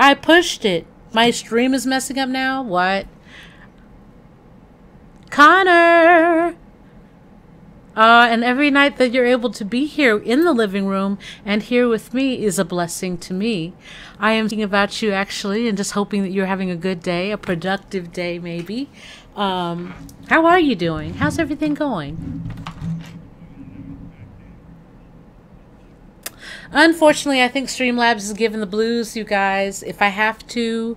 I pushed it. My stream is messing up now. What? Connor! Uh, and every night that you're able to be here in the living room and here with me is a blessing to me. I am thinking about you actually and just hoping that you're having a good day, a productive day maybe. Um, how are you doing? How's everything going? Unfortunately, I think Streamlabs is giving the blues, you guys. If I have to,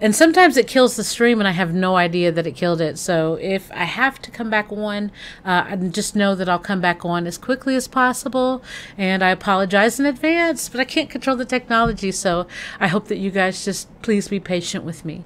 and sometimes it kills the stream and I have no idea that it killed it. So if I have to come back on, uh, just know that I'll come back on as quickly as possible. And I apologize in advance, but I can't control the technology. So I hope that you guys just please be patient with me.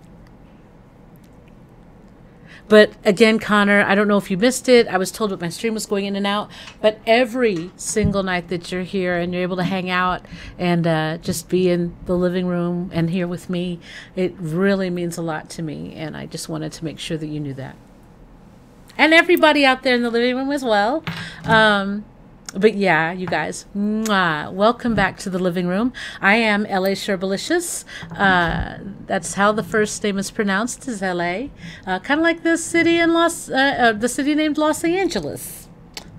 But again, Connor, I don't know if you missed it. I was told that my stream was going in and out. But every single night that you're here and you're able to hang out and uh, just be in the living room and here with me, it really means a lot to me. And I just wanted to make sure that you knew that. And everybody out there in the living room as well. Um, but yeah, you guys, mwah, welcome back to the living room. I am Ellé Sherbalicious. Uh, that's how the first name is pronounced, is L.A. Uh, kind of like the city in Los, uh, uh, the city named Los Angeles.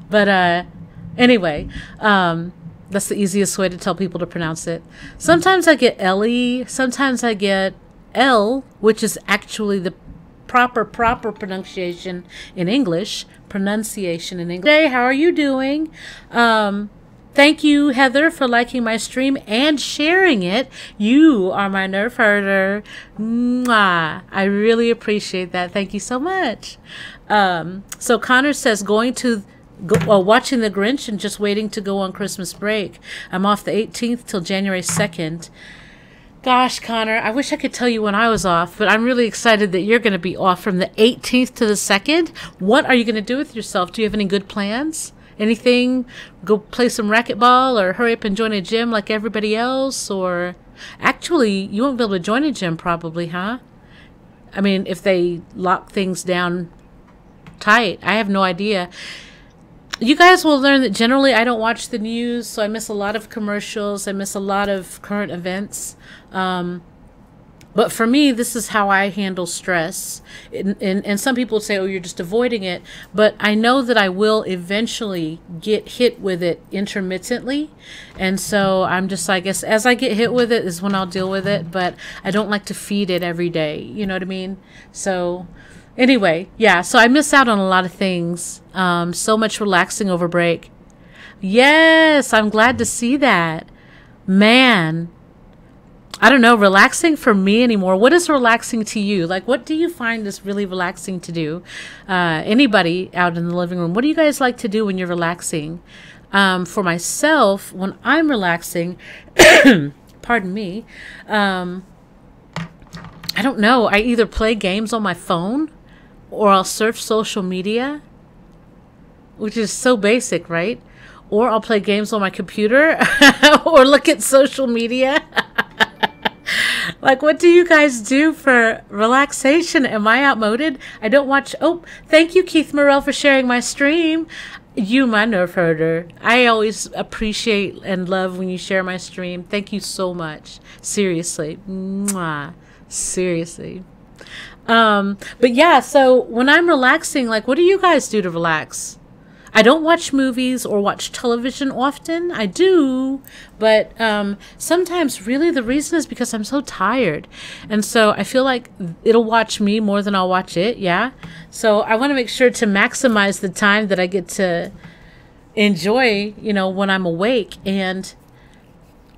But uh, anyway, um, that's the easiest way to tell people to pronounce it. Sometimes I get L-E, sometimes I get L, which is actually the proper proper pronunciation in English, pronunciation in English. Hey, how are you doing? Um, thank you, Heather, for liking my stream and sharing it. You are my nerf herder. Mwah. I really appreciate that. Thank you so much. Um, so Connor says going to Go, well, watching The Grinch and just waiting to go on Christmas break. I'm off the 18th till January 2nd. Gosh, Connor, I wish I could tell you when I was off, but I'm really excited that you're going to be off from the 18th to the 2nd. What are you going to do with yourself? Do you have any good plans? Anything? Go play some racquetball or hurry up and join a gym like everybody else? Or actually, you won't be able to join a gym probably, huh? I mean, if they lock things down tight, I have no idea you guys will learn that generally I don't watch the news, so I miss a lot of commercials. I miss a lot of current events. Um, but for me, this is how I handle stress. And, and, and, some people say, oh, you're just avoiding it. But I know that I will eventually get hit with it intermittently. And so I'm just, I guess, as I get hit with it is when I'll deal with it. But I don't like to feed it every day. You know what I mean? So Anyway, yeah, so I miss out on a lot of things. Um, so much relaxing over break. Yes, I'm glad to see that. Man, I don't know, relaxing for me anymore. What is relaxing to you? Like, what do you find is really relaxing to do? Uh, anybody out in the living room, what do you guys like to do when you're relaxing? Um, for myself, when I'm relaxing, pardon me, um, I don't know. I either play games on my phone or I'll surf social media, which is so basic, right? Or I'll play games on my computer or look at social media. like, what do you guys do for relaxation? Am I outmoded? I don't watch. Oh, thank you, Keith Morrell, for sharing my stream. You, my nerf herder. I always appreciate and love when you share my stream. Thank you so much. Seriously. Mwah. Seriously. Um, but yeah, so when I'm relaxing, like, what do you guys do to relax? I don't watch movies or watch television often. I do, but um, sometimes really the reason is because I'm so tired. And so I feel like it'll watch me more than I'll watch it. Yeah. So I want to make sure to maximize the time that I get to enjoy, you know, when I'm awake. And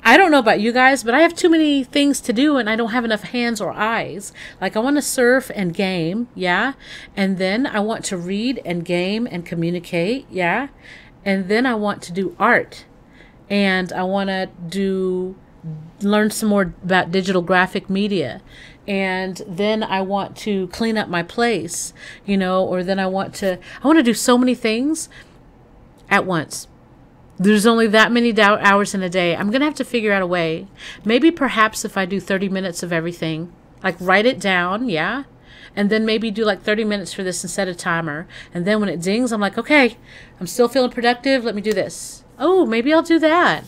I don't know about you guys, but I have too many things to do and I don't have enough hands or eyes. Like I want to surf and game, yeah. And then I want to read and game and communicate, yeah. And then I want to do art. And I want to do learn some more about digital graphic media. And then I want to clean up my place, you know, or then I want to I want to do so many things at once there's only that many hours in a day. I'm going to have to figure out a way. Maybe perhaps if I do 30 minutes of everything, like write it down, yeah? And then maybe do like 30 minutes for this and set a timer. And then when it dings, I'm like, okay, I'm still feeling productive. Let me do this. Oh, maybe I'll do that.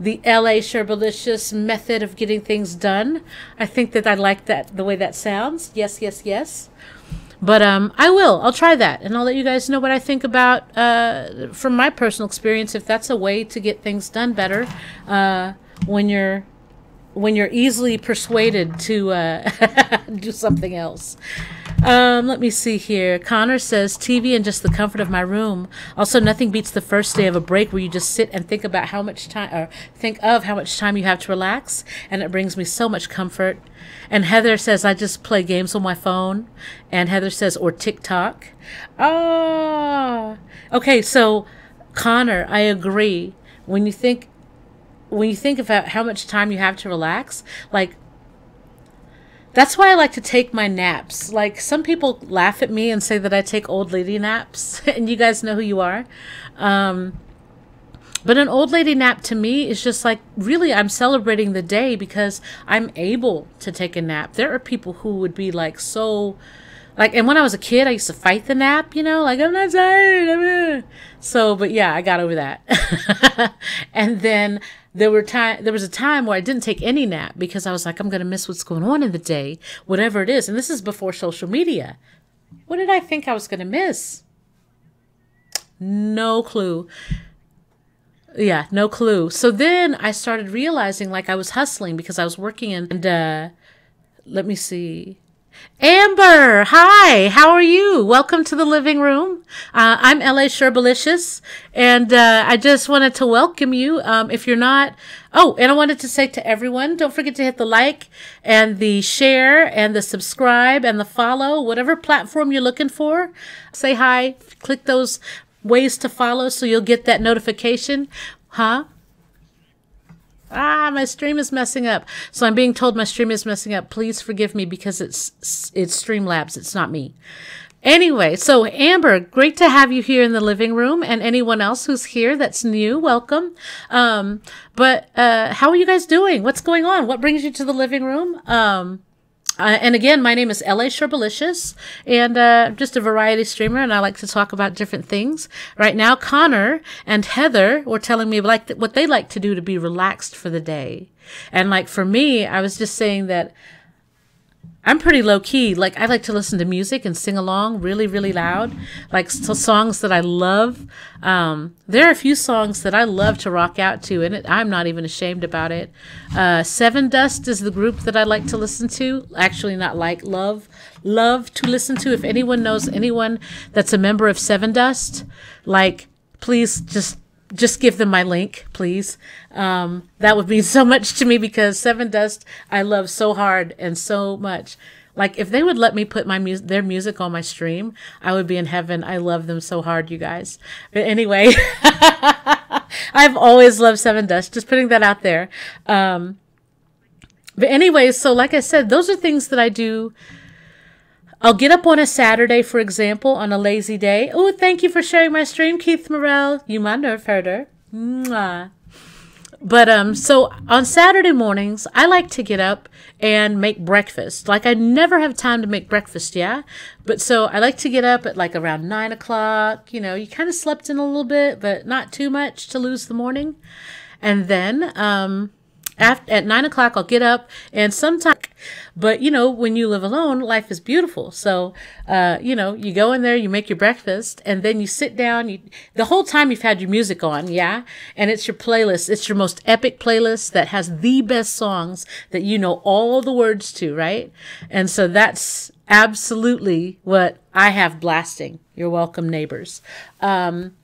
the Ellé Sherbalicious method of getting things done. I think that I like that the way that sounds. Yes, yes, yes. But um, I will. I'll try that, and I'll let you guys know what I think about uh, from my personal experience. If that's a way to get things done better, uh, when you're when you're easily persuaded to uh, do something else. Um, let me see here. Connor says TV and just the comfort of my room. Also, nothing beats the first day of a break where you just sit and think about how much time, or think of how much time you have to relax, and it brings me so much comfort. And Heather says I just play games on my phone, and Heather says or TikTok. Ah, okay. So, Connor, I agree. When you think when you think about how much time you have to relax, like that's why I like to take my naps. Like some people laugh at me and say that I take old lady naps, and you guys know who you are. Um, but an old lady nap to me is just like really I'm celebrating the day because I'm able to take a nap. There are people who would be like so like and when I was a kid I used to fight the nap, you know, like I'm not tired. I'm so but yeah, I got over that. and then there were time there was a time where I didn't take any nap because I was like, I'm gonna miss what's going on in the day, whatever it is. And this is before social media. What did I think I was gonna miss? No clue. Yeah, no clue. So then I started realizing like I was hustling because I was working in, and uh let me see. Amber, hi, how are you? Welcome to the living room. Uh, I'm Ellé Sherbalicious, and uh, I just wanted to welcome you. Um, if you're not, oh, and I wanted to say to everyone, don't forget to hit the like and the share and the subscribe and the follow, whatever platform you're looking for. Say hi, click those ways to follow so you'll get that notification. Huh? Ah, my stream is messing up. So I'm being told my stream is messing up. Please forgive me because it's it's Streamlabs. It's not me. Anyway, so Amber, great to have you here in the living room, and anyone else who's here that's new, welcome. Um, but uh, how are you guys doing? What's going on? What brings you to the living room? Um, uh, and again, my name is Ellé Sherbalicious, and uh, I'm just a variety streamer, and I like to talk about different things. Right now, Connor and Heather were telling me like th- what they like to do to be relaxed for the day, and like for me, I was just saying that I'm pretty low key. Like I like to listen to music and sing along really, really loud. Like so songs that I love. Um, there are a few songs that I love to rock out to, and it, I'm not even ashamed about it. Uh, Dust is the group that I like to listen to. Actually, not like love, love to listen to. If anyone knows anyone that's a member of Sevendust, like please just just give them my link, please. Um, that would mean so much to me because Sevendust I love so hard and so much. Like if they would let me put my music, their music on my stream, I would be in heaven. I love them so hard, you guys. But anyway, I've always loved Sevendust. Just putting that out there. Um, but anyway, so like I said, those are things that I do I'll get up on a Saturday, for example, on a lazy day. Oh, thank you for sharing my stream, Keith Morrell. You my nerf herder. Mwah. But um, so on Saturday mornings, I like to get up and make breakfast. Like I never have time to make breakfast, yeah. But so I like to get up at like around nine o'clock. You know, you kind of slept in a little bit, but not too much to lose the morning. And then um, after, at nine o'clock, I'll get up and sometimes, but you know, when you live alone, life is beautiful. So, uh, you know, you go in there, you make your breakfast, and then you sit down. You, the whole time you've had your music on, yeah? And it's your playlist. It's your most epic playlist that has the best songs that you know all the words to, right? And so that's absolutely what I have blasting. You're welcome, neighbors. Um,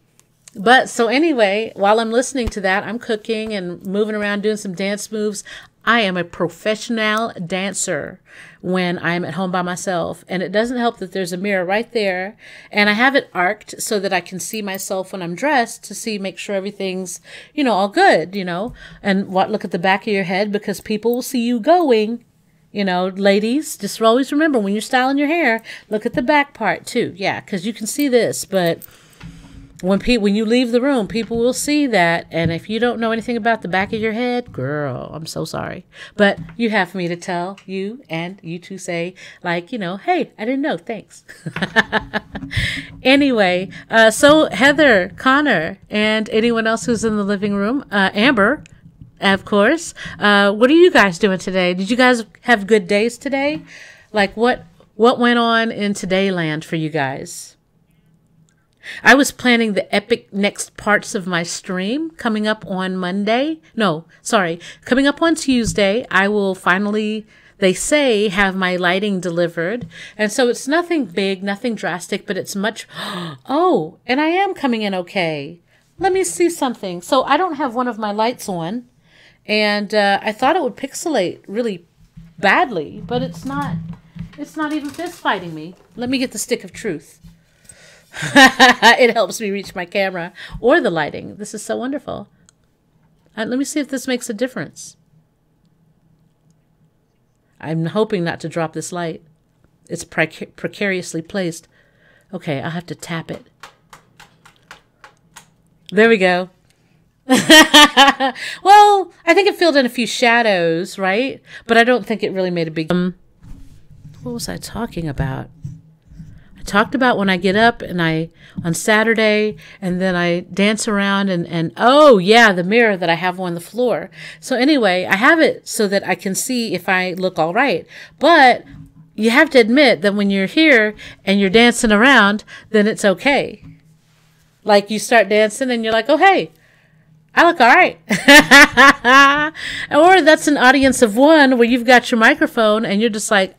but so anyway, while I'm listening to that, I'm cooking and moving around doing some dance moves. I am a professional dancer when I'm at home by myself. And it doesn't help that there's a mirror right there. And I have it arced so that I can see myself when I'm dressed to see, make sure everything's, you know, all good, you know. And what, look at the back of your head because people will see you going. You know, ladies, just always remember when you're styling your hair, look at the back part too. Yeah, because you can see this, but when pe- when you leave the room, people will see that, and if you don't know anything about the back of your head, girl, I'm so sorry, but you have me to tell you, and you to say like, you know, hey, I didn't know, thanks. anyway, uh, so Heather, Connor, and anyone else who's in the living room, uh, Amber, of course. Uh, what are you guys doing today? Did you guys have good days today? Like what what went on in today land for you guys? I was planning the epic next parts of my stream coming up on Monday. No, sorry, coming up on Tuesday. I will finally they say have my lighting delivered. And so it's nothing big, nothing drastic, but it's much Oh, and I am coming in okay. Let me see something. So I don't have one of my lights on and uh, I thought it would pixelate really badly, but it's not. It's not even fist fighting me. Let me get the stick of truth. it helps me reach my camera or the lighting. This is so wonderful. Uh, let me see if this makes a difference. I'm hoping not to drop this light. It's precar precariously placed. Okay, I'll have to tap it. There we go. well, I think it filled in a few shadows, right? But I don't think it really made a big. Um, what was I talking about? Talked about when I get up and I on Saturday, and then I dance around and and oh yeah, the mirror that I have on the floor. So anyway, I have it so that I can see if I look all right. But you have to admit that when you're here and you're dancing around, then it's okay. Like you start dancing and you're like, oh hey I look all right. or that's an audience of one where you've got your microphone and you're just like,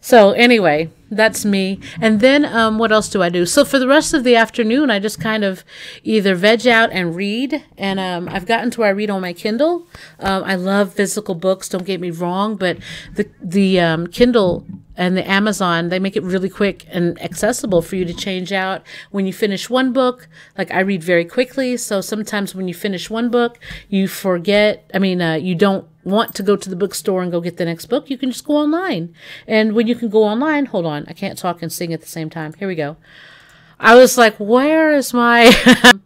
so anyway, that's me. And then um, what else do I do? So for the rest of the afternoon, I just kind of either veg out and read. And um, I've gotten to where I read on my Kindle. Um, I love physical books. Don't get me wrong, but the the um, Kindle and the Amazon, they make it really quick and accessible for you to change out when you finish one book. Like I read very quickly, so sometimes when you finish one book, you forget. I mean, uh, you don't want to go to the bookstore and go get the next book. You can just go online, and when you can go online, hold on, I can't talk and sing at the same time. Here we go. I was like, where is my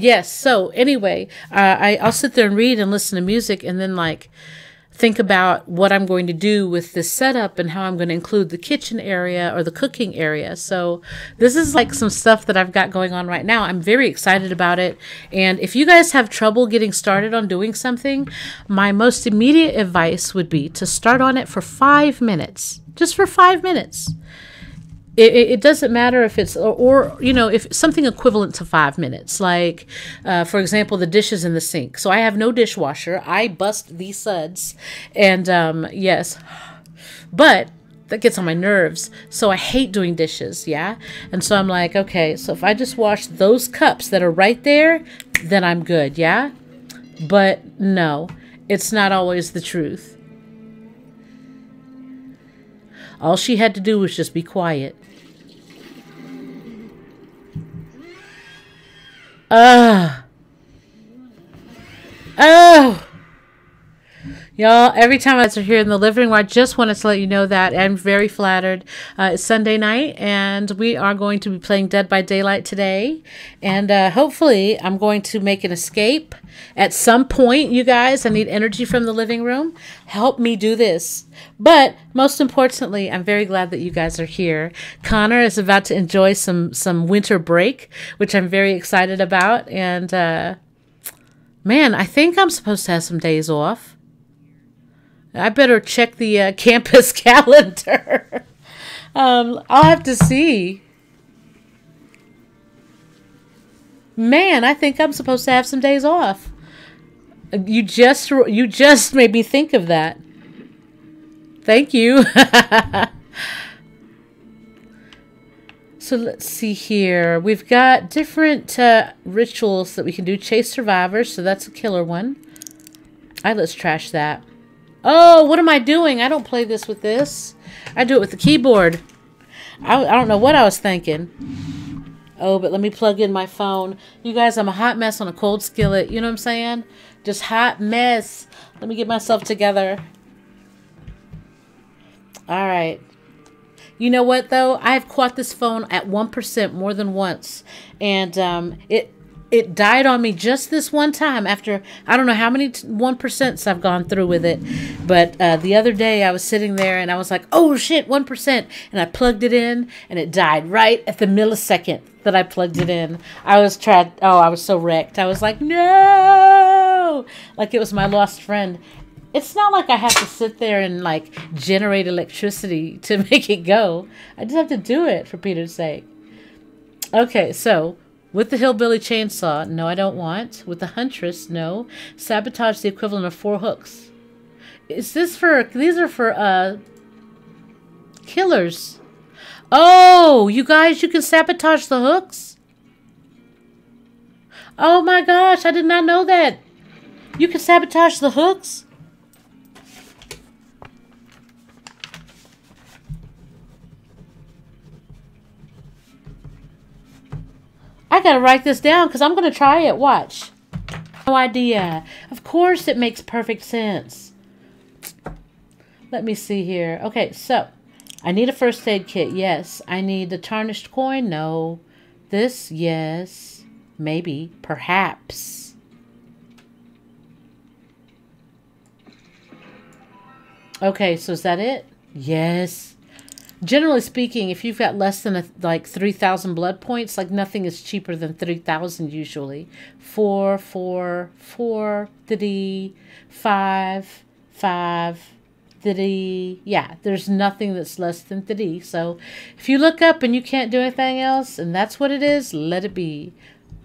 Yes. So anyway, uh, I I'll sit there and read and listen to music, and then like think about what I'm going to do with this setup and how I'm going to include the kitchen area or the cooking area. So this is like some stuff that I've got going on right now. I'm very excited about it. And if you guys have trouble getting started on doing something, my most immediate advice would be to start on it for five minutes, just for five minutes it, it, doesn't matter if it's or, or, you know if something equivalent to five minutes like uh, for example the dishes in the sink. So i have no dishwasher. I bust these suds and um, yes but that gets on my nerves. So i hate doing dishes yeah? And so i'm like okay so if i just wash those cups that are right there then i'm good yeah? But no it's not always the truth. All she had to do was just be quiet Ugh. Oh. Y'all, every time I are here in the living room, I just wanted to let you know that I'm very flattered. Uh, it's Sunday night, and we are going to be playing Dead by Daylight today. And uh, hopefully, I'm going to make an escape at some point, you guys. I need energy from the living room. Help me do this. But most importantly, I'm very glad that you guys are here. Connor is about to enjoy some some winter break, which I'm very excited about. And uh, man, I think I'm supposed to have some days off. I better check the uh, campus calendar. um, I'll have to see. Man, I think I'm supposed to have some days off. You just you just made me think of that. Thank you. so let's see here. We've got different uh, rituals that we can do. Chase survivors, so that's a killer one. All right, let's trash that. Oh, what am I doing? I don't play this with this. I do it with the keyboard. I, I don't know what I was thinking. Oh, but let me plug in my phone. You guys, I'm a hot mess on a cold skillet. You know what I'm saying? Just hot mess. Let me get myself together. All right. You know what, though? I've caught this phone at 1% more than once. And um, it it died on me just this one time after I don't know how many one percents I've gone through with it, but uh, the other day I was sitting there and I was like, oh shit, one percent, and I plugged it in and it died right at the millisecond that I plugged it in. I was tried. Oh, I was so wrecked. I was like, no, like it was my lost friend. It's not like I have to sit there and like generate electricity to make it go. I just have to do it for Peter's sake. Okay, so with the hillbilly chainsaw, no, I don't want. With the huntress, no. Sabotage the equivalent of four hooks. Is this for, these are for, uh, killers. Oh, you guys, you can sabotage the hooks? Oh my gosh, I did not know that. You can sabotage the hooks? I gotta write this down because I'm gonna try it. Watch. No idea. Of course it makes perfect sense. Let me see here. Okay, so I need a first aid kit. Yes. I need the tarnished coin. No. This, yes. Maybe. Perhaps. Okay, so is that it? Yes generally speaking, if you've got less than a, like 3,000 blood points, like nothing is cheaper than 3,000 usually. Four, four, four, three, five, five, three. Yeah, there's nothing that's less than three. So if you look up and you can't do anything else, and that's what it is, let it be.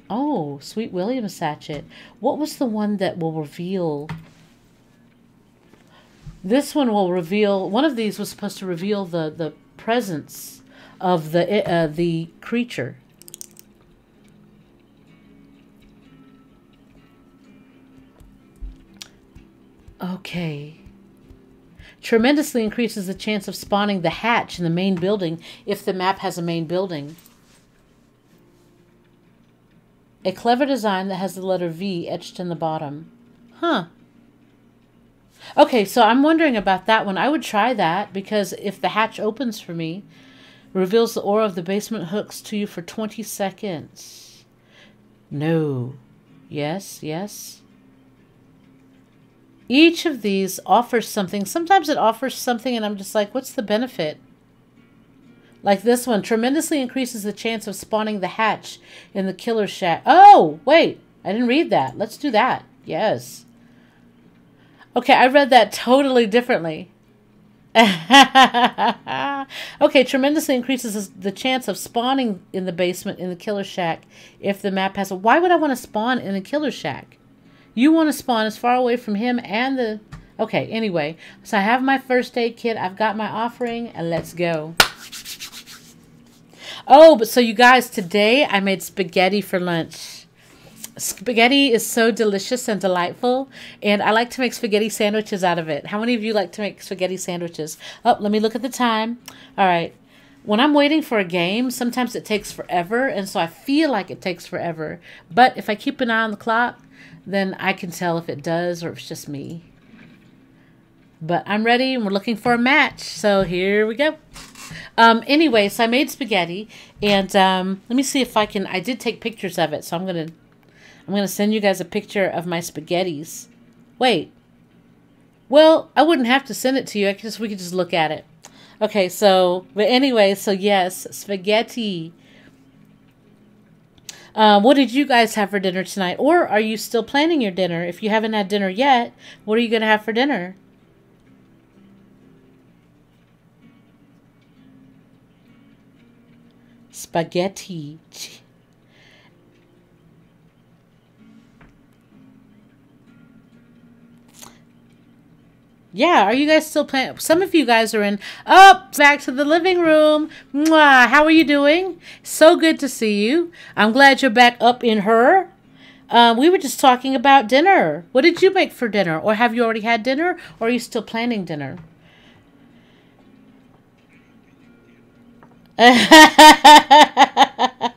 Oh, Sweet William Sachet. What was the one that will reveal this one will reveal one of these was supposed to reveal the the presence of the uh, the creature. Okay. Tremendously increases the chance of spawning the hatch in the main building if the map has a main building. A clever design that has the letter V etched in the bottom. Huh. Okay, so I'm wondering about that one. I would try that because if the hatch opens for me, reveals the aura of the basement hooks to you for 20 seconds. No. Yes, yes. Each of these offers something. Sometimes it offers something and I'm just like, what's the benefit? Like this one, tremendously increases the chance of spawning the hatch in the killer shack. Oh, wait. I didn't read that. Let's do that. Yes. Okay, I read that totally differently. okay, tremendously increases the chance of spawning in the basement in the killer shack if the map has a. Why would I want to spawn in a killer shack? You want to spawn as far away from him and the. Okay, anyway, so I have my first aid kit. I've got my offering, and let's go. Oh, but so you guys, today I made spaghetti for lunch spaghetti is so delicious and delightful and i like to make spaghetti sandwiches out of it. How many of you like to make spaghetti sandwiches? Oh let me look at the time. All right. When i'm waiting for a game sometimes it takes forever and so i feel like it takes forever. But if i keep an eye on the clock then i can tell if it does or if it's just me. But i'm ready and we're looking for a match so here we go. Um, anyway, so I made spaghetti, and um, let me see if I can. I did take pictures of it, so I'm gonna I'm going to send you guys a picture of my spaghettis. Wait. Well, I wouldn't have to send it to you. I just we could just look at it. Okay, so but anyway, so yes, spaghetti. Um, what did you guys have for dinner tonight? Or are you still planning your dinner? If you haven't had dinner yet, what are you going to have for dinner? Spaghetti. Yeah, are you guys still playing? Some of you guys are in. Up, oh, back to the living room. Mwah, how are you doing? So good to see you. I'm glad you're back up in her. Uh, we were just talking about dinner. What did you make for dinner? Or have you already had dinner? Or are you still planning dinner?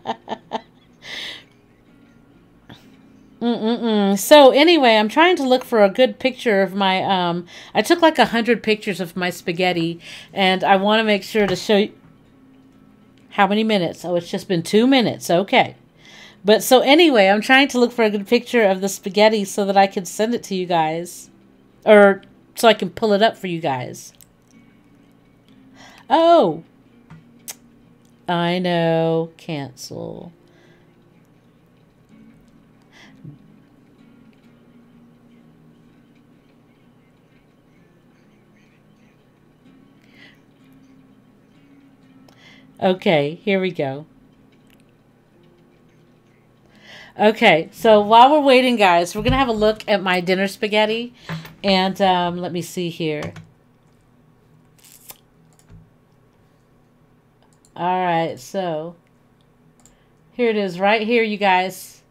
Mm-mm-mm. So anyway, I'm trying to look for a good picture of my. Um, I took like a hundred pictures of my spaghetti, and I want to make sure to show you. How many minutes? Oh, it's just been two minutes. Okay, But so anyway, I'm trying to look for a good picture of the spaghetti so that I can send it to you guys. Or so I can pull it up for you guys. Oh. I know. Cancel. Okay, here we go. Okay, so while we're waiting, guys, we're going to have a look at my dinner spaghetti. And um, let me see here. All right, so here it is right here, you guys.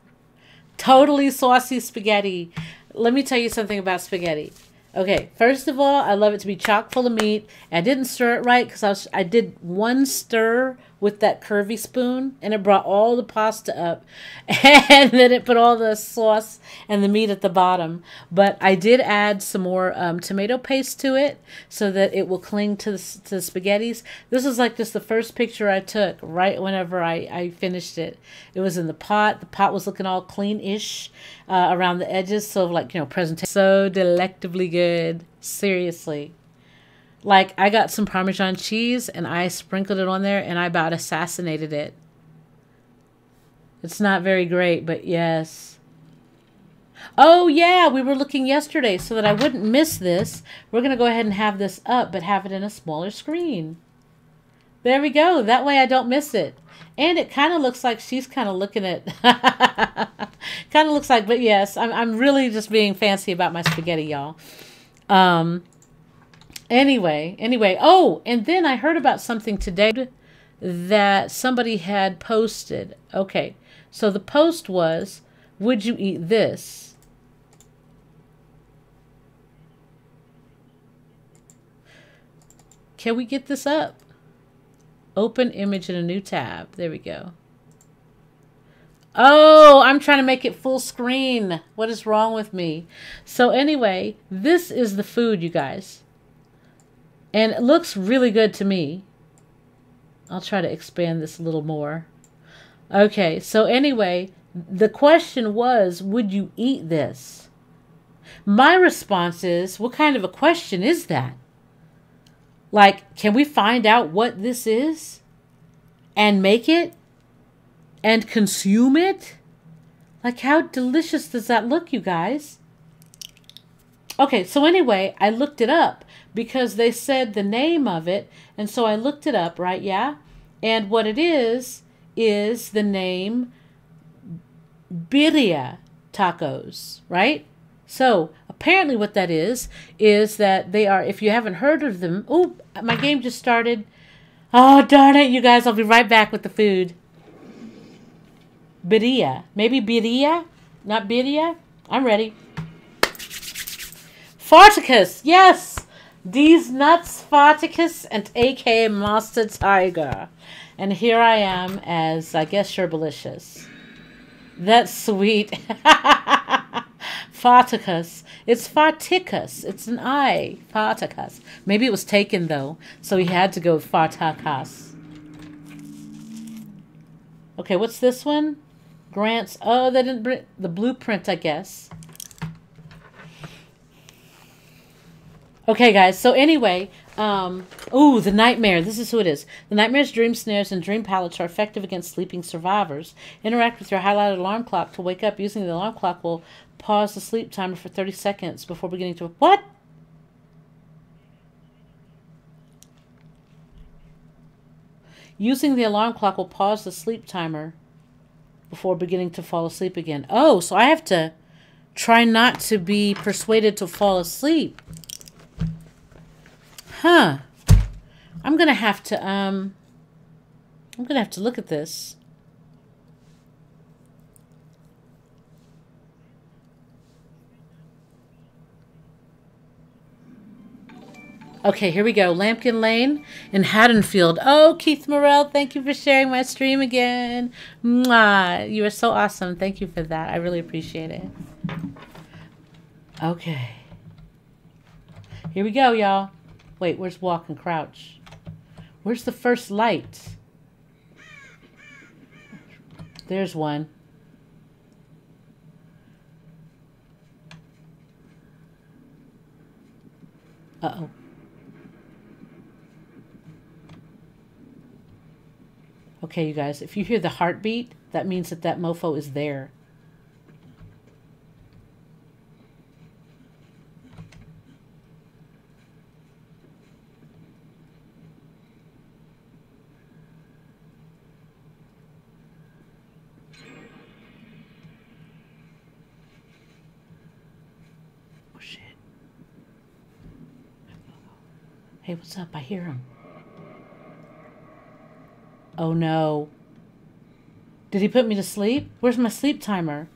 Totally saucy spaghetti. Let me tell you something about spaghetti. Okay, first of all, I love it to be chock full of meat. I didn't stir it right because I, I did one stir with that curvy spoon and it brought all the pasta up and then it put all the sauce and the meat at the bottom. But i did add some more um, tomato paste to it so that it will cling to the, to the spaghettis. This is like just the first picture i took right whenever I, I finished it. It was in the pot. The pot was looking all clean-ish uh, around the edges so like you know presentation. So delectably good. Seriously like I got some Parmesan cheese and I sprinkled it on there and I about assassinated it. It's not very great, but yes. Oh yeah, we were looking yesterday so that I wouldn't miss this. We're going to go ahead and have this up, but have it in a smaller screen. There we go. That way I don't miss it. And it kind of looks like she's kind of looking at... kind of looks like, but yes, I'm, I'm really just being fancy about my spaghetti, y'all. Um, Anyway, anyway. Oh, and then I heard about something today that somebody had posted. Okay, so the post was, Would you eat this? Can we get this up? Open image in a new tab. There we go. Oh, I'm trying to make it full screen. What is wrong with me? So anyway, this is the food, you guys. And it looks really good to me. I'll try to expand this a little more. Okay, so anyway, the question was, would you eat this? My response is, what kind of a question is that? Like, can we find out what this is and make it and consume it? Like, how delicious does that look, you guys? Okay, so anyway, I looked it up because they said the name of it. And so I looked it up, right? Yeah. And what it is, is the name Birria tacos, right? So apparently what that is, is that they are, if you haven't heard of them, oh, my game just started. Oh, darn it, you guys, I'll be right back with the food. Birria. Maybe birria? Not birria? I'm ready. Farticus, yes! These nuts, Spartacus, and AK Master Tiger. And here I am as, I guess, you're Sherbalicious. That's sweet. Farticus. It's Farticus. It's an I. Farticus. Maybe it was taken, though, so he had to go with Farticus. Okay, what's this one? Grants. Oh, they didn't bring the blueprint, I guess. Okay, guys. So anyway, um, oh, the nightmare. This is who it is. The nightmares, dream snares, and dream pallets are effective against sleeping survivors. Interact with your highlighted alarm clock to wake up. Using the alarm clock will pause the sleep timer for 30 seconds before beginning to... What? Using the alarm clock will pause the sleep timer before beginning to fall asleep again. Oh, so I have to try not to be persuaded to fall asleep. Huh. I'm going to have to, um, I'm going to have to look at this. Okay, here we go. Lampkin Lane in Haddonfield. Oh, Keith Morrell, thank you for sharing my stream again. Mwah. You are so awesome. Thank you for that. I really appreciate it. Okay. Here we go, y'all. Wait, where's walk and crouch? Where's the first light? There's one. Uh-oh. Okay, you guys, if you hear the heartbeat, that means that that mofo is there. Hey, what's up? I hear him. Oh no. Did he put me to sleep? Where's my sleep timer?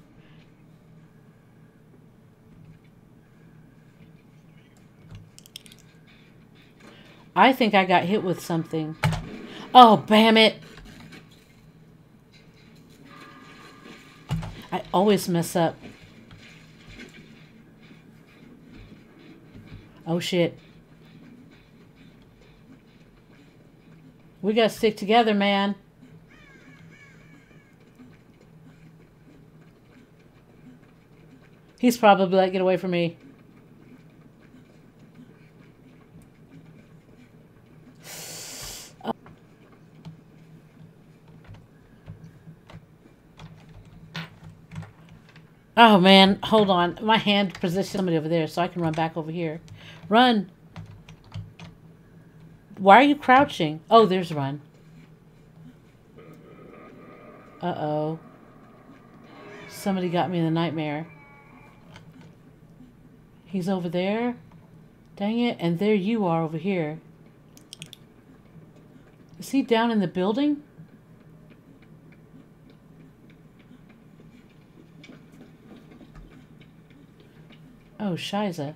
I think I got hit with something. Oh, bam it. I always mess up. Oh shit. We gotta stick together, man. He's probably like, get away from me. Oh man, hold on. My hand positioned somebody over there so I can run back over here. Run! Why are you crouching? Oh, there's run. Uh-oh. Somebody got me in the nightmare. He's over there. Dang it. And there you are over here. Is he down in the building? Oh, Shiza.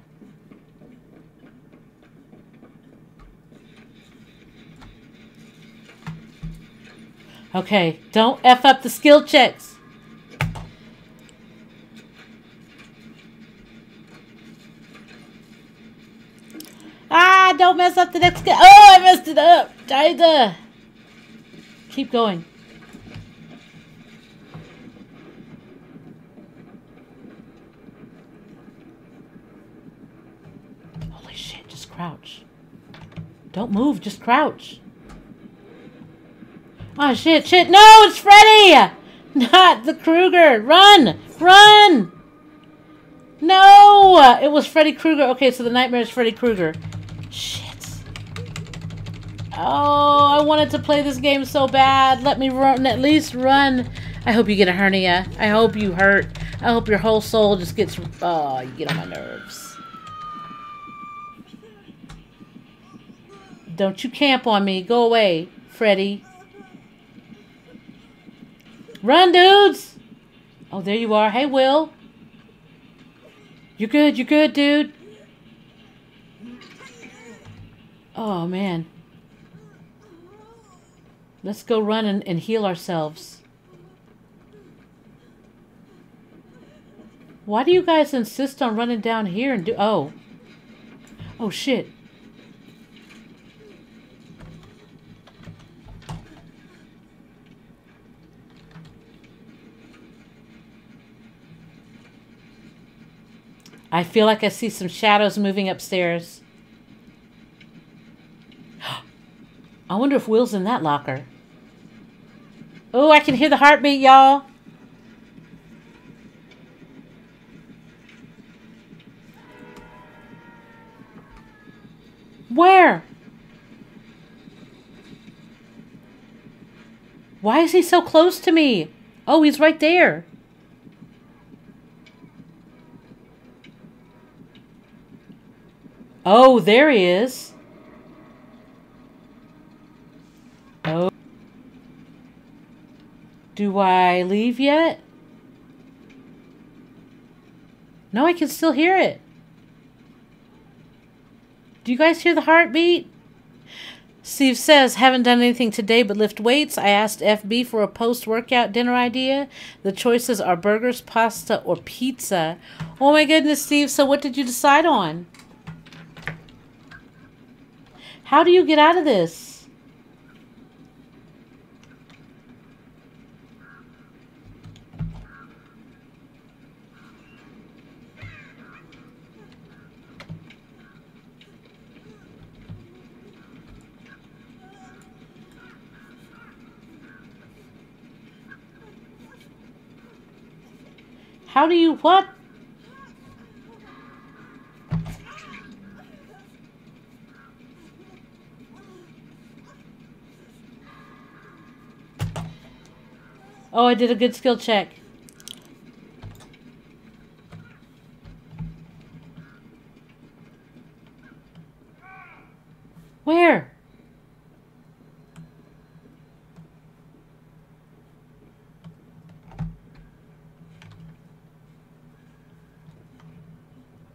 Okay, don't F up the skill checks. Ah, don't mess up the next guy. Oh, I messed it up. Shiza. Keep going. Holy shit, just crouch. Don't move, just crouch. Oh shit, shit, no, it's Freddy! Not the Krueger! Run! Run! No! It was Freddy Krueger. Okay, so the nightmare is Freddy Krueger. Shit. Oh, I wanted to play this game so bad. Let me run, at least run. I hope you get a hernia. I hope you hurt. I hope your whole soul just gets... Oh, you get on my nerves. Don't you camp on me. Go away, Freddy. Run, dudes! Oh, there you are. Hey, Will. You're good. You're good, dude. Oh, man. Let's go run and, and heal ourselves. Why do you guys insist on running down here and do... Oh. Oh, shit. I feel like I see some shadows moving upstairs. I wonder if Will's in that locker. Oh, I can hear the heartbeat, y'all. Where? Why is he so close to me? Oh, he's right there. Oh, there he is. Oh. Do I leave yet? No, I can still hear it. Do you guys hear the heartbeat? Steve says, haven't done anything today but lift weights. I asked FB for a post workout dinner idea. The choices are burgers, pasta, or pizza. Oh my goodness, Steve. So, what did you decide on? How do you get out of this? How do you what? Oh, I did a good skill check. Where?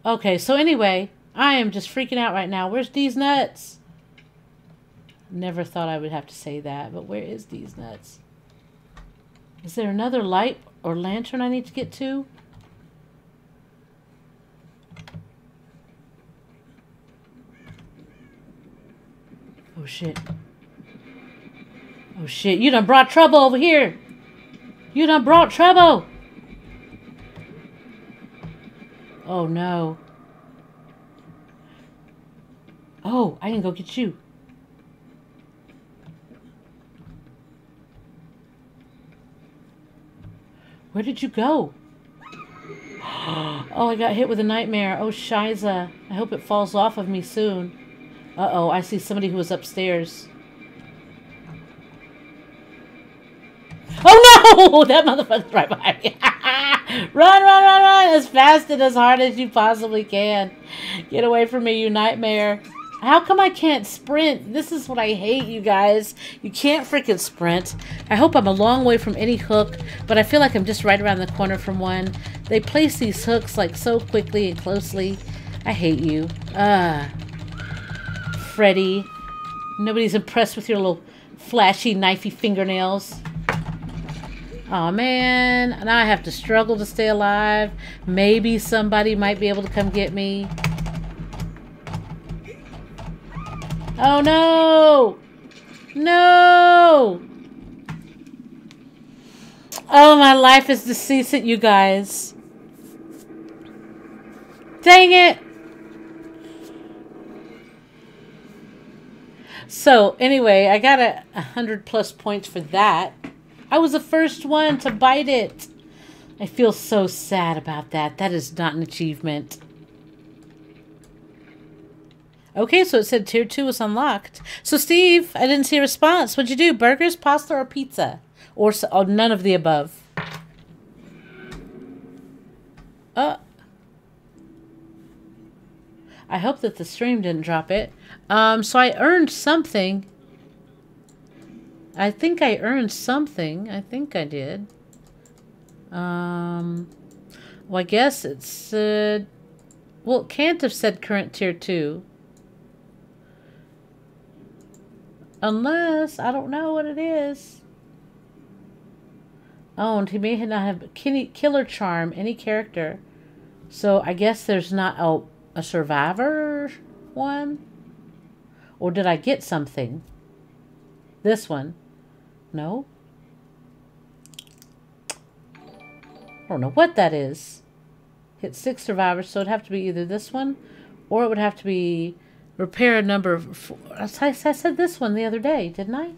Okay, so anyway, I am just freaking out right now. Where's these nuts? Never thought I would have to say that, but where is these nuts? Is there another light or lantern I need to get to? Oh shit. Oh shit, you done brought trouble over here. You done brought trouble. Oh no. Oh, I can go get you. Where did you go? Oh, I got hit with a nightmare. Oh, Shiza. I hope it falls off of me soon. Uh-oh, I see somebody who was upstairs. Oh no! That motherfucker's right behind me. run, run, run, run! As fast and as hard as you possibly can. Get away from me, you nightmare. How come I can't sprint? This is what I hate, you guys. You can't freaking sprint. I hope I'm a long way from any hook, but I feel like I'm just right around the corner from one. They place these hooks like so quickly and closely. I hate you. Ah. Freddy. Nobody's impressed with your little flashy, knifey fingernails. Oh man, now I have to struggle to stay alive. Maybe somebody might be able to come get me. Oh no! No! Oh, my life is deceased, you guys. Dang it! So, anyway, I got a, hundred plus points for that. I was the first one to bite it. I feel so sad about that. That is not an achievement. Okay, so it said tier two was unlocked. So, Steve, I didn't see a response. What'd you do? Burgers, pasta, or pizza? Or, or none of the above? Uh, I hope that the stream didn't drop it. Um, so I earned something. I think I earned something. I think I did. Um, well, I guess it said... Well, it can't have said current tier 2. Unless, I don't know what it is. Oh, and he may not have killer charm, any character. So I guess there's not a, a survivor one? Or did I get something? This one. No? I don't know what that is. Hit six survivors, so it'd have to be either this one or it would have to be Repair a number. Four. I said this one the other day, didn't I?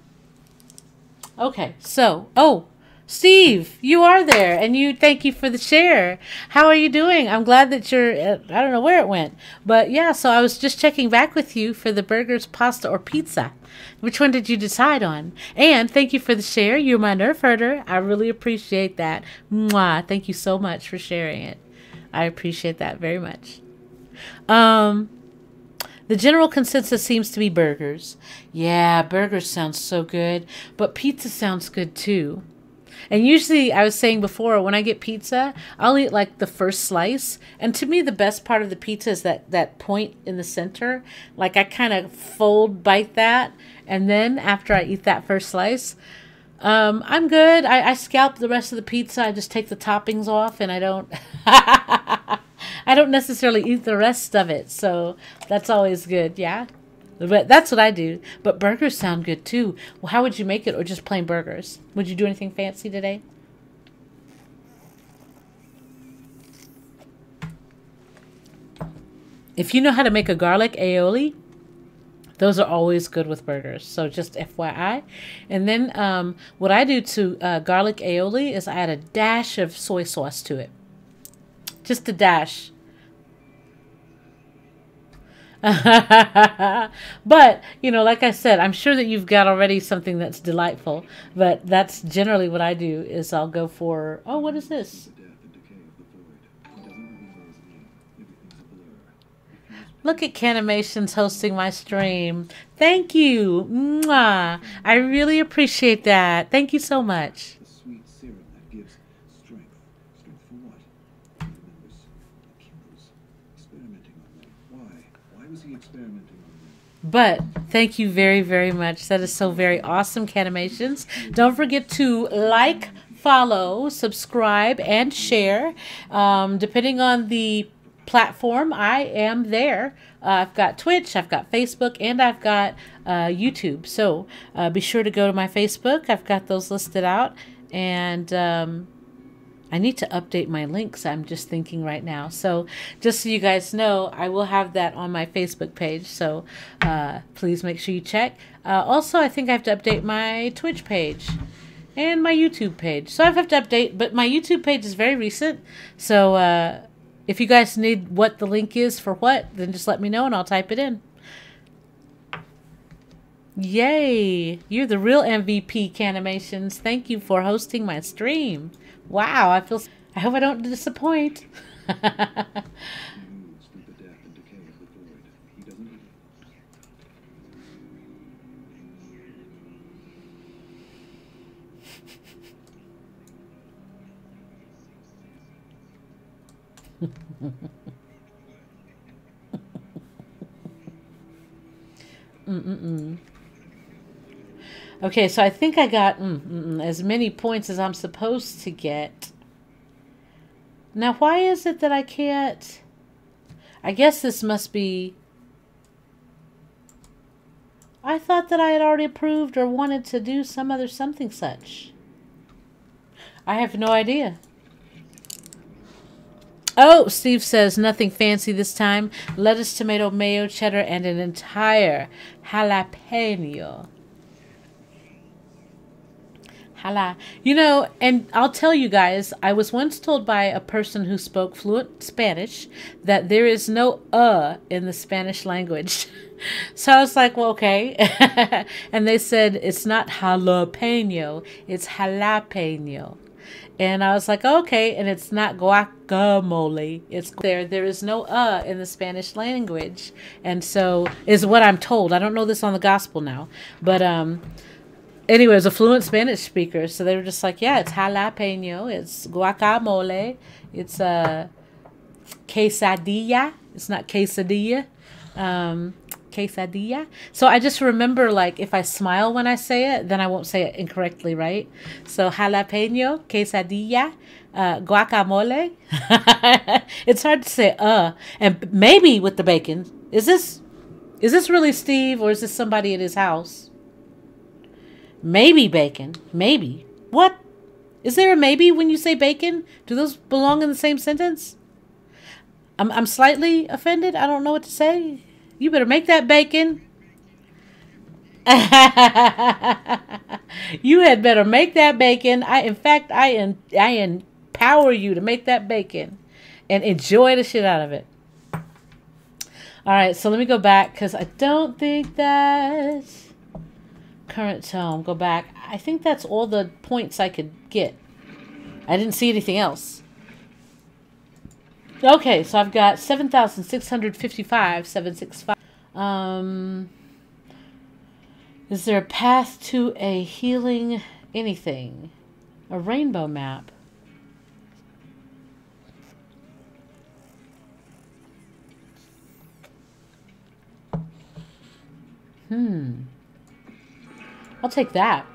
Okay, so... Oh, Steve, you are there, and you thank you for the share. How are you doing? I'm glad that you're. Uh, I don't know where it went, but yeah. So I was just checking back with you for the burgers, pasta, or pizza. Which one did you decide on? And thank you for the share. You're my nerf herder. I really appreciate that. Mwah. Thank you so much for sharing it. I appreciate that very much. Um, the general consensus seems to be burgers. Yeah, burgers sounds so good, but pizza sounds good too. And usually, I was saying before, when I get pizza, I'll eat like the first slice. And to me, the best part of the pizza is that, that point in the center. Like I kind of fold, bite that. And then after I eat that first slice, um, I'm good. I, I scalp the rest of the pizza. I just take the toppings off and I don't. I don't necessarily eat the rest of it, so that's always good, yeah? But that's what I do. But burgers sound good too. Well, how would you make it, or just plain burgers? Would you do anything fancy today? If you know how to make a garlic aioli, those are always good with burgers. So just FYI. And then um, what I do to uh, garlic aioli is I add a dash of soy sauce to it. Just a dash. but you know like i said i'm sure that you've got already something that's delightful but that's generally what i do is i'll go for oh what is this Look at Canimations hosting my stream. Thank you. Mwah. I really appreciate that. Thank you so much. The sweet serum that gives strength. Strength for what? Remembers Kimber's experimenting on them. Why? Why was he experimenting on them? But thank you very, very much. That is so very awesome, Canimations. Don't forget to like, follow, subscribe, and share. Um, depending on the platform, I am there. Uh, I've got Twitch, I've got Facebook, and I've got uh, YouTube. So uh, be sure to go to my Facebook. I've got those listed out. And um, I need to update my links, I'm just thinking right now. So just so you guys know, I will have that on my Facebook page. So uh, please make sure you check. Uh, also, I think I have to update my Twitch page and my YouTube page. So I have to update, but my YouTube page is very recent. So, uh, if you guys need what the link is for what, then just let me know and I'll type it in. Yay! You're the real MVP, Canimations. Thank you for hosting my stream. Wow, I feel. I hope I don't disappoint. Mm-mm-mm. Okay, so I think I got mm, as many points as I'm supposed to get. Now, why is it that I can't... I guess this must be... I thought that I had already approved or wanted to do some other something such. I have no idea. Oh, Steve says nothing fancy this time. Lettuce, tomato, mayo, cheddar, and an entire jalapeno. Hala. You know, and I'll tell you guys, I was once told by a person who spoke fluent Spanish that there is no uh in the Spanish language. so I was like, well, okay. and they said it's not jalapeno, it's jalapeno. And I was like, okay, and it's not guacamole. It's there. There is no uh in the Spanish language. And so is what I'm told. I don't know this on the gospel now. But um anyway, it was a fluent Spanish speaker. So they were just like, yeah, it's jalapeno, it's guacamole, it's a uh, quesadilla. It's not quesadilla. Um, quesadilla. So I just remember like if I smile when I say it, then I won't say it incorrectly, right? So jalapeno, quesadilla, uh, guacamole. it's hard to say uh, and maybe with the bacon. Is this is this really Steve or is this somebody at his house? Maybe bacon. Maybe. What? Is there a maybe when you say bacon? Do those belong in the same sentence? I'm I'm slightly offended. I don't know what to say. You better make that bacon. you had better make that bacon. I, in fact, I, in, I empower you to make that bacon and enjoy the shit out of it. All right, so let me go back because I don't think that's current tone. Go back. I think that's all the points I could get. I didn't see anything else. Okay, so I've got 7,655, 765. Um, is there a path to a healing anything? A rainbow map. Hmm. I'll take that.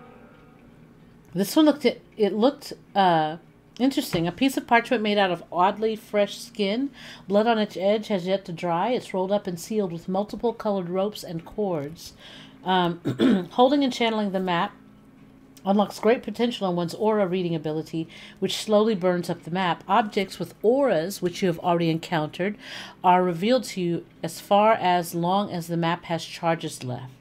This one looked, it looked, uh, Interesting. A piece of parchment made out of oddly fresh skin. Blood on its edge has yet to dry. It's rolled up and sealed with multiple colored ropes and cords. Um, holding and channeling the map unlocks great potential on one's aura reading ability, which slowly burns up the map. Objects with auras, which you have already encountered, are revealed to you as far as long as the map has charges left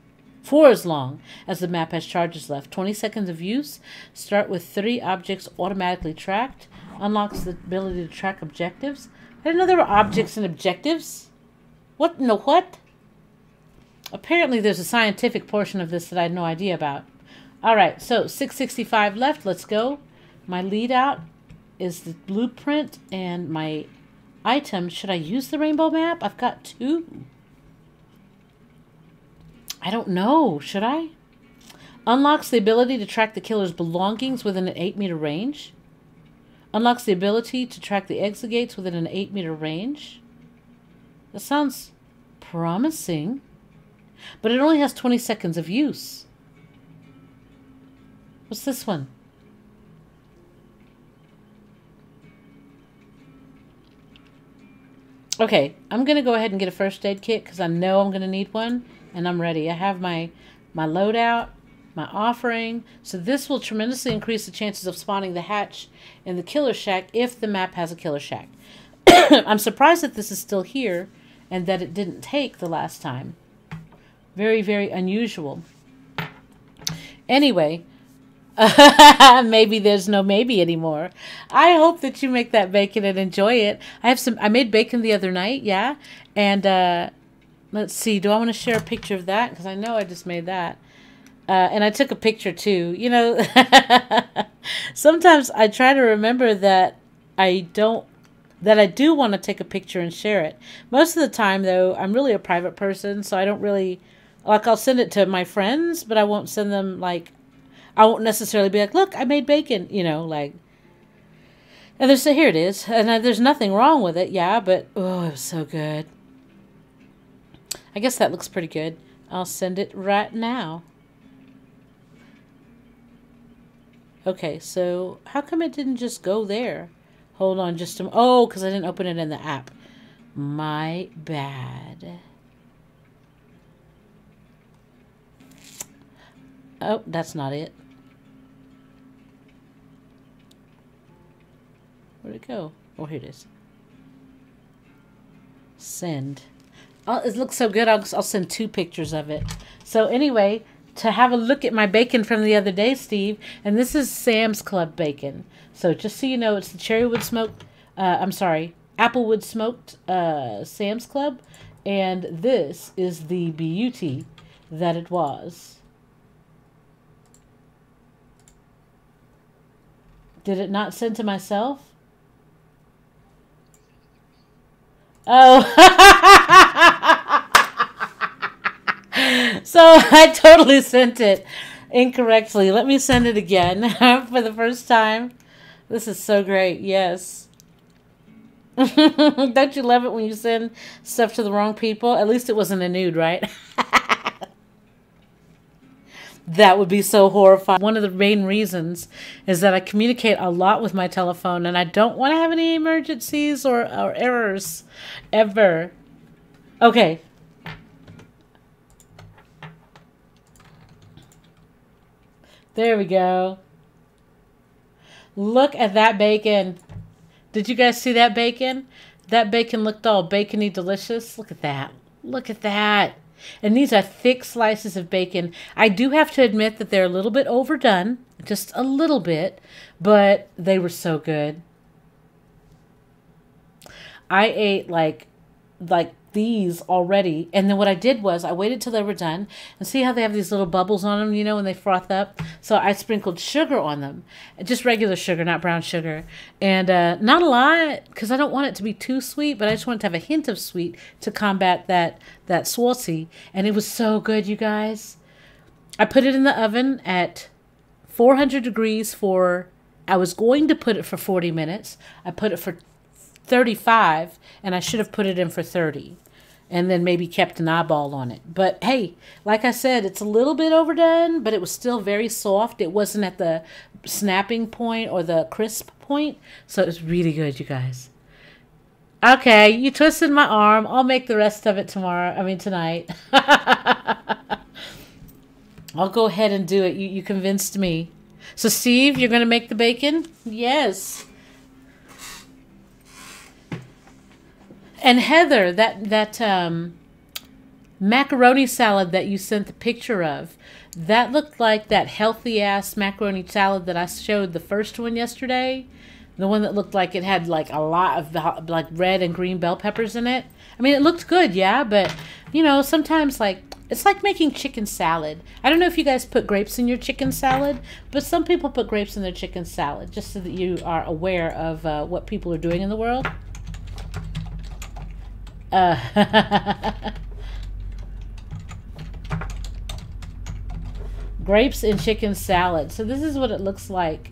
for as long as the map has charges left. 20 seconds of use. Start with three objects automatically tracked. Unlocks the ability to track objectives. I didn't know there were objects and objectives. What No, what? Apparently there's a scientific portion of this that I had no idea about. All right, so 665 left. Let's go. My lead out is the blueprint and my item. Should I use the rainbow map? I've got two. I don't know. Should I? Unlocks the ability to track the killer's belongings within an 8 meter range. Unlocks the ability to track the exit gates within an 8 meter range. That sounds promising. But it only has 20 seconds of use. What's this one? Okay, I'm going to go ahead and get a first aid kit because I know I'm going to need one and I'm ready. I have my, my loadout, my offering. So this will tremendously increase the chances of spawning the hatch in the killer shack if the map has a killer shack. I'm surprised that this is still here and that it didn't take the last time. Very, very unusual. Anyway, maybe there's no maybe anymore. I hope that you make that bacon and enjoy it. I have some. I made bacon the other night, yeah, and uh, let's see. Do I want to share a picture of that? Because I know I just made that, uh, and I took a picture too. You know, sometimes I try to remember that I don't that I do want to take a picture and share it. Most of the time, though, I'm really a private person, so I don't really like. I'll send it to my friends, but I won't send them like I won't necessarily be like, look, I made bacon, you know, like. And there's here it is, and uh, there's nothing wrong with it, yeah, but oh, it was so good. I guess that looks pretty good. I'll send it right now. Okay, so how come it didn't just go there? Hold on just a Oh, because I didn't open it in the app. My bad. Oh, that's not it. Where'd it go? Oh, here it is. Send. Oh, it looks so good. I'll, I'll send two pictures of it. So anyway, to have a look at my bacon from the other day, Steve, and this is Sam's Club bacon. So just so you know, it's the cherrywood smoked, uh, I'm sorry, applewood smoked uh, Sam's Club, and this is the beauty that it was. Did it not send to myself? Oh. so I totally sent it incorrectly. Let me send it again for the first time. This is so great. Yes. Don't you love it when you send stuff to the wrong people? At least it wasn't a nude, right? That would be so horrifying. One of the main reasons is that I communicate a lot with my telephone and I don't want to have any emergencies or, or errors ever. Okay. There we go. Look at that bacon. Did you guys see that bacon? That bacon looked all bacony delicious. Look at that. Look at that. And these are thick slices of bacon. I do have to admit that they're a little bit overdone, just a little bit, but they were so good. I ate like like these already. And then what I did was I waited till they were done and see how they have these little bubbles on them, you know, when they froth up. So I sprinkled sugar on them, just regular sugar, not brown sugar. And uh, not a lot because I don't want it to be too sweet, but I just wanted to have a hint of sweet to combat that, that saucy. And it was so good, you guys. I put it in the oven at 400 degrees for, I was going to put it for 40 minutes. I put it for 35 and I should have put it in for 30 and then maybe kept an eyeball on it. But hey, like I said, it's a little bit overdone, but it was still very soft. It wasn't at the snapping point or the crisp point, so it was really good, you guys. Okay, you twisted my arm. I'll make the rest of it tomorrow. I mean tonight. I'll go ahead and do it. You you convinced me. So Steve, you're gonna make the bacon? Yes. And Heather, that that um, macaroni salad that you sent the picture of, that looked like that healthy ass macaroni salad that I showed the first one yesterday. the one that looked like it had like a lot of like red and green bell peppers in it. I mean, it looked good, yeah, but you know, sometimes like it's like making chicken salad. I don't know if you guys put grapes in your chicken salad, but some people put grapes in their chicken salad just so that you are aware of uh, what people are doing in the world. Uh, grapes and chicken salad. So this is what it looks like.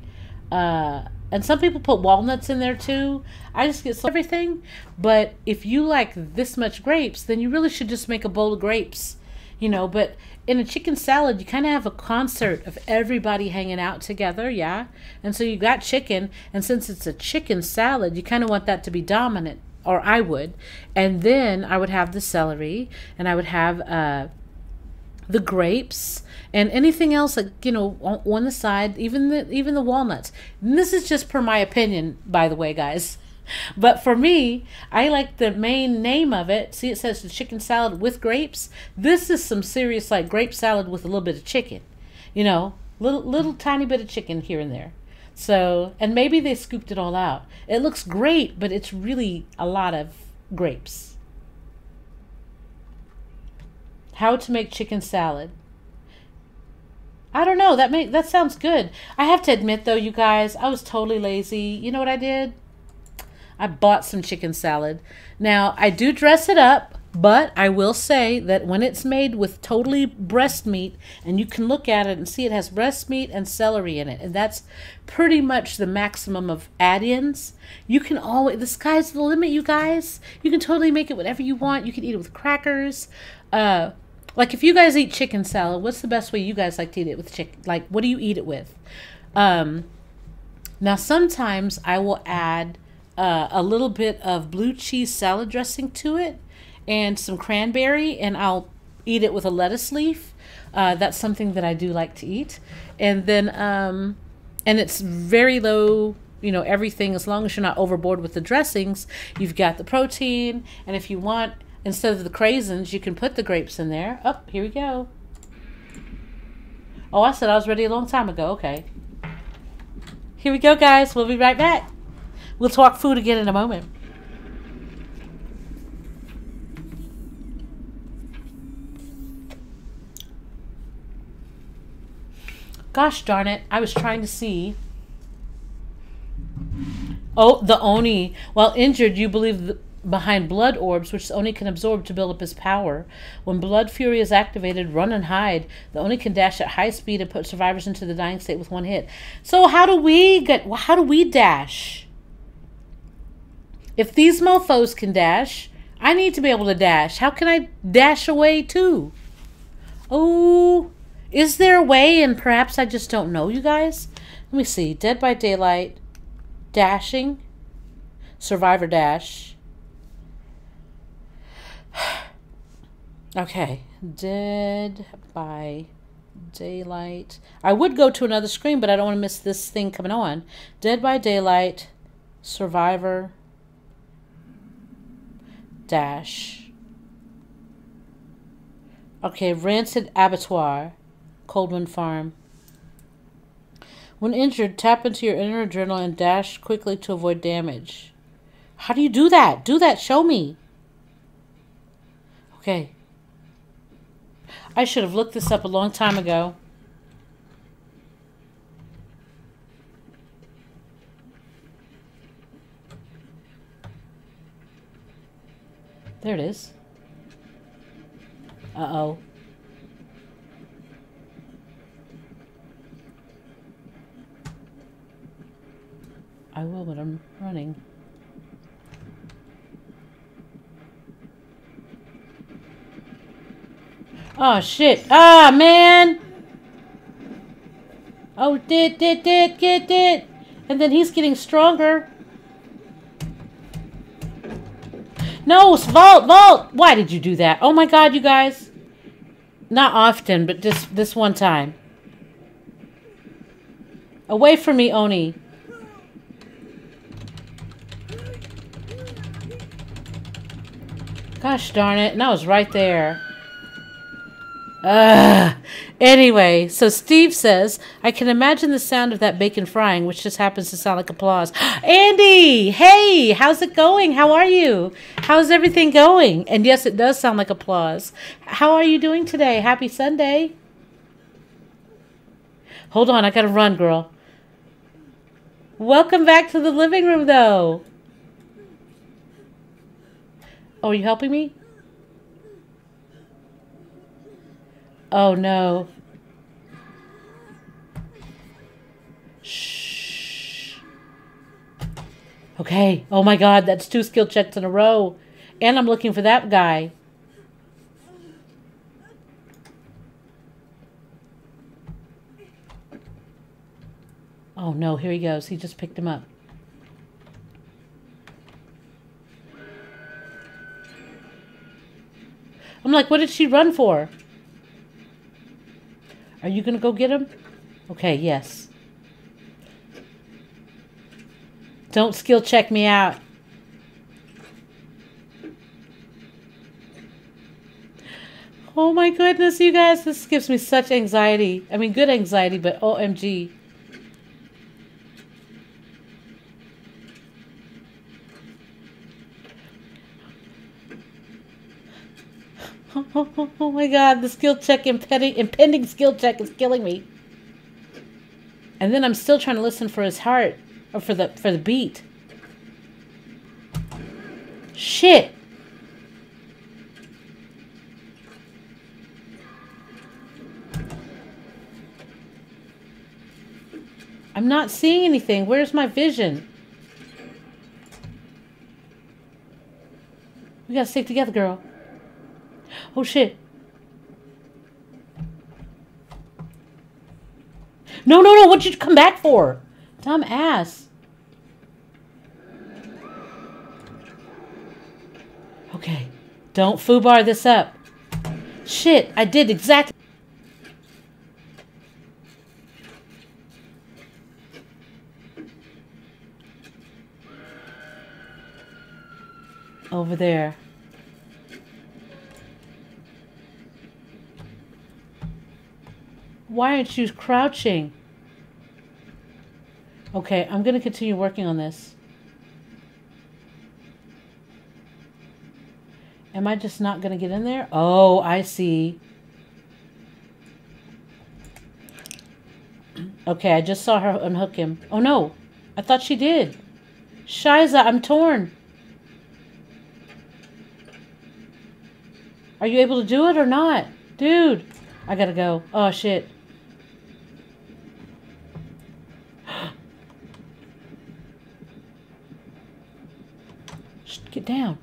Uh, and some people put walnuts in there too. I just get everything. But if you like this much grapes, then you really should just make a bowl of grapes, you know. But in a chicken salad, you kind of have a concert of everybody hanging out together, yeah. And so you got chicken, and since it's a chicken salad, you kind of want that to be dominant, or I would. And then I would have the celery, and I would have uh, the grapes and anything else like you know on, on the side even the even the walnuts. And this is just per my opinion by the way guys. But for me i like the main name of it. See it says the chicken salad with grapes. This is some serious like grape salad with a little bit of chicken you know little little tiny bit of chicken here and there so and maybe they scooped it all out it looks great but it's really a lot of grapes how to make chicken salad I don't know. That make that sounds good. I have to admit though, you guys, I was totally lazy. You know what I did? I bought some chicken salad. Now, I do dress it up, but I will say that when it's made with totally breast meat, and you can look at it and see it has breast meat and celery in it, and that's pretty much the maximum of add-ins. You can always, the sky's the limit, you guys. You can totally make it whatever you want. You can eat it with crackers. Uh, like if you guys eat chicken salad, what's the best way you guys like to eat it with chicken? Like what do you eat it with? Um, now sometimes I will add uh, a little bit of blue cheese salad dressing to it and some cranberry, and I'll eat it with a lettuce leaf. Uh, that's something that I do like to eat, and then um, and it's very low you know everything as long as you're not overboard with the dressings you've got the protein and if you want Instead of the craisins, you can put the grapes in there. Oh, here we go. Oh, I said I was ready a long time ago. Okay. Here we go, guys. We'll be right back. We'll talk food again in a moment. Gosh darn it. I was trying to see. Oh, the Oni. While injured, you believe the behind blood orbs, which the Oni can absorb to build up his power. When blood fury is activated, run and hide. The Oni can dash at high speed and put survivors into the dying state with one hit. So how do we get? How do we dash? If these mofo's can dash, I need to be able to dash. How can I dash away too? Oh, is there a way? And perhaps I just don't know, you guys. Let me see. Dead by Daylight, dashing, Survivor Dash. okay, Dead by Daylight. I would go to another screen, but I don't want to miss this thing coming on. Dead by Daylight, Survivor, Dash. Okay, Rancid Abattoir, Coldwind Farm. When injured, tap into your inner adrenaline and dash quickly to avoid damage. How do you do that? Do that. Show me. Okay. I should have looked this up a long time ago. There it is. Uh-oh. I will, but I'm running. Oh, shit. Ah, man. Oh, did, did, did, get it. And then he's getting stronger. No, Vault, Vault. Why did you do that? Oh, my God, you guys. Not often, but just this one time. Away from me, Oni. Gosh darn it. And I was right there. Ugh. Anyway, so Steve says, I can imagine the sound of that bacon frying, which just happens to sound like applause. Andy, hey, how's it going? How are you? How's everything going? And yes, it does sound like applause. How are you doing today? Happy Sunday. Hold on, I gotta run, girl. Welcome back to the living room, though. Oh, are you helping me? Oh no. Shh. Okay. Oh my god, that's two skill checks in a row. And I'm looking for that guy. Oh no, here he goes. He just picked him up. Like, what did she run for? Are you going to go get him? Okay, yes. Don't skill check me out. Oh my goodness, you guys, this gives me such anxiety. I mean, good anxiety, but OMG. Oh, my god, the skill check, impending, impending skill check is killing me. And then I'm still trying to listen for his heart, or for the for the beat. Shit. I'm not seeing anything. Where's my vision? We gotta stick together, girl. Oh shit. No, no, no. What'd you come back for? Dumb ass. Okay. Don't foobar this up. Shit, I did exactly. Over there. Why aren't you crouching? Okay, I'm going to continue working on this. Am I just not going to get in there? Oh, I see. Okay, I just saw her unhook him. Oh, no. I thought she did. Shiza, I'm torn. Are you able to do it or not? Dude, I gotta go. Oh, shit. Get down.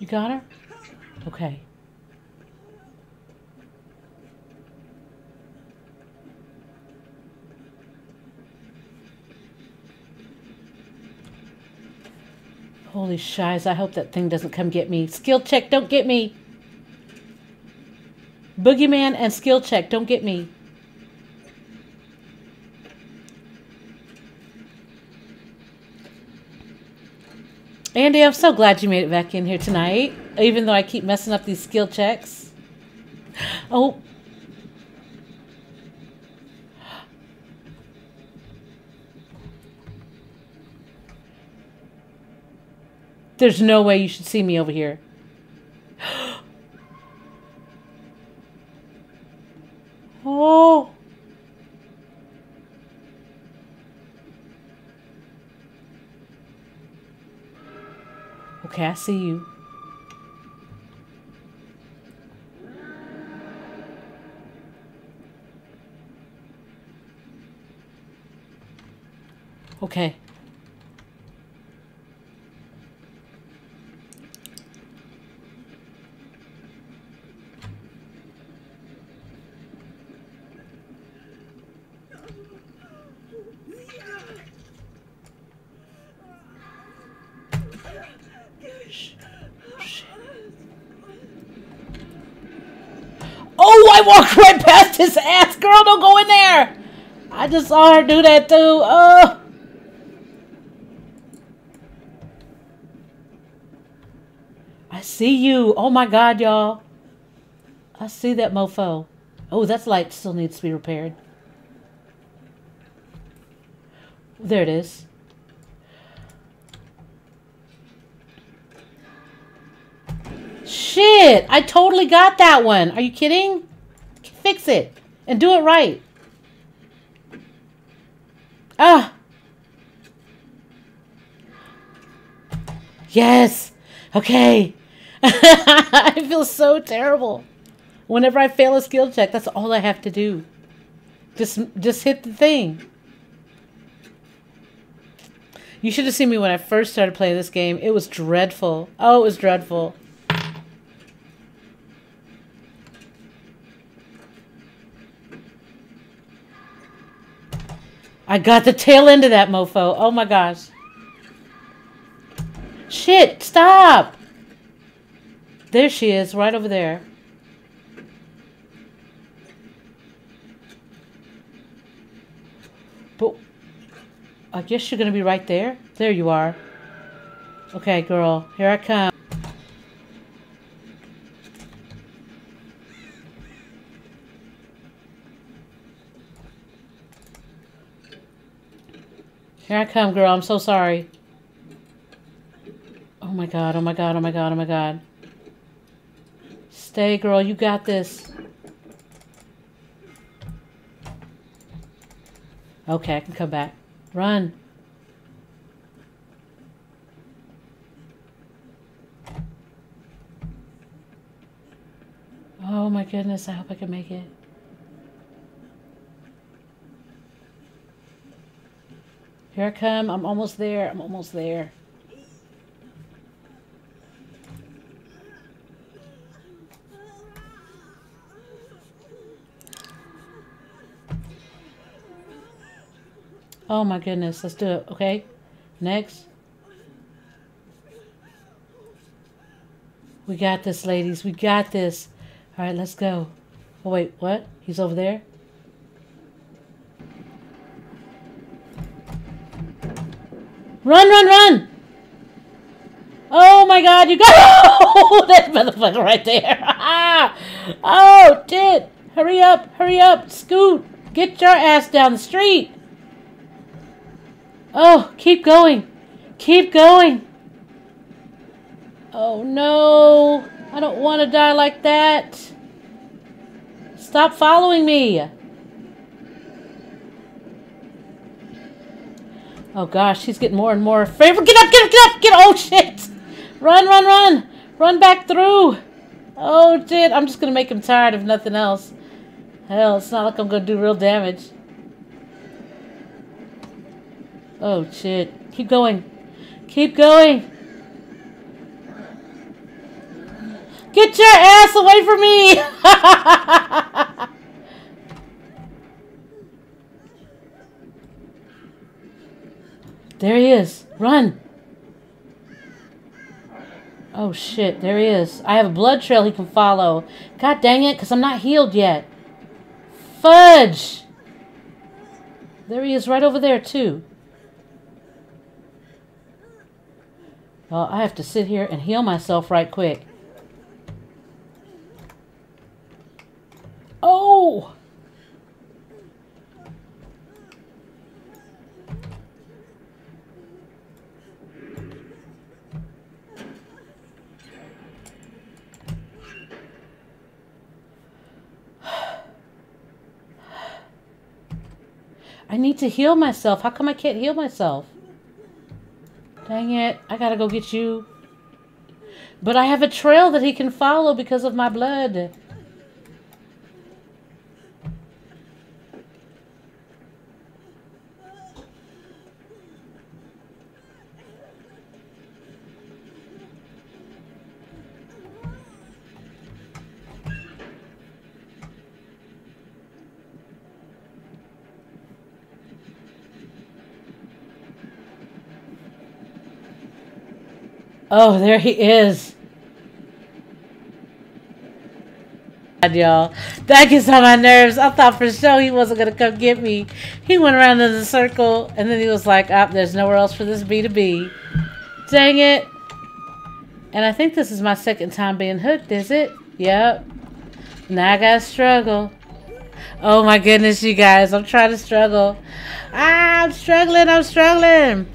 You got her? Okay. Holy shiz, I hope that thing doesn't come get me. Skill check, don't get me. Boogeyman and skill check. Don't get me. Andy, I'm so glad you made it back in here tonight, even though I keep messing up these skill checks. Oh. There's no way you should see me over here. Oh. Okay, I see you. Okay. his ass. Girl, don't go in there. I just saw her do that too. Oh. I see you. Oh my God, y'all. I see that mofo. Oh, that light still needs to be repaired. There it is. Shit, I totally got that one. Are you kidding? Fix it. And do it right. Ah! Yes! Okay! I feel so terrible. Whenever I fail a skill check, that's all I have to do. Just, just hit the thing. You should have seen me when I first started playing this game. It was dreadful. Oh, it was dreadful. I got the tail end of that mofo. Oh my gosh. Shit, stop! There she is, right over there. But I guess you're going to be right there. There you are. Okay, girl, here I come. Here I come, girl. I'm so sorry. Oh my god, oh my god, oh my god, oh my god. Stay, girl. You got this. Okay, I can come back. Run. Oh my goodness, I hope I can make it. Here I come. I'm almost there. I'm almost there. Oh my goodness. Let's do it. Okay. Next. We got this, ladies. We got this. All right, let's go. Oh, wait. What? He's over there? Run, run, run! Oh my god, you got oh, that motherfucker right there. oh, shit. Hurry up, hurry up. Scoot. Get your ass down the street. Oh, keep going. Keep going. Oh no. I don't want to die like that. Stop following me. Oh gosh, he's getting more and more favorite. Get up, get up, get up, get Oh shit! Run, run, run! Run back through! Oh shit, I'm just gonna make him tired if nothing else. Hell, it's not like I'm gonna do real damage. Oh shit. Keep going. Keep going! Get your ass away from me! There he is. Run. Oh shit, there he is. I have a blood trail he can follow. God dang it, because I'm not healed yet. Fudge! There he is right over there too. Well, I have to sit here and heal myself right quick. Oh! I need to heal myself. How come I can't heal myself? Dang it. I gotta go get you. But I have a trail that he can follow because of my blood. Oh, there he is. Y'all. That gets on my nerves. I thought for sure he wasn't going to come get me. He went around in the circle, and then he was like, ah, there's nowhere else for this B to be. Dang it. And I think this is my second time being hooked, is it? Yep. Now I gotta struggle. Oh my goodness, you guys. I'm trying to struggle. Ah, I'm struggling. I'm struggling.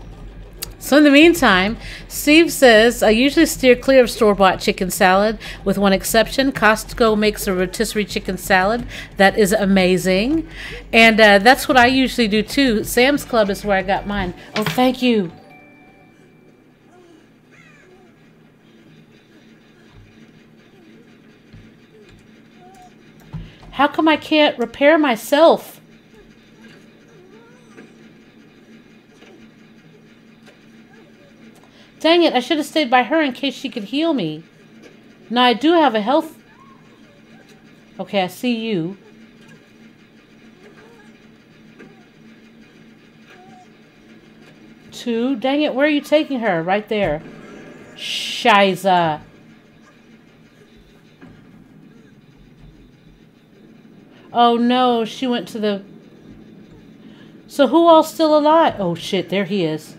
So in the meantime, Steve says, I usually steer clear of store-bought chicken salad, with one exception. Costco makes a rotisserie chicken salad that is amazing. And uh, that's what I usually do too. Sam's Club is where I got mine. Oh, thank you. How come I can't repair myself? Dang it, I should have stayed by her in case she could heal me. Now, I do have a health... Okay, I see you. Two. Dang it, where are you taking her? Right there. Shiza. Oh no, she went to the... So who all's still alive? Oh shit, there he is.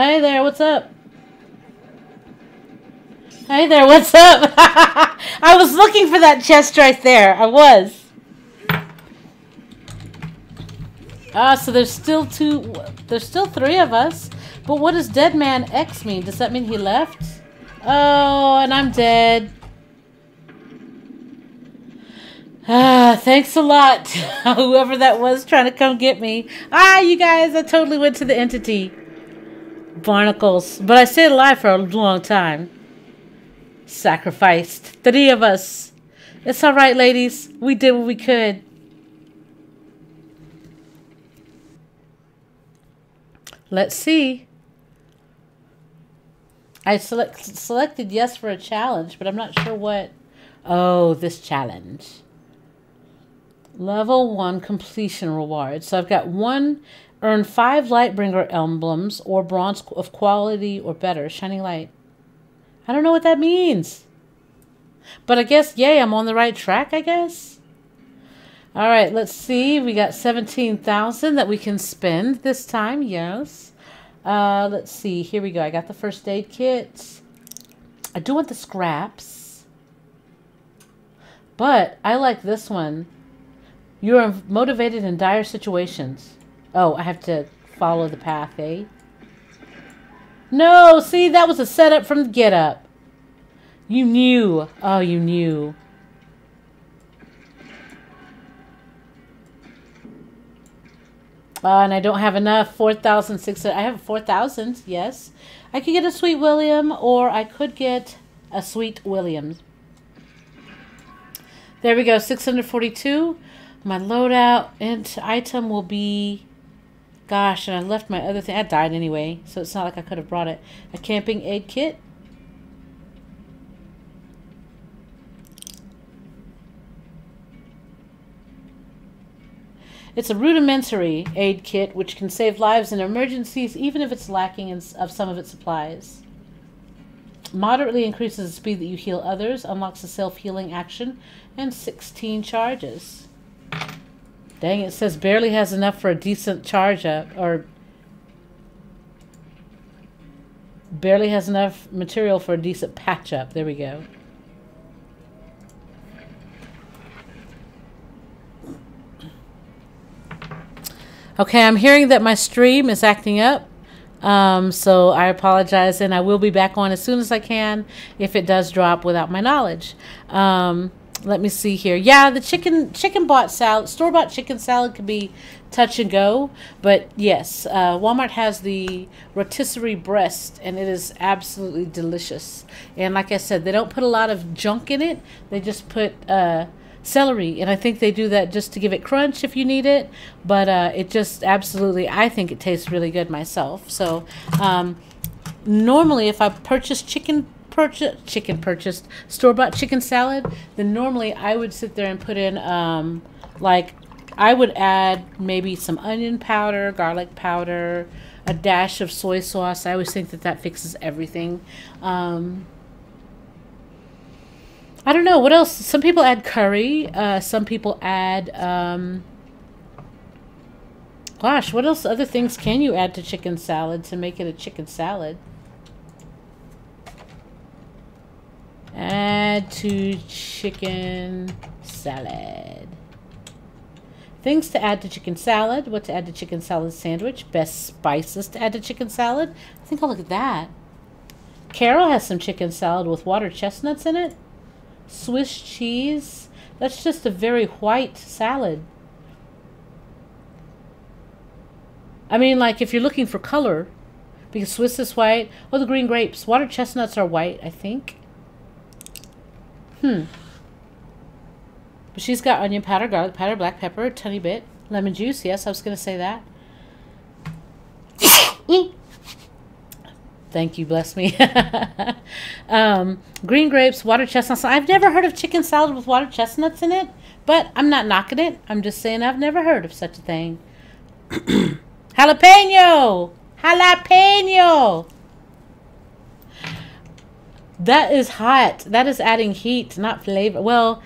Hey there, what's up? Hey there, what's up? I was looking for that chest right there. I was. Ah, so there's still two, there's still three of us. But what does Dead Man X mean? Does that mean he left? Oh, and I'm dead. Ah, thanks a lot, whoever that was trying to come get me. Ah, you guys, I totally went to the entity barnacles. But I stayed alive for a long time. Sacrificed. Three of us. It's all right, ladies. We did what we could. Let's see. I select, selected yes for a challenge, but I'm not sure what... Oh, this challenge. Level 1 completion reward. So I've got one Earn five Lightbringer emblems or bronze of quality or better. Shining light. I don't know what that means. But I guess, yay, I'm on the right track, I guess. All right, let's see. We got 17,000 that we can spend this time. Yes. Uh, let's see. Here we go. I got the first aid kit. I do want the scraps. But I like this one. You are motivated in dire situations. Oh, I have to follow the path, eh? No, see, that was a setup from the get up. You knew. Oh, you knew. Uh, and I don't have enough. 4,600. I have 4,000, yes. I could get a Sweet William, or I could get a Sweet Williams. There we go, 642. My loadout and item will be Gosh, and I left my other thing. I died anyway, so it's not like I could have brought it. A camping aid kit. It's a rudimentary aid kit which can save lives in emergencies even if it's lacking in, of some of its supplies. Moderately increases the speed that you heal others, unlocks a self-healing action, and 16 charges. Dang, it says barely has enough for a decent charge up, or barely has enough material for a decent patch up. There we go. Okay, I'm hearing that my stream is acting up. Um, so I apologize, and I will be back on as soon as I can if it does drop without my knowledge. Um, let me see here. Yeah, the chicken chicken bought salad, store bought chicken salad could be touch and go, but yes, uh, Walmart has the rotisserie breast, and it is absolutely delicious. And like I said, they don't put a lot of junk in it; they just put uh, celery, and I think they do that just to give it crunch if you need it. But uh, it just absolutely, I think it tastes really good myself. So. Um, normally, if I purchase chicken chicken purchased store bought chicken salad, then normally I would sit there and put in um, like I would add maybe some onion powder, garlic powder, a dash of soy sauce. I always think that that fixes everything. Um, I don't know what else. Some people add curry. Uh, some people add um, Gosh, what else other things can you add to chicken salad to make it a chicken salad? Add to chicken salad. Things to add to chicken salad. What to add to chicken salad sandwich. Best spices to add to chicken salad. I think I'll look at that. Carol has some chicken salad with water chestnuts in it. Swiss cheese. That's just a very white salad. I mean, like, if you're looking for color, because Swiss is white. Oh, the green grapes. Water chestnuts are white, I think. Hmm. But she's got onion powder, garlic powder, black pepper, a tiny bit. Lemon juice, yes, I was going to say that. Thank you, bless me. um, green grapes, water chestnuts. I've never heard of chicken salad with water chestnuts in it, but I'm not knocking it. I'm just saying I've never heard of such a thing. Jalapeno! Jalapeno! That is hot. That is adding heat, not flavor. Well,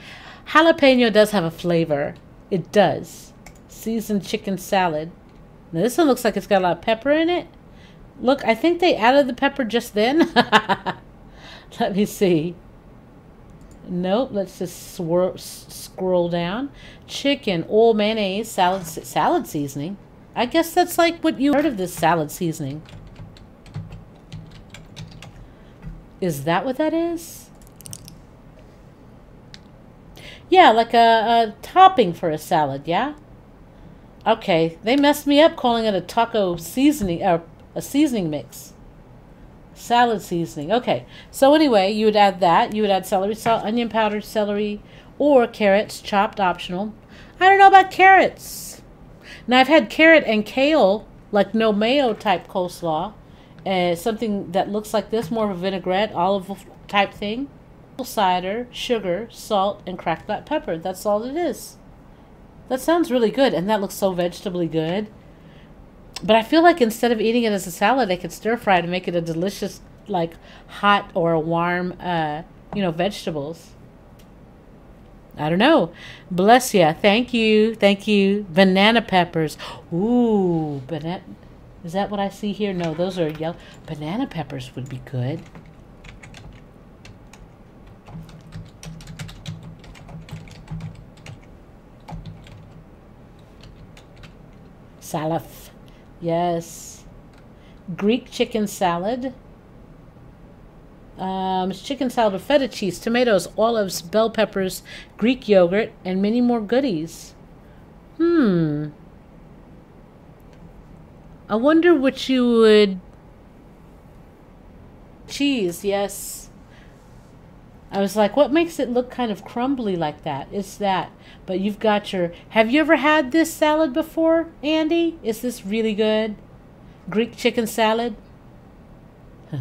jalapeno does have a flavor. It does. Seasoned chicken salad. Now, this one looks like it's got a lot of pepper in it. Look, I think they added the pepper just then. Let me see. Nope, let's just scroll down. Chicken, oil, mayonnaise, salad, salad seasoning. I guess that's like what you heard of this salad seasoning. Is that what that is? Yeah, like a, a topping for a salad, yeah? Okay, they messed me up calling it a taco seasoning, or uh, a seasoning mix. Salad seasoning. Okay, so anyway, you would add that. You would add celery salt, onion powder, celery, or carrots, chopped optional. I don't know about carrots. Now I've had carrot and kale, like no mayo type coleslaw, uh, something that looks like this, more of a vinaigrette, olive type thing. Cider, sugar, salt, and cracked black pepper. That's all it is. That sounds really good, and that looks so vegetably good. But I feel like instead of eating it as a salad, I could stir fry to make it a delicious, like hot or warm, uh, you know, vegetables. I don't know. Bless you. Thank you. Thank you. Banana peppers. Ooh, banana. Is that what I see here? No, those are yellow. Banana peppers would be good. Salaf. Yes. Greek chicken salad. Um, chicken salad with feta cheese, tomatoes, olives, bell peppers, Greek yogurt, and many more goodies. Hmm. I wonder what you would. Cheese, yes. I was like, what makes it look kind of crumbly like that? It's that. But you've got your. Have you ever had this salad before, Andy? Is this really good? Greek chicken salad?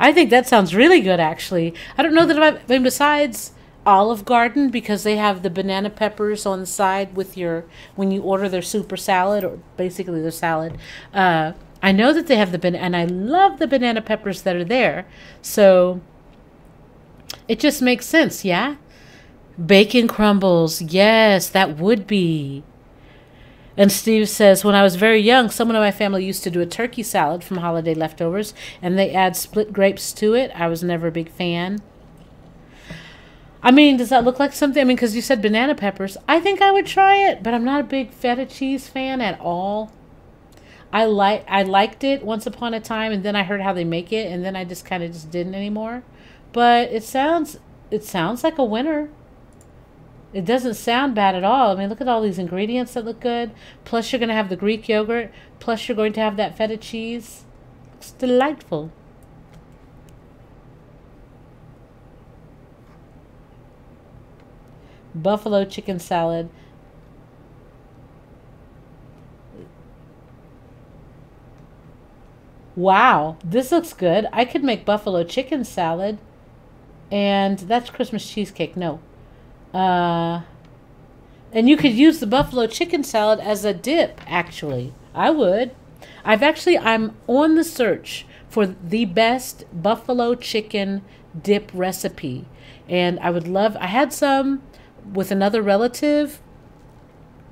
I think that sounds really good, actually. I don't know that I've, I mean, besides Olive Garden, because they have the banana peppers on the side with your, when you order their super salad, or basically their salad, uh, I know that they have the, ban- and I love the banana peppers that are there. So it just makes sense, yeah? Bacon crumbles, yes, that would be. And Steve says, when I was very young, someone in my family used to do a turkey salad from holiday leftovers, and they add split grapes to it. I was never a big fan. I mean, does that look like something? I mean, because you said banana peppers. I think I would try it, but I'm not a big feta cheese fan at all. I like I liked it once upon a time, and then I heard how they make it, and then I just kind of just didn't anymore. But it sounds it sounds like a winner. It doesn't sound bad at all. I mean, look at all these ingredients that look good. Plus, you're going to have the Greek yogurt. Plus, you're going to have that feta cheese. It's delightful. Buffalo chicken salad. Wow, this looks good. I could make buffalo chicken salad. And that's Christmas cheesecake. No, uh, and you could use the buffalo chicken salad as a dip, actually. I would. I've actually, I'm on the search for the best buffalo chicken dip recipe. And I would love, I had some with another relative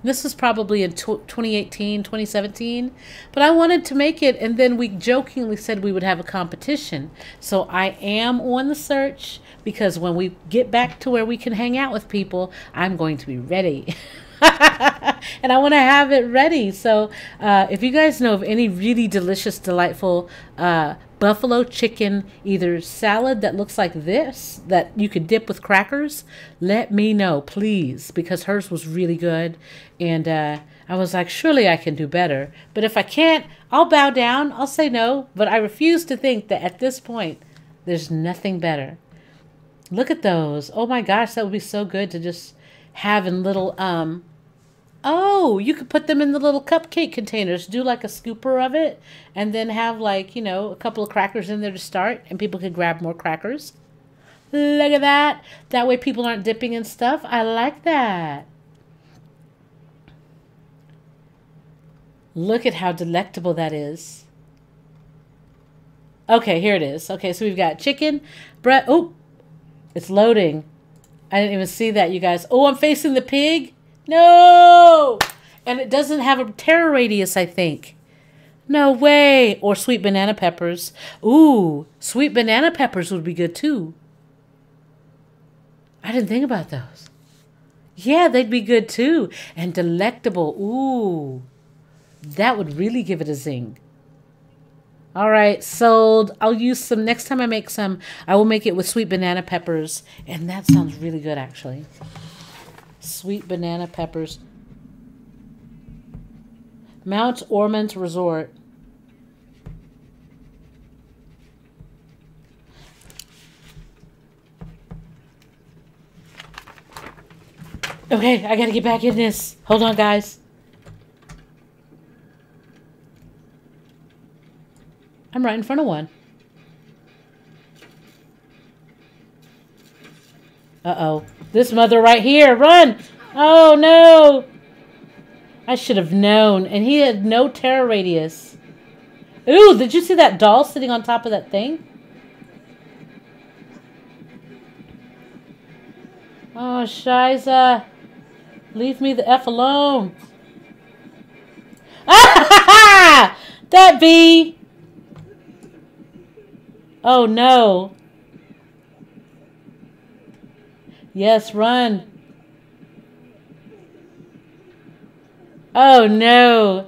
This was probably in 2018, 2017. But I wanted to make it, and then we jokingly said we would have a competition. So I am on the search because when we get back to where we can hang out with people, I'm going to be ready. and I want to have it ready. So, uh, if you guys know of any really delicious, delightful uh, buffalo chicken, either salad that looks like this that you could dip with crackers, let me know, please, because hers was really good. And uh, I was like, surely I can do better. But if I can't, I'll bow down. I'll say no. But I refuse to think that at this point, there's nothing better. Look at those. Oh my gosh, that would be so good to just have in little um Oh, you could put them in the little cupcake containers. Do like a scooper of it, and then have like you know a couple of crackers in there to start, and people could grab more crackers. Look at that. That way people aren't dipping in stuff. I like that. Look at how delectable that is. Okay, here it is. Okay, so we've got chicken, bread. Oh, it's loading. I didn't even see that, you guys. Oh, I'm facing the pig. No! And it doesn't have a terror radius, I think. No way. Or sweet banana peppers. Ooh, sweet banana peppers would be good too. I didn't think about those. Yeah, they'd be good too. And delectable. Ooh, that would really give it a zing. All right, sold. I'll use some next time I make some. I will make it with sweet banana peppers, and that sounds really good actually. Sweet banana peppers. Mount Ormond Resort. Okay, I gotta get back in this. Hold on, guys. I'm right in front of one. Uh-oh. This mother right here. Run! Oh, no! I should have known. And he had no terror radius. Ooh, did you see that doll sitting on top of that thing? Oh, Shiza. Leave me the F alone. Ah! That bee! Oh no. Yes, run. Oh no.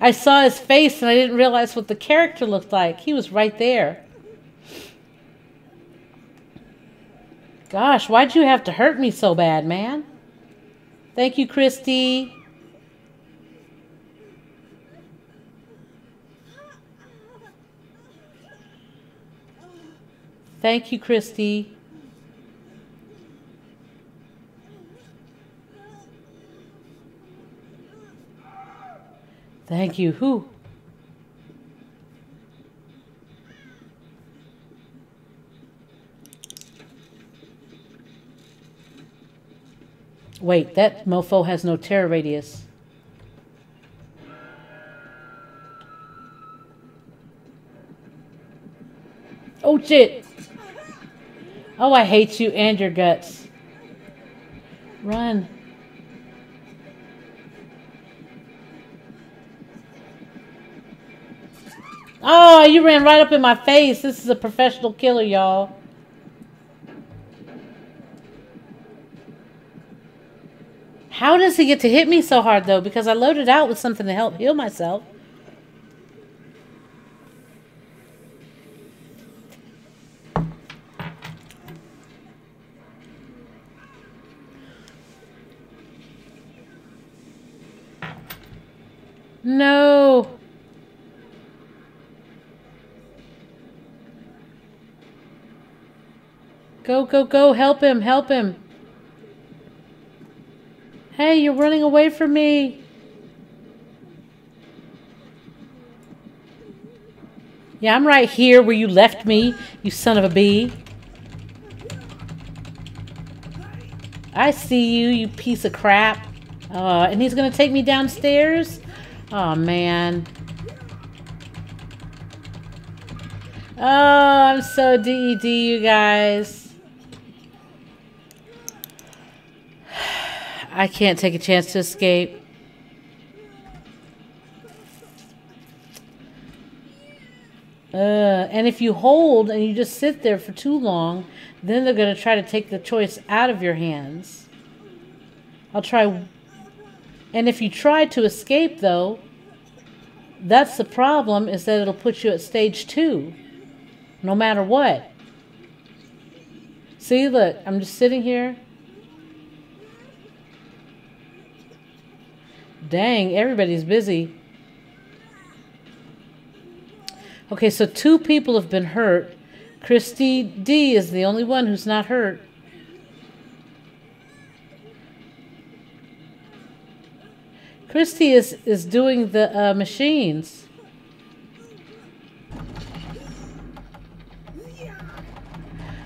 I saw his face and I didn't realize what the character looked like. He was right there. Gosh, why'd you have to hurt me so bad, man? Thank you, Christy. Thank you, Christy. Thank you. Who? Wait, that mofo has no terror radius. Oh shit! Oh, I hate you and your guts. Run. Oh, you ran right up in my face. This is a professional killer, y'all. How does he get to hit me so hard, though? Because I loaded out with something to help heal myself. No. Go, go, go. Help him. Help him. Hey, you're running away from me. Yeah, I'm right here where you left me, you son of a bee. I see you, you piece of crap. Uh, and he's going to take me downstairs? Oh, man. Oh, I'm so DED, you guys. I can't take a chance to escape. Uh, and if you hold and you just sit there for too long, then they're going to try to take the choice out of your hands. I'll try. And if you try to escape, though, that's the problem is that it'll put you at stage two, no matter what. See, look, I'm just sitting here. Dang, everybody's busy. Okay, so two people have been hurt. Christy D is the only one who's not hurt. Christy is, is doing the uh, machines.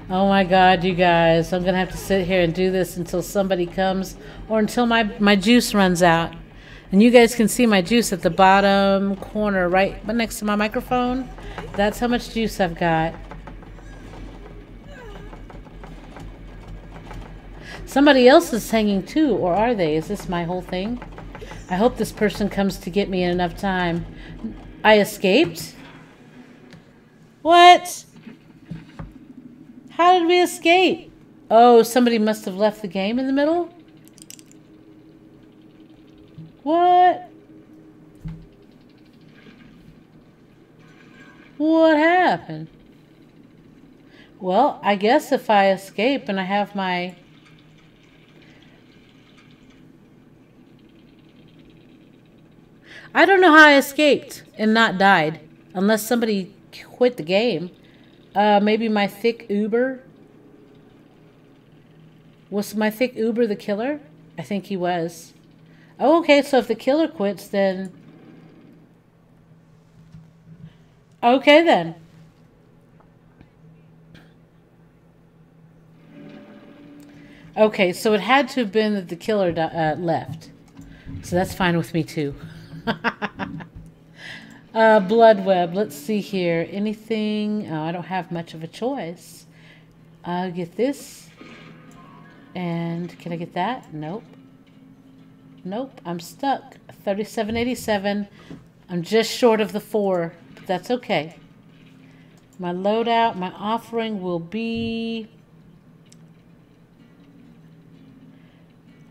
Oh my god, you guys. I'm going to have to sit here and do this until somebody comes or until my, my juice runs out. And you guys can see my juice at the bottom corner right next to my microphone. That's how much juice I've got. Somebody else is hanging too, or are they? Is this my whole thing? I hope this person comes to get me in enough time. I escaped? What? How did we escape? Oh, somebody must have left the game in the middle? What? What happened? Well, I guess if I escape and I have my... I don't know how I escaped and not died. Unless somebody quit the game. Uh, maybe my thick Uber. Was my thick Uber the killer? I think he was. Oh, okay, so if the killer quits, then... Okay, then. Okay, so it had to have been that the killer uh, left. So that's fine with me, too. uh, blood web. Let's see here. Anything? Oh, I don't have much of a choice. I'll get this. And can I get that? Nope. Nope, I'm stuck. 3787. I'm just short of the four, but that's okay. My loadout, my offering will be...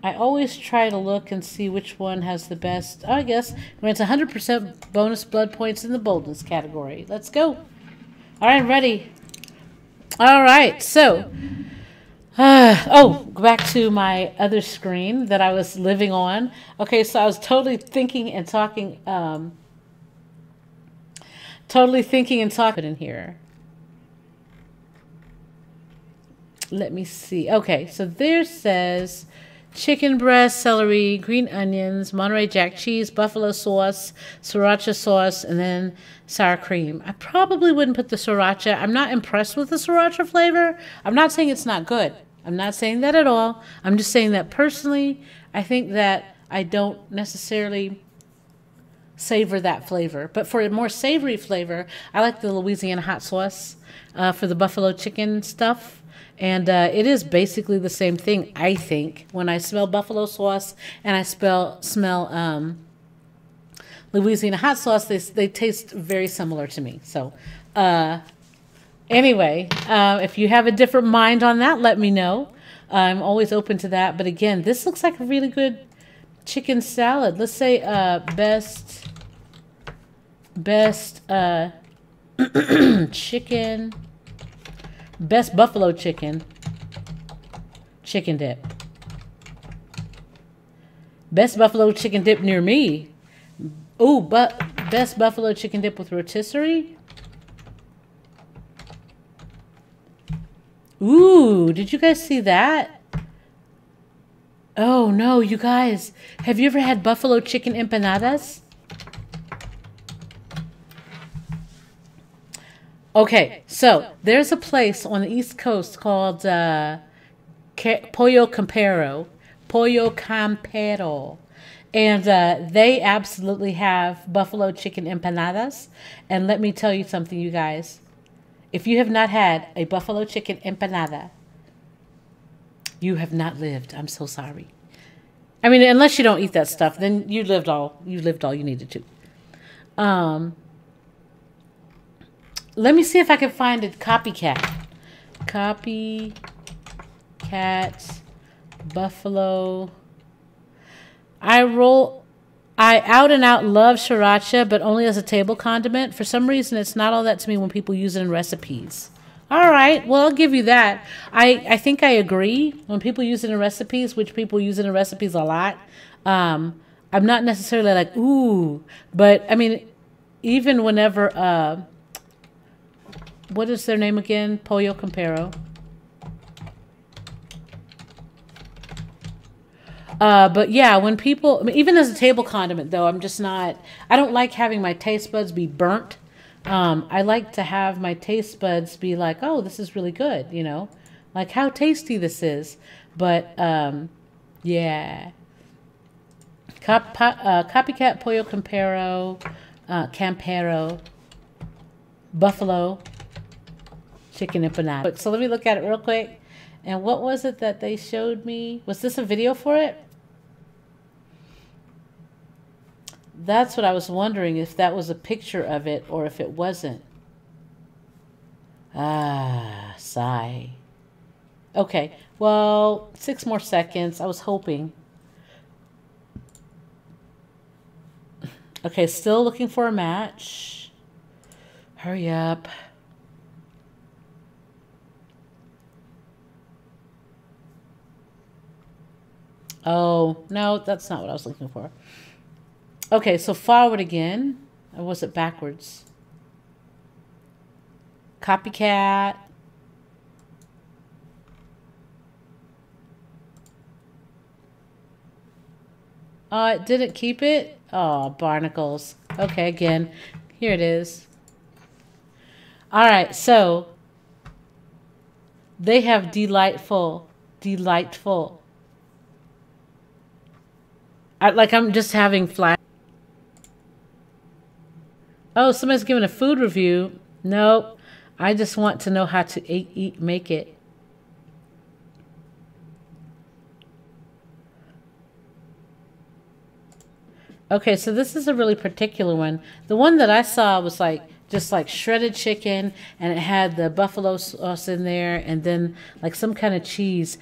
I always try to look and see which one has the best. Oh, I guess grants 100% bonus blood points in the boldness category. Let's go. All right, ready. All right, so uh, oh, back to my other screen that I was living on. Okay, so I was totally thinking and talking, um, totally thinking and talking in here. Let me see. Okay, so there says chicken breast, celery, green onions, Monterey Jack cheese, buffalo sauce, sriracha sauce, and then sour cream. I probably wouldn't put the sriracha. I'm not impressed with the sriracha flavor. I'm not saying it's not good. I'm not saying that at all. I'm just saying that personally, I think that I don't necessarily savor that flavor. But for a more savory flavor, I like the Louisiana hot sauce uh, for the buffalo chicken stuff. And uh, it is basically the same thing, I think. When I smell buffalo sauce and I smell, smell um, Louisiana hot sauce, they, they taste very similar to me. So, uh, anyway, uh, if you have a different mind on that, let me know. I'm always open to that. But again, this looks like a really good chicken salad. Let's say uh, best, best uh, chicken, best buffalo chicken, chicken dip. Best buffalo chicken dip near me. Ooh, but best buffalo chicken dip with rotisserie. Ooh, did you guys see that? Oh no, you guys. Have you ever had buffalo chicken empanadas? Okay, so there's a place on the East Coast called uh, Pollo Campero. Pollo Campero. And uh, they absolutely have buffalo chicken empanadas. And let me tell you something, you guys. If you have not had a buffalo chicken empanada, you have not lived. I'm so sorry. I mean, unless you don't eat that stuff, then you lived all you lived all you needed to. Um, let me see if I can find a copycat. Copy Copycat buffalo. I roll. I out and out love sriracha, but only as a table condiment. For some reason, it's not all that to me when people use it in recipes. All right, well, I'll give you that. I, I think I agree. When people use it in recipes, which people use it in recipes a lot, um, I'm not necessarily like, ooh, but I mean, even whenever, uh, what is their name again? Pollo Campero. Uh, but yeah, when people, even as a table condiment, though, I'm just not, I don't like having my taste buds be burnt. Um, I like to have my taste buds be like, oh, this is really good, you know, like how tasty this is. But um, yeah. Cop, uh, copycat Pollo Campero, uh, Campero, Buffalo, Chicken empanada. So let me look at it real quick. And what was it that they showed me? Was this a video for it? That's what I was wondering if that was a picture of it or if it wasn't. Ah, sigh. Okay, well, six more seconds. I was hoping. Okay, still looking for a match. Hurry up. Oh, no, that's not what I was looking for. Okay, so forward again. Or was it backwards? Copycat. Oh, it didn't keep it? Oh, barnacles. Okay, again. Here it is. All right, so they have delightful, delightful. I, like I'm just having flash. Oh, somebody's giving a food review. Nope. I just want to know how to eat, eat make it. Okay, so this is a really particular one. The one that I saw was like just like shredded chicken and it had the buffalo sauce in there and then like some kind of cheese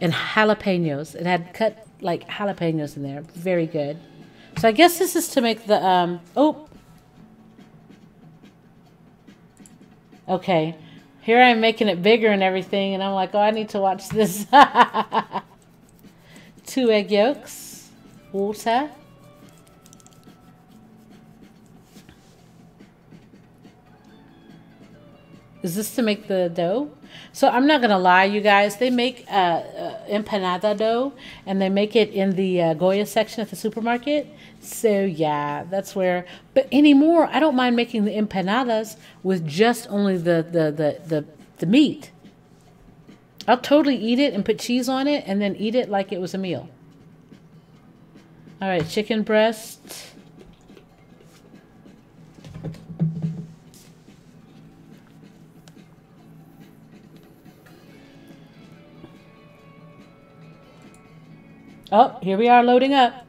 and jalapenos. It had cut like jalapenos in there. Very good. So I guess this is to make the um oh Okay. Here I'm making it bigger and everything, and I'm like, oh, I need to watch this. Two egg yolks, water. Is this to make the dough? So I'm not gonna lie, you guys. They make uh, uh, empanada dough, and they make it in the uh, Goya section at the supermarket. So yeah, that's where. But anymore, I don't mind making the empanadas with just only the the the the, the meat. I'll totally eat it and put cheese on it, and then eat it like it was a meal. All right, chicken breast. Oh, here we are loading up.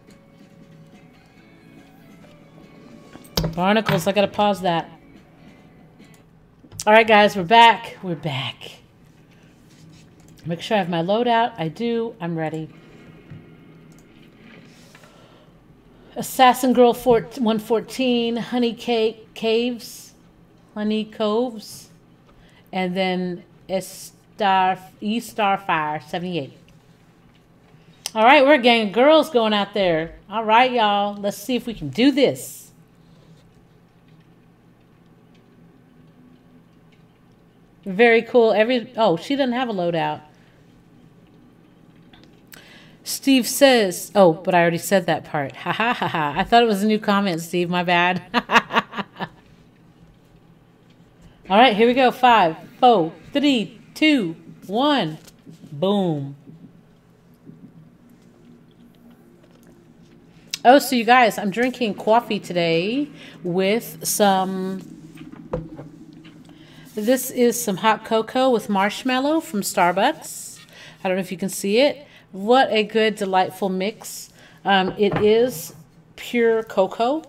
Barnacles, I gotta pause that. All right, guys, we're back. We're back. Make sure I have my loadout. I do. I'm ready. Assassin Girl 114, Honey Cake Caves, Honey Coves, and then Star E Starfire 78. All right, we're a gang of girls going out there. All right, y'all. Let's see if we can do this. Very cool. Every oh, she doesn't have a loadout. Steve says, "Oh, but I already said that part." Ha ha ha ha. I thought it was a new comment, Steve. My bad. All right, here we go. Five, four, three, two, one. Boom. Oh, so you guys, I'm drinking coffee today with some. This is some hot cocoa with marshmallow from Starbucks. I don't know if you can see it. What a good, delightful mix. Um, it is pure cocoa,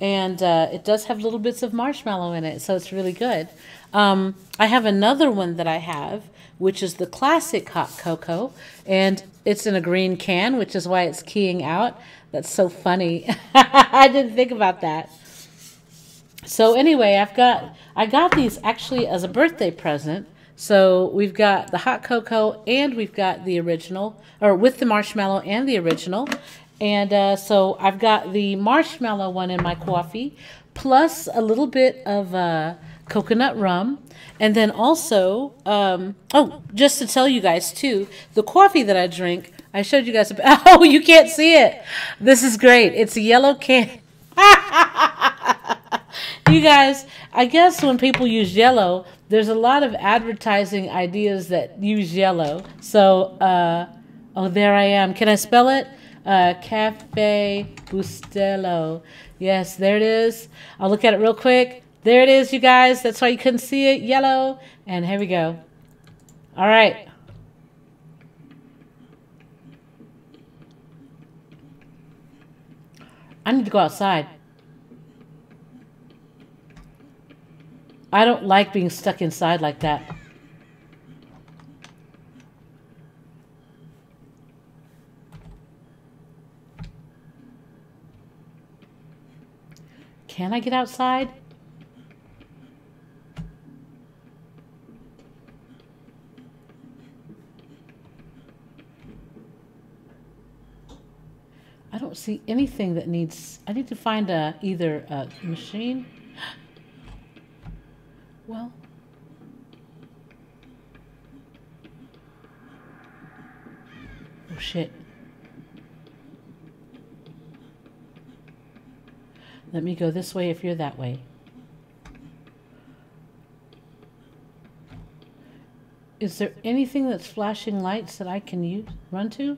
and uh, it does have little bits of marshmallow in it, so it's really good. Um, I have another one that I have, which is the classic hot cocoa, and it's in a green can, which is why it's keying out. That's so funny. I didn't think about that. So anyway, I've got I got these actually as a birthday present. So we've got the hot cocoa and we've got the original, or with the marshmallow and the original. And uh, so I've got the marshmallow one in my coffee, plus a little bit of uh, coconut rum. And then also, um, oh, just to tell you guys too, the coffee that I drink, I showed you guys. About, oh, you can't see it. This is great. It's a yellow can. you guys, I guess when people use yellow, there's a lot of advertising ideas that use yellow. So, uh, oh, there I am. Can I spell it? Uh, Cafe Bustelo. Yes, there it is. I'll look at it real quick. There it is, you guys. That's why you couldn't see it. Yellow. And here we go. All right. I need to go outside. I don't like being stuck inside like that. Can I get outside? I don't see anything that needs, I need to find a, either a machine. Well, oh shit. Let me go this way if you're that way. Is there anything that's flashing lights that I can use, run to?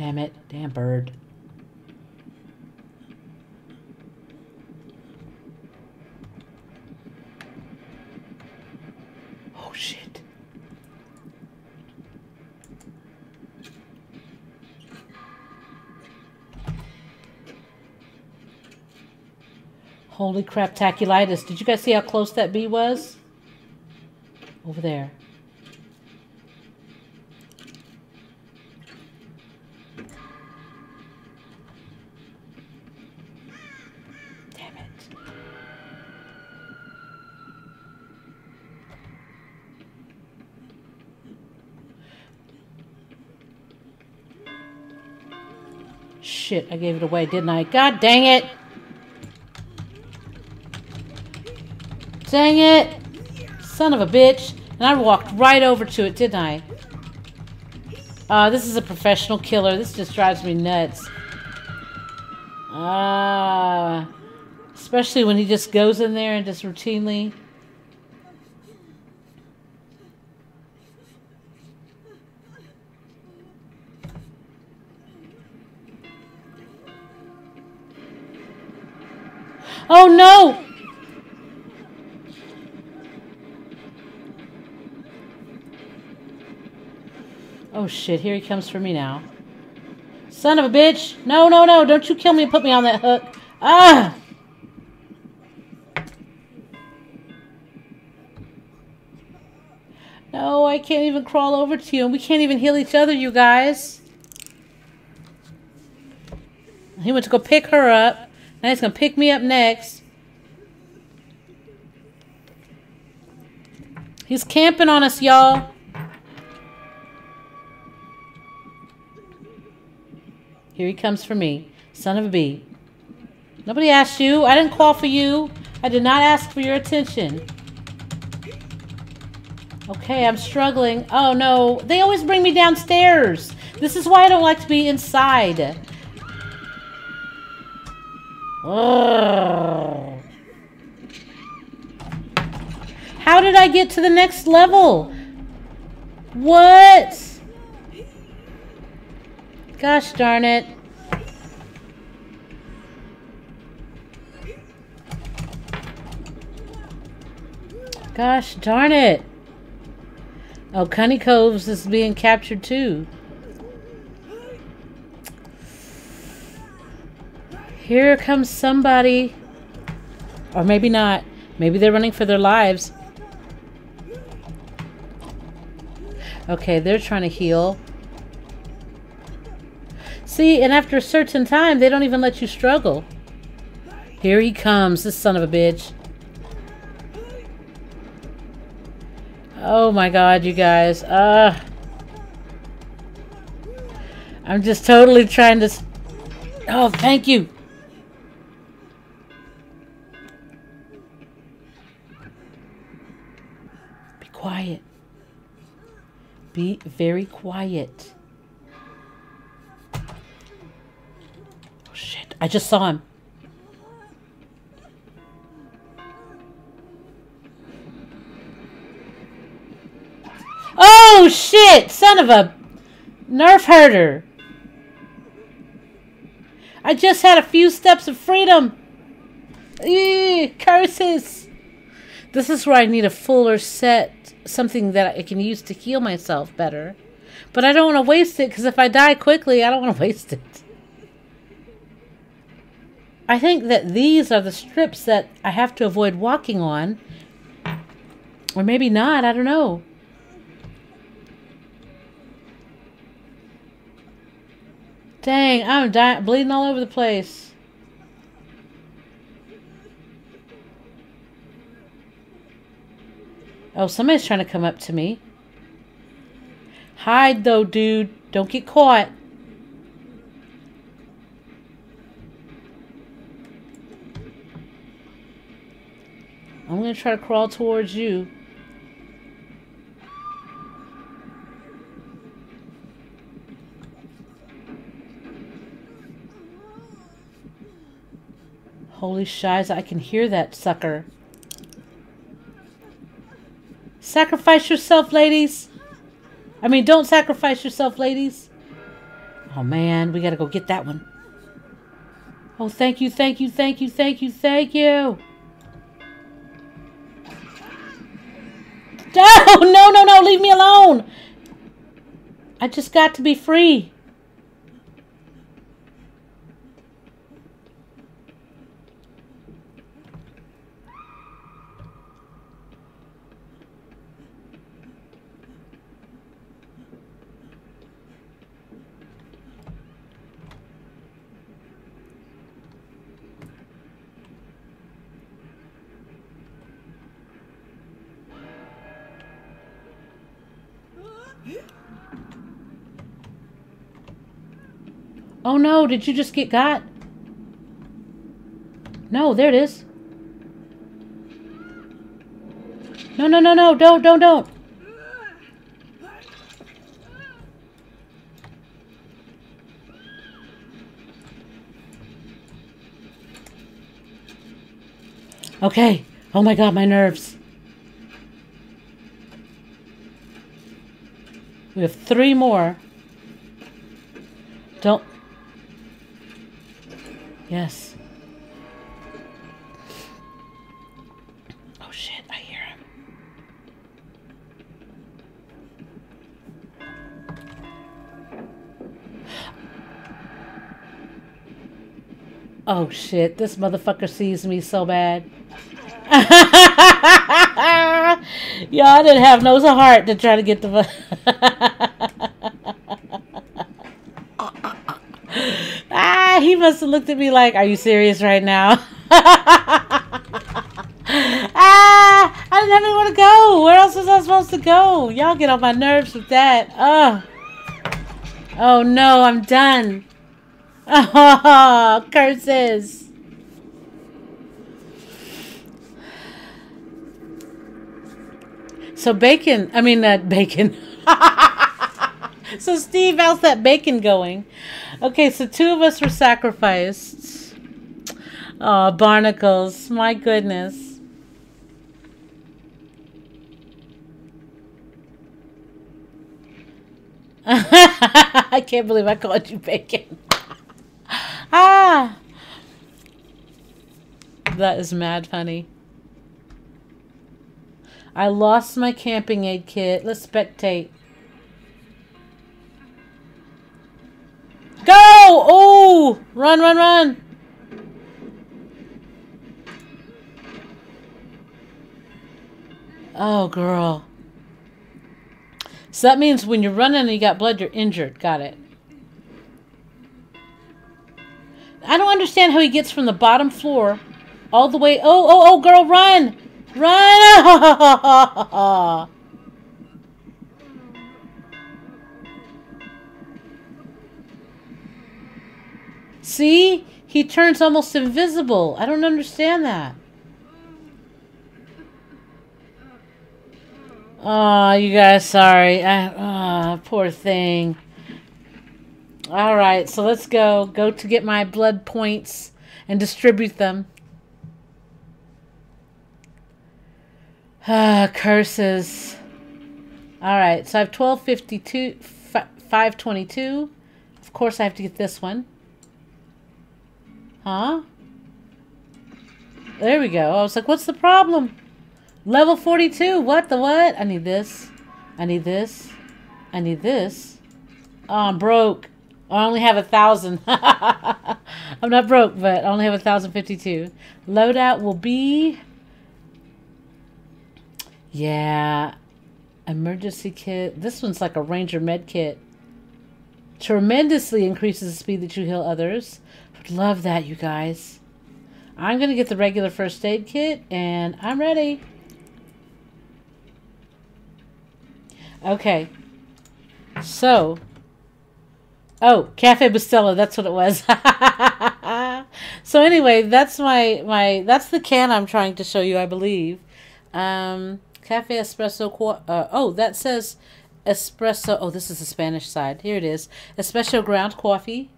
Damn it. Damn bird. Oh, Holy crap, taculitis. Did you guys see how close that bee was? Over there. Shit, I gave it away, didn't I? God dang it! Dang it! Son of a bitch. And I walked right over to it, didn't I? Uh, this is a professional killer. This just drives me nuts. Ah. Uh, especially when he just goes in there and just routinely... no! Oh shit, here he comes for me now. Son of a bitch! No, no, no, don't you kill me and put me on that hook. Ah! No, I can't even crawl over to you, and we can't even heal each other, you guys. He went to go pick her up. Now he's going to pick me up next. He's camping on us, y'all. Here he comes for me. Son of a bee. Nobody asked you. I didn't call for you. I did not ask for your attention. Okay, I'm struggling. Oh, no. They always bring me downstairs. This is why I don't like to be inside. Ugh. How did I get to the next level? What? Gosh darn it. Gosh darn it. Oh, Cunny Coves is being captured too. Here comes somebody. Or maybe not. Maybe they're running for their lives. Okay, they're trying to heal. See, and after a certain time, they don't even let you struggle. Here he comes, this son of a bitch. Oh my god, you guys. Uh, I'm just totally trying to... Oh, thank you. Be quiet. Be very quiet. Oh shit, I just saw him. Oh shit! Son of a nerf herder! I just had a few steps of freedom! Eee, curses! This is where I need a fuller set, something that I can use to heal myself better. But I don't want to waste it, because if I die quickly, I don't want to waste it. I think that these are the strips that I have to avoid walking on. Or maybe not, I don't know. Dang, I'm bleeding all over the place. Oh, somebody's trying to come up to me. Hide, though, dude. Don't get caught. I'm going to try to crawl towards you. Holy shiz, I can hear that sucker. Sacrifice yourself, ladies. I mean, don't sacrifice yourself, ladies. Oh, man, we gotta go get that one. Oh, thank you, thank you, thank you, thank you, thank you. No, no, no, no, leave me alone. I just got to be free. Oh no, did you just get got? No, there it is. No, no, no, no, don't, don't, don't. Okay. Oh my god, my nerves. We have three more. Don't... Yes. Oh shit, I hear him. Oh shit, this motherfucker sees me so bad. Y'all didn't have no soul heart to try to get the... ah, he must have looked at me like, are you serious right now? ah, I didn't have anywhere to go. Where else was I supposed to go? Y'all get on my nerves with that. Oh. Oh no, I'm done. Oh, curses. So bacon, I mean, uh, bacon. so Steve, how's that bacon going? Okay, so two of us were sacrificed. Oh, barnacles. My goodness. I can't believe I called you bacon. ah! That is mad funny. I lost my camping aid kit. Let's spectate. Go! Oh! Run, run, run! Oh, girl. So that means when you're running and you got blood, you're injured. Got it. I don't understand how he gets from the bottom floor all the way. Oh, oh, oh, girl, run! Run! See? He turns almost invisible. I don't understand that. Oh, you guys, sorry. I, oh, poor thing. All right, so let's go. Go to get my blood points and distribute them. Ah, curses. All right, so I have 1252, 522. Of course, I have to get this one. Huh? There we go. I was like, what's the problem? Level 42. What the what? I need this. I need this. I need this. Oh, I'm broke. I only have a thousand. I'm not broke, but I only have a thousand fifty-two. Loadout will be. Yeah. Emergency kit. This one's like a Ranger med kit. Tremendously increases the speed that you heal others. Would love that, you guys. I'm going to get the regular first aid kit, and I'm ready. Okay. So. Oh, Cafe Bustelo, that's what it was. so anyway, that's my, my, that's the can I'm trying to show you, I believe. Um, Cafe Espresso, uh, oh, that says espresso. Oh, this is the Spanish side. Here it is. Espresso ground coffee.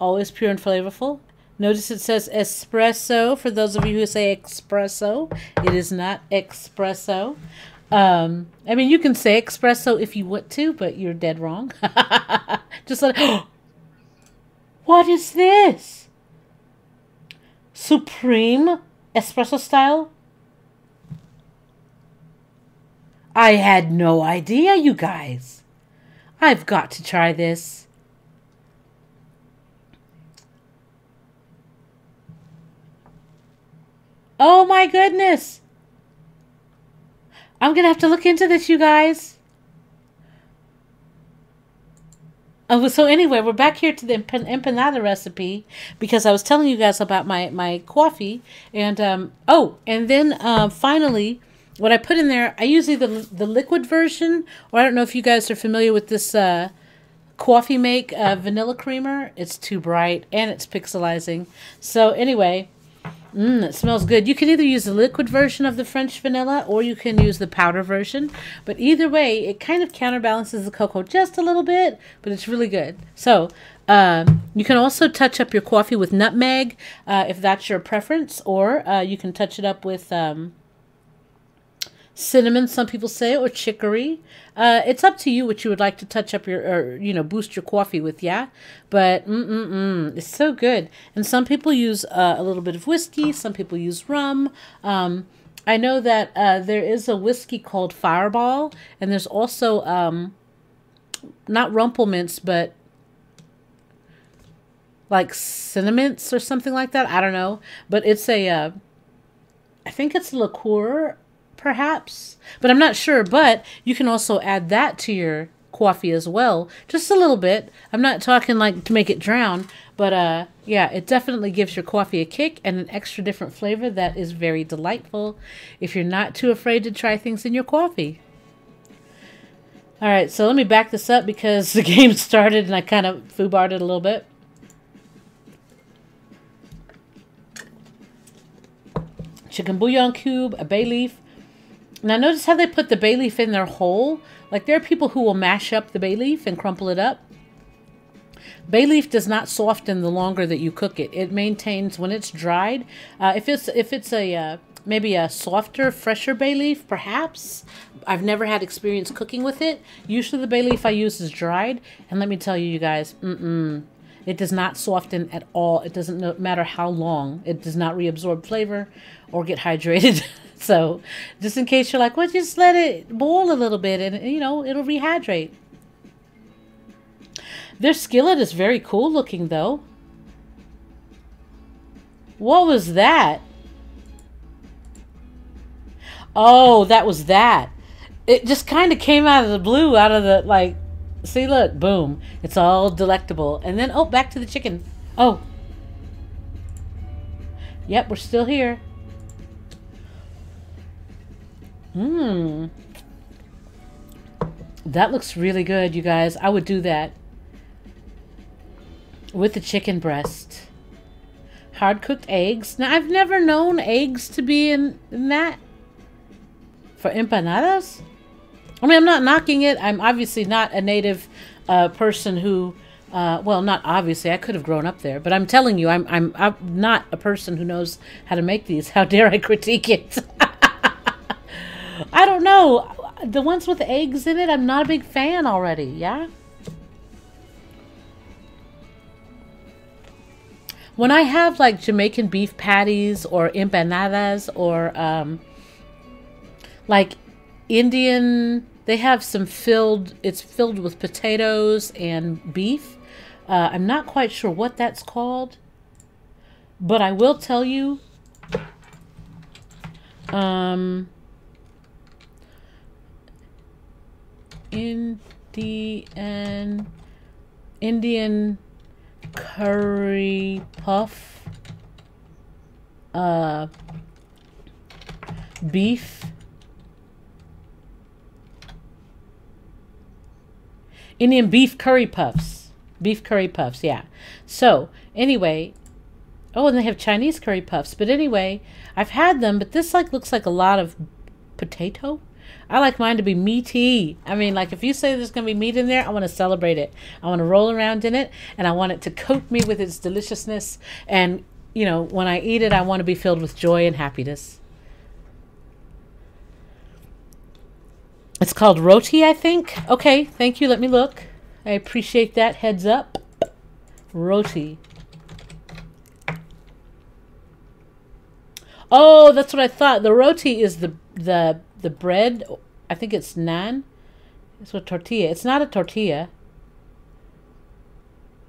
Always pure and flavorful. Notice it says espresso for those of you who say espresso. It is not espresso. Um, I mean, you can say espresso if you want to, but you're dead wrong. Just like, oh, what is this? Supreme espresso style? I had no idea, you guys. I've got to try this. Oh my goodness. I'm to have to look into this, you guys. Oh, so anyway, we're back here to the empanada recipe because I was telling you guys about my, my coffee. And, um, oh, and then uh, finally, what I put in there, I use either the liquid version, or I don't know if you guys are familiar with this uh, coffee make uh, vanilla creamer. It's too bright and it's pixelizing. So anyway, Mmm, it smells good. You can either use the liquid version of the French vanilla or you can use the powder version. But either way, it kind of counterbalances the cocoa just a little bit, but it's really good. So, um, you can also touch up your coffee with nutmeg uh, if that's your preference, or uh, you can touch it up with um, cinnamon, some people say, or chicory. Uh, it's up to you what you would like to touch up your, or, you know, boost your coffee with, yeah? But, mm-mm-mm, it's so good. And some people use uh, a little bit of whiskey, some people use rum. Um, I know that uh, there is a whiskey called Fireball, and there's also, um, not Rumplemints, but like Cinnamints or something like that. I don't know. But it's a, uh, I think it's liqueur perhaps, but I'm not sure. But you can also add that to your coffee as well, just a little bit. I'm not talking like to make it drown, but uh, yeah, it definitely gives your coffee a kick and an extra different flavor that is very delightful. If you're not too afraid to try things in your coffee. All right, so let me back this up because the game started and I kind of foobarred it a little bit. Chicken bouillon cube, a bay leaf, now notice how they put the bay leaf in their whole? Like there are people who will mash up the bay leaf and crumple it up. Bay leaf does not soften the longer that you cook it. It maintains when it's dried. Uh, if it's if it's a uh, maybe a softer, fresher bay leaf, perhaps. I've never had experience cooking with it. Usually the bay leaf I use is dried, and let me tell you, you guys, mm-mm, it does not soften at all. It doesn't matter how long. It does not reabsorb flavor or get hydrated. So just in case you're like, well, just let it boil a little bit and, you know, it'll rehydrate. Their skillet is very cool looking, though. What was that? Oh, that was that. It just kind of came out of the blue, out of the like. See, look, boom. It's all delectable. And then, oh, back to the chicken. Oh. Yep, we're still here. Mmm. That looks really good, you guys. I would do that. With the chicken breast. Hard cooked eggs. Now, I've never known eggs to be in, in that. For empanadas? I mean, I'm not knocking it. I'm obviously not a native uh, person who, uh, well, not obviously. I could have grown up there, but I'm telling you, I'm, I'm, I'm not a person who knows how to make these. How dare I critique it? I don't know. The ones with eggs in it, I'm not a big fan already. Yeah. When I have like Jamaican beef patties or empanadas or um, like Indian, they have some filled, it's filled with potatoes and beef. Uh, I'm not quite sure what that's called, but I will tell you. Um, Indian Indian curry puff uh beef Indian beef curry puffs. Beef curry puffs, yeah. So, anyway, oh, and they have Chinese curry puffs. But anyway, I've had them, but this like looks like a lot of potato. I like mine to be meaty. I mean, like if you say there's going to be meat in there, I want to celebrate it. I want to roll around in it and I want it to coat me with its deliciousness. And, you know, when I eat it, I want to be filled with joy and happiness. It's called roti, I think. Okay, thank you. Let me look. I appreciate that. Heads up. Roti. Oh, that's what I thought. The roti is the the the bread, I think it's naan. It's a tortilla. It's not a tortilla.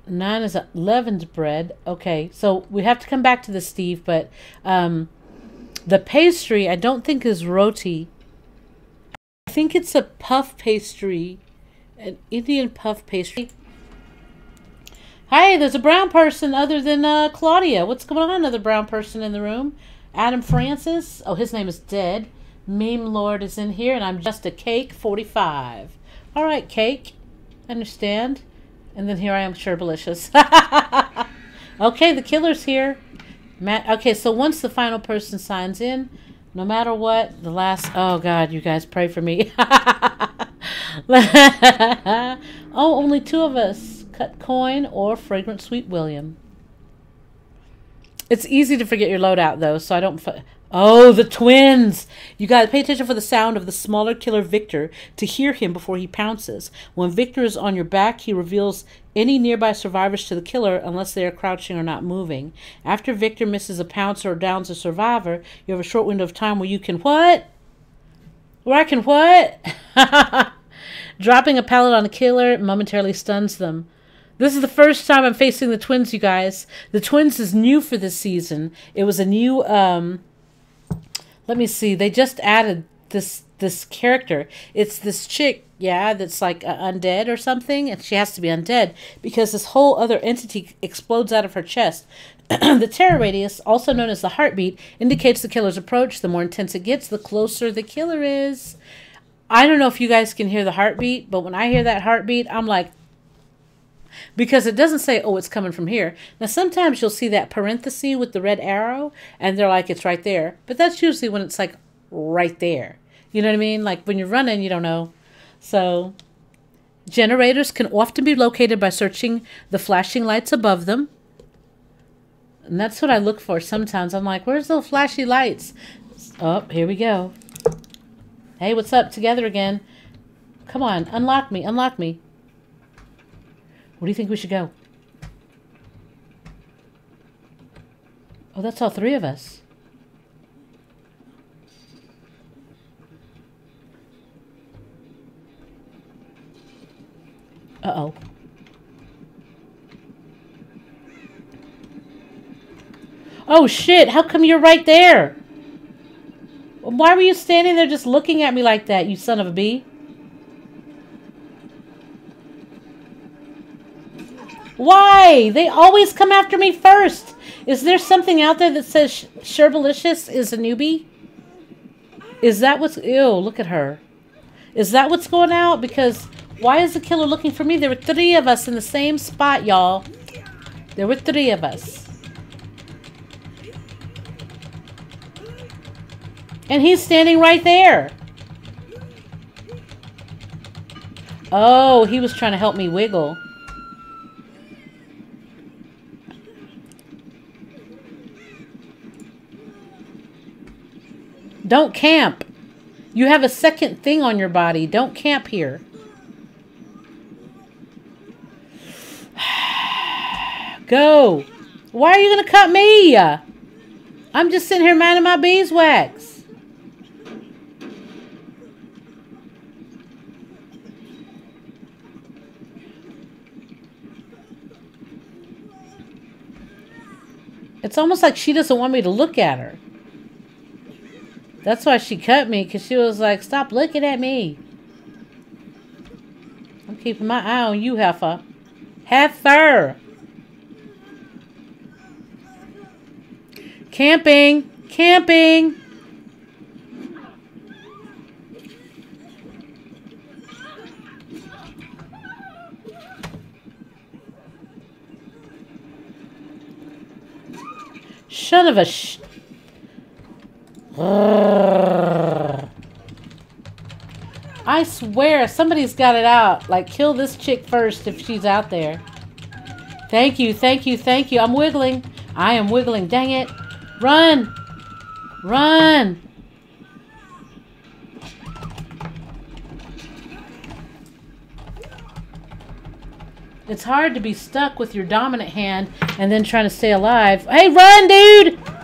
Naan is a leavened bread. Okay, so we have to come back to the Steve, but um, the pastry I don't think is roti. I think it's a puff pastry, an Indian puff pastry. Hi, there's a brown person other than uh, Claudia. What's going on? Another brown person in the room. Adam Francis. Oh, his name is Dead. Meme Lord is in here, and I'm just a cake 45. All right, cake. Understand? And then here I am, Sherbalicious. okay, the killer's here. Matt, okay, so once the final person signs in, no matter what, the last... Oh, God, you guys pray for me. oh, only two of us. Cut Coin or Fragrant Sweet William. It's easy to forget your loadout, though, so I don't... Oh, the twins! You gotta pay attention for the sound of the smaller killer Victor to hear him before he pounces. When Victor is on your back, he reveals any nearby survivors to the killer unless they are crouching or not moving. After Victor misses a pounce or downs a survivor, you have a short window of time where you can what? Where I can what? Dropping a pallet on a killer momentarily stuns them. This is the first time I'm facing the twins, you guys. The twins is new for this season. It was a new um let me see. They just added this this character. It's this chick, yeah, that's like uh, undead or something, and she has to be undead because this whole other entity explodes out of her chest. the terror radius, also known as the heartbeat, indicates the killer's approach. The more intense it gets, the closer the killer is. I don't know if you guys can hear the heartbeat, but when I hear that heartbeat, I'm like, because it doesn't say, oh, it's coming from here. Now, sometimes you'll see that parenthesis with the red arrow, and they're like, it's right there. But that's usually when it's like right there. You know what I mean? Like when you're running, you don't know. So, generators can often be located by searching the flashing lights above them. And that's what I look for sometimes. I'm like, where's those flashy lights? Oh, here we go. Hey, what's up? Together again. Come on, unlock me, unlock me. Where do you think we should go? Oh, that's all three of us. Uh-oh. Oh, shit! How come you're right there? Why were you standing there just looking at me like that, you son of a bee? Why? They always come after me first. Is there something out there that says Sherbalicious is a newbie? Is that what's... Ew, look at her. Is that what's going out? Because why is the killer looking for me? There were three of us in the same spot, y'all. There were three of us. And he's standing right there. Oh, he was trying to help me wiggle. Don't camp. You have a second thing on your body. Don't camp here. Go. Why are you going to cut me? I'm just sitting here minding my beeswax. It's almost like she doesn't want me to look at her. That's why she cut me, because she was like, stop looking at me. I'm keeping my eye on you, heifer. Heifer! Camping! Camping! Son of a sh... I swear, somebody's got it out. Like, kill this chick first if she's out there. Thank you, thank you, thank you. I'm wiggling. I am wiggling. Dang it. Run! Run! It's hard to be stuck with your dominant hand and then trying to stay alive. Hey, run, dude!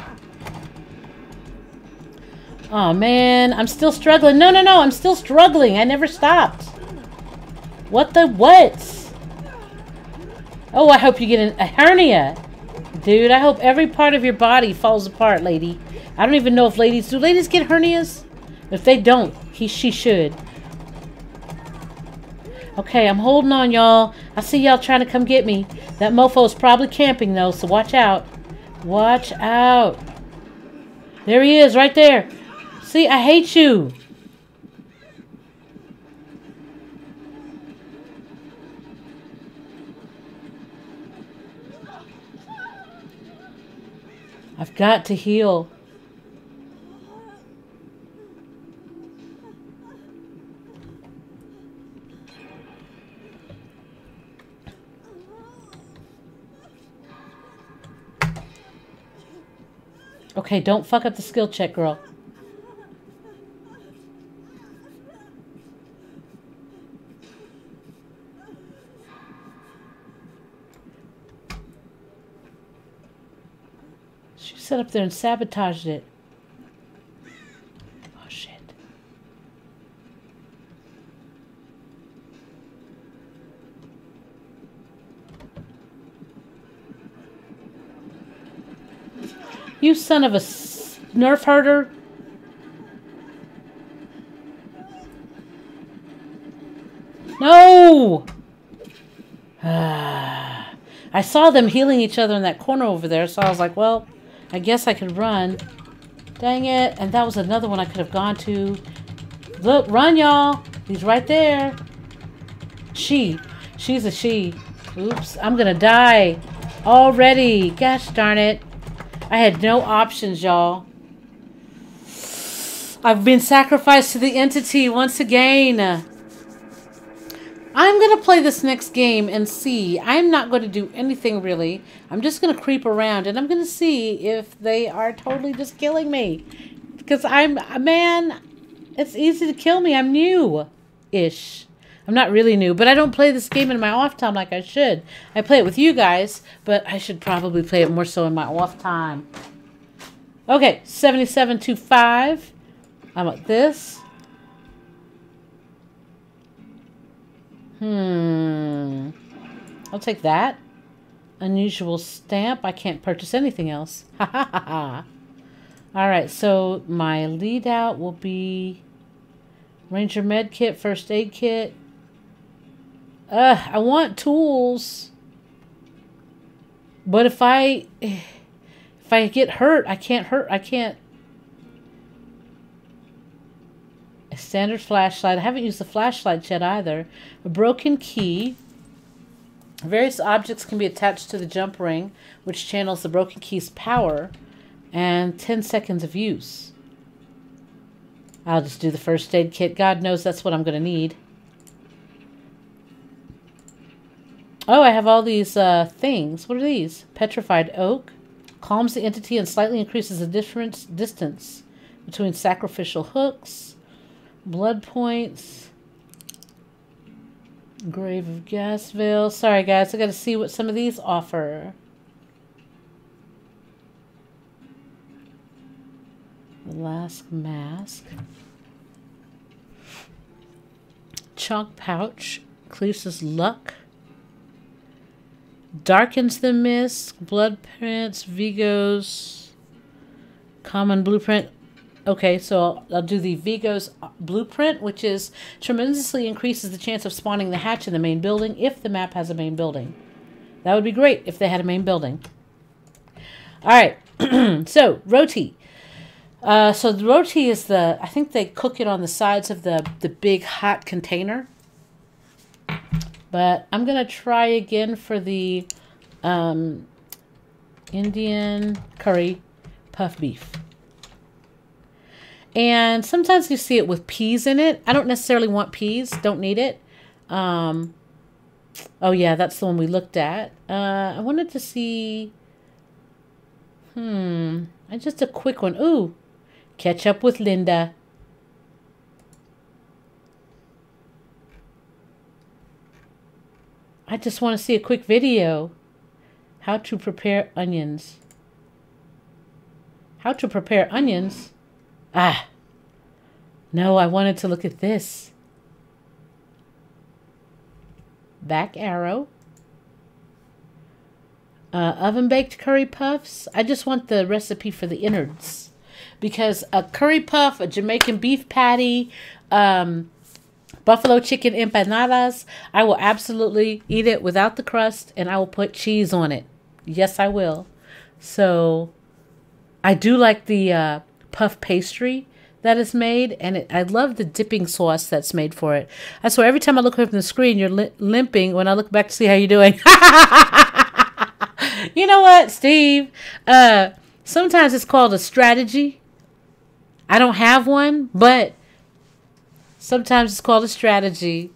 Oh, man. I'm still struggling. No, no, no. I'm still struggling. I never stopped. What the what? Oh, I hope you get a hernia. Dude, I hope every part of your body falls apart, lady. I don't even know if ladies... Do ladies get hernias? If they don't, he, she should. Okay, I'm holding on, y'all. I see y'all trying to come get me. That mofo's probably camping, though, so watch out. Watch out. There he is, right there. See, I hate you. I've got to heal. Okay, don't fuck up the skill check, girl. There and sabotaged it. Oh, shit. You son of a nerf herder. No! I saw them healing each other in that corner over there, so I was like, well, I guess I could run. Dang it. And that was another one I could have gone to. Look, run, y'all. He's right there. She. She's a she. Oops. I'm going to die. Already. Gosh darn it. I had no options, y'all. I've been sacrificed to the entity once again. I'm going to play this next game and see. I'm not going to do anything really. I'm just going to creep around and I'm going to see if they are totally just killing me. Because I'm, a man, it's easy to kill me. I'm new-ish. I'm not really new, but I don't play this game in my off time like I should. I play it with you guys, but I should probably play it more so in my off time. Okay, 7725. I'm at this. Hmm. I'll take that. Unusual stamp. I can't purchase anything else. Ha ha ha ha. All right, so my lead out will be Ranger Med Kit, First Aid Kit. Ugh, I want tools. But if I if I get hurt, I can't hurt. I can't. Standard flashlight. I haven't used the flashlight yet either. A broken key. Various objects can be attached to the jump ring, which channels the broken key's power, and 10 seconds of use. I'll just do the first aid kit. God knows that's what I'm going to need. Oh, I have all these uh, things. What are these? Petrified oak. Calms the entity and slightly increases the difference distance between sacrificial hooks. Blood points. Grave of Gasville. Sorry, guys. I got to see what some of these offer. The last mask. Chalk pouch. Cleases luck. Darkens the Mist, Blood Prints, Vigos, Common Blueprint. Okay, so I'll, do the Vigos Blueprint, which is tremendously increases the chance of spawning the hatch in the main building if the map has a main building. That would be great if they had a main building. All right, so roti. Uh, so the roti is the, I think they cook it on the sides of the, the big hot container. But I'm going to try again for the um, Indian curry puff beef. And sometimes you see it with peas in it. I don't necessarily want peas. Don't need it. Um, oh, yeah, that's the one we looked at. Uh, I wanted to see... Hmm. Just a quick one. Ooh. Catch up with Linda. I just want to see a quick video. How to prepare onions. How to prepare onions? Ah. No, I wanted to look at this. Back arrow. Uh, oven baked curry puffs. I just want the recipe for the innards. Because a curry puff, a Jamaican beef patty, um, buffalo chicken empanadas. I will absolutely eat it without the crust and I will put cheese on it. Yes, I will. So I do like the uh, puff pastry that is made and it, I love the dipping sauce that's made for it. I swear every time I look away from the screen, you're li limping when I look back to see how you're doing. you know what, Steve? Uh, sometimes it's called a strategy. I don't have one, but Sometimes it's called a strategy.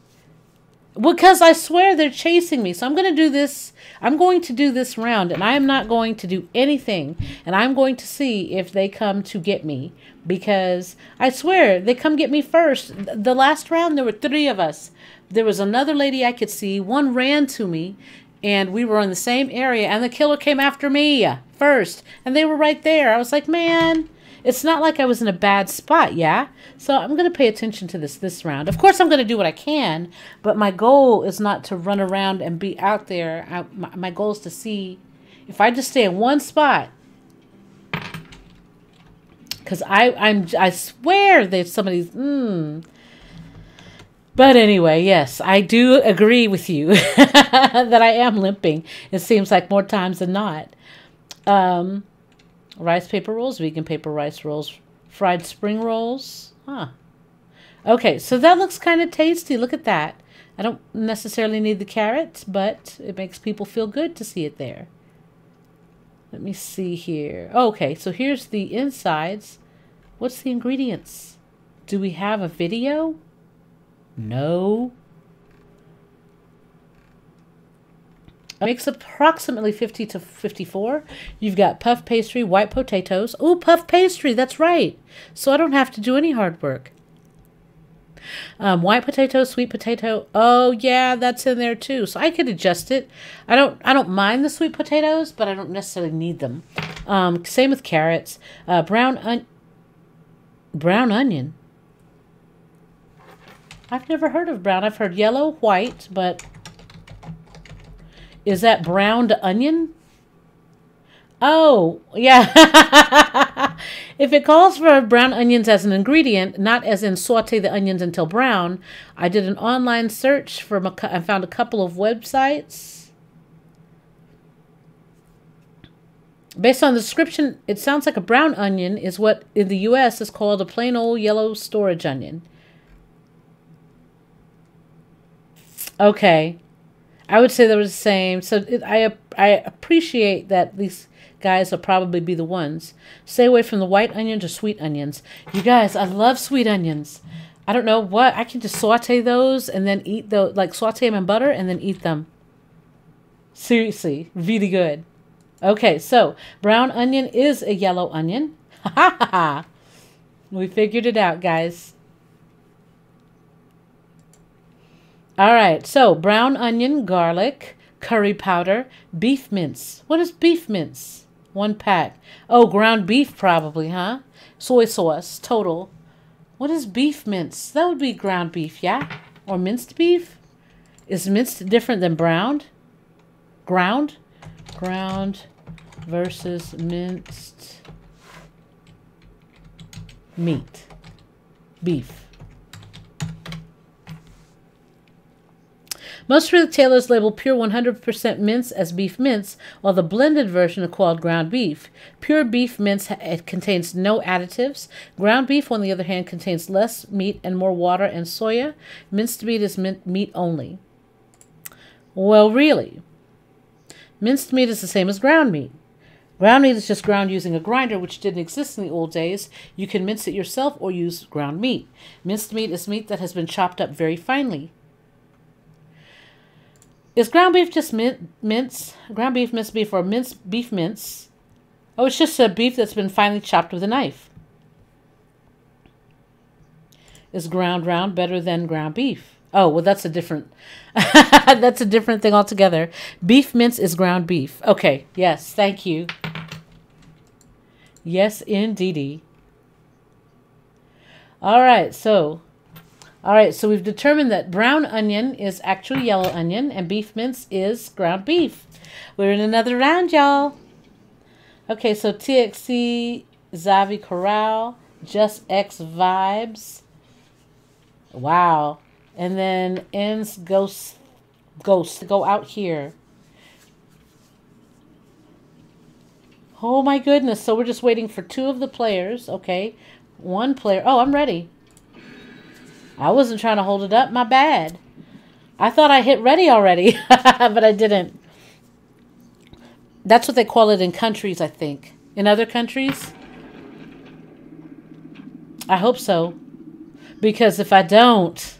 Because I swear they're chasing me. So I'm going to do this. I'm going to do this round and I am not going to do anything. And I'm going to see if they come to get me. Because I swear they come get me first. The last round, there were three of us. There was another lady I could see. One ran to me and we were in the same area and the killer came after me first and they were right there. I was like, man, it's not like I was in a bad spot, yeah? So I'm going to pay attention to this this round. Of course, I'm going to do what I can, but my goal is not to run around and be out there. I, my, my goal is to see if I just stay in one spot. Because I, I'm, I swear there's somebody's. hmm. But anyway, yes, I do agree with you that I am limping. It seems like more times than not. Um, Rice paper rolls, vegan paper rice rolls, fried spring rolls. Huh. Okay, so that looks kind of tasty. Look at that. I don't necessarily need the carrots, but it makes people feel good to see it there. Let me see here. Okay, so here's the insides. What's the ingredients? Do we have a video? No. Makes approximately 50 to 54. You've got puff pastry, white potatoes. Oh, puff pastry, that's right. So I don't have to do any hard work. Um, white potato, sweet potato. Oh yeah, that's in there too. So I could adjust it. I don't. I don't mind the sweet potatoes, but I don't necessarily need them. Um, same with carrots. Uh, brown on brown onion. I've never heard of brown. I've heard yellow, white, but is that browned onion? Oh, yeah. If it calls for brown onions as an ingredient, not as in saute the onions until brown, I did an online search for I found a couple of websites. Based on the description, it sounds like a brown onion is what in the US is called a plain old yellow storage onion. Okay. I would say they were the same. So it, I I appreciate that these guys will probably be the ones. Stay away from the white onions or sweet onions. You guys, I love sweet onions. I don't know what I can just saute those and then eat those, like saute them in butter and then eat them. Seriously, really good. Okay, so brown onion is a yellow onion. Ha ha ha! We figured it out, guys. All right, so brown onion, garlic, curry powder, beef mince. What is beef mince? One pack. Oh, ground beef, probably, huh? Soy sauce, total. What is beef mince? That would be ground beef, yeah? Or minced beef? Is minced different than browned? Ground? Ground versus minced meat. Beef. Most retailers label pure 100% mince as beef mince, while the blended version is called ground beef. Pure beef mince it contains no additives. Ground beef, on the other hand, contains less meat and more water and soya. Minced meat is meat only. Well, really. Minced meat is the same as ground meat. Ground meat is just ground using a grinder, which didn't exist in the old days. You can mince it yourself or use ground meat. Minced meat is meat that has been chopped up very finely. Is ground beef just min- mince? Ground beef minced beef or minced beef mince? Oh, it's just a beef that's been finely chopped with a knife. Is ground round better than ground beef? Oh, well, that's a different. that's a different thing altogether. Beef mince is ground beef. Okay. Yes. Thank you. Yes, indeedy. All right. So all right, so we've determined that brown onion is actually yellow onion and beef mince is ground beef. We're in another round, y'all. Okay, so TXC, Zavi Corral, Just X Vibes. Wow. And then ends Ghost Ghost go out here. Oh my goodness. So we're just waiting for two of the players. Okay. One player. Oh, I'm ready. I wasn't trying to hold it up. My bad. I thought I hit ready already, but I didn't. That's what they call it in countries, I think. In other countries? I hope so. Because if I don't.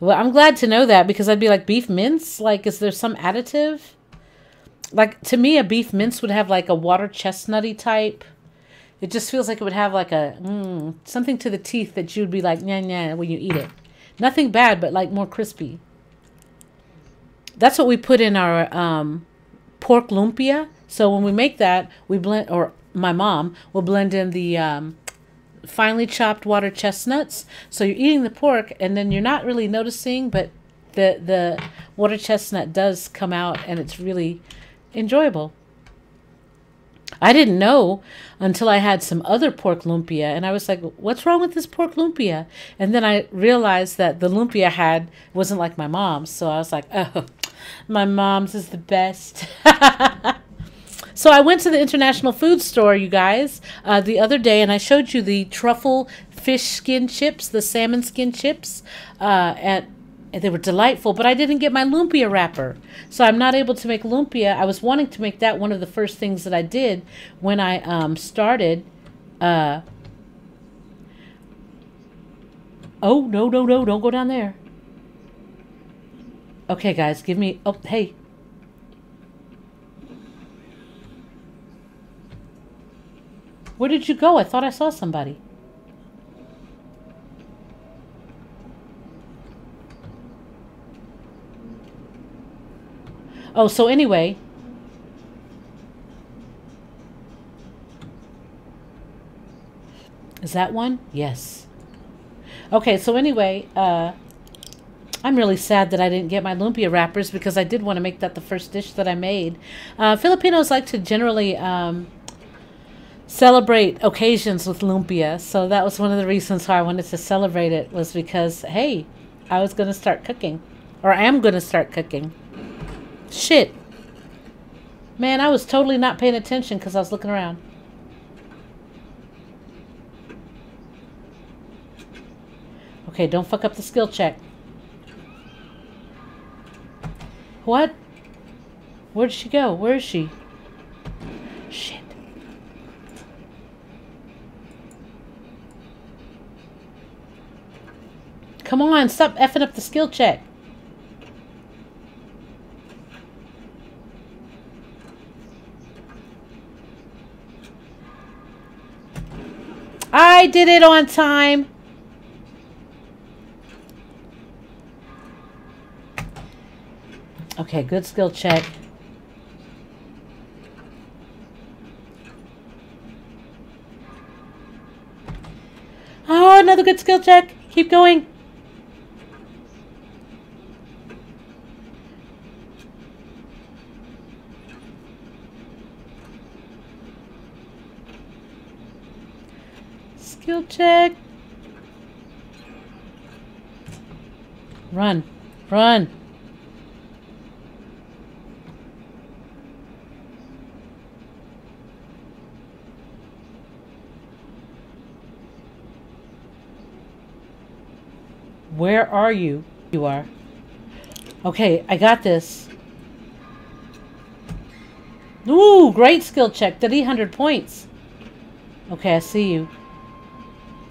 Well, I'm glad to know that because I'd be like, beef mince? Like, is there some additive? Like, to me, a beef mince would have like a water chestnutty type it just feels like it would have like a mm, something to the teeth that you would be like, nah, nah, when you eat it. Nothing bad, but like more crispy. That's what we put in our um, pork lumpia. So when we make that, we blend, or my mom will blend in the um, finely chopped water chestnuts. So you're eating the pork, and then you're not really noticing, but the the water chestnut does come out, and it's really enjoyable. I didn't know until I had some other pork lumpia, and I was like, "What's wrong with this pork lumpia?" And then I realized that the lumpia I had wasn't like my mom's, so I was like, "Oh, my mom's is the best." so I went to the International Food Store, you guys, uh, the other day, and I showed you the truffle fish skin chips, the salmon skin chips, uh, at and they were delightful, but I didn't get my lumpia wrapper. So I'm not able to make lumpia. I was wanting to make that one of the first things that I did when I um, started. Uh, oh, no, no, no, don't go down there. Okay, guys, give me. Oh, hey. Where did you go? I thought I saw somebody. Oh, so anyway. Is that one? Yes. Okay, so anyway, uh, I'm really sad that I didn't get my lumpia wrappers because I did want to make that the first dish that I made. Uh, Filipinos like to generally um, celebrate occasions with lumpia. So that was one of the reasons why I wanted to celebrate it was because hey, I was going to start cooking or I am going to start cooking. Shit. Man, I was totally not paying attention cuz I was looking around. Okay, don't fuck up the skill check. What? Where did she go? Where is she? Shit. Come on, stop effing up the skill check. I did it on time. Okay, good skill check. Oh, another good skill check. Keep going. Skill check. Run. Run. Where are you? You are. Okay, I got this. Ooh, great skill check. Did 800 points. Okay, I see you.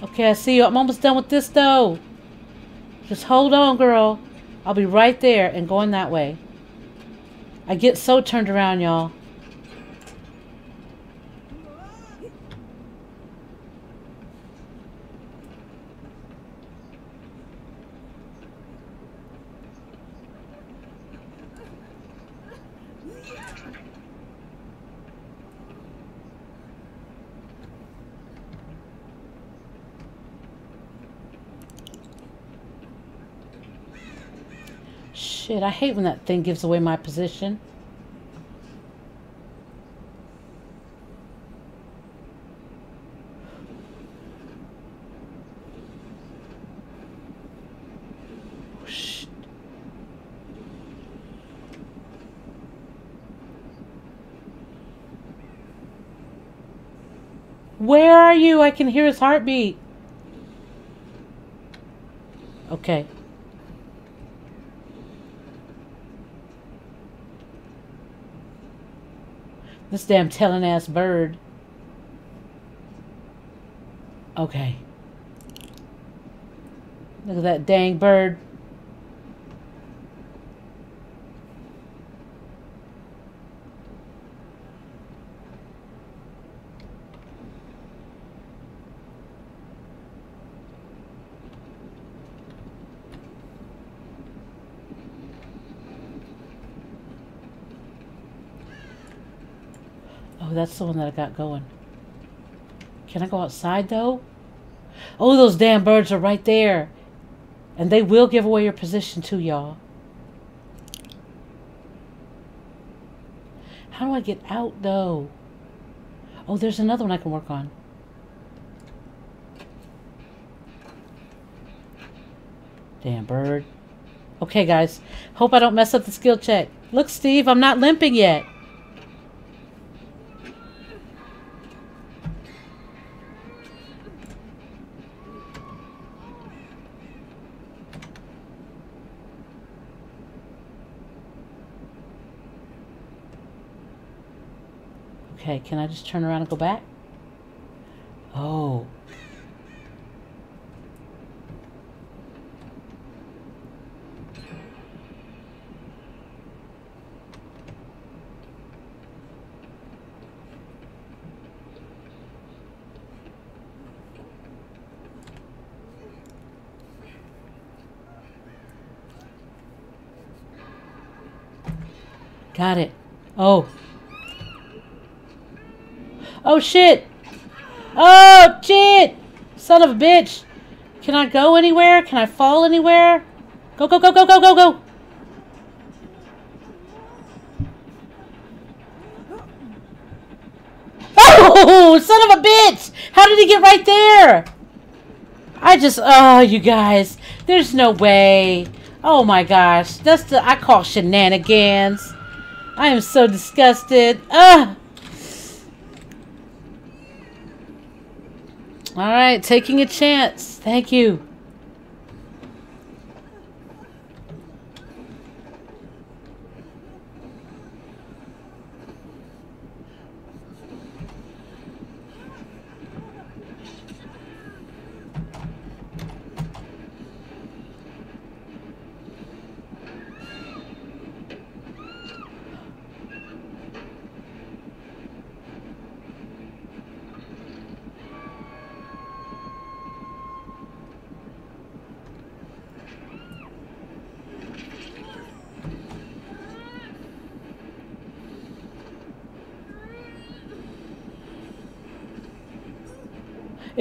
Okay, I see you. I'm almost done with this, though. Just hold on, girl. I'll be right there and going that way. I get so turned around, y'all. Shit, I hate when that thing gives away my position. Where are you? I can hear his heartbeat. Okay. This damn telling ass bird. Okay. Look at that dang bird. Oh, Oh, that's the one that I got going. Can I go outside though? Oh, those damn birds are right there. And they will give away your position too, y'all. How do I get out though? Oh, there's another one I can work on. Damn bird. Okay, guys. Hope I don't mess up the skill check. Look, Steve, I'm not limping yet. Okay, can I just turn around and go back? Oh. Got it. Oh. Oh, shit. Oh, shit. Son of a bitch. Can I go anywhere? Can I fall anywhere? Go, go, go, go, go, go, go. Oh! Son of a bitch! How did he get right there? I just, oh, you guys. There's no way. Oh my gosh. That's the, I call shenanigans. I am so disgusted. Ugh. All right, taking a chance. Thank you.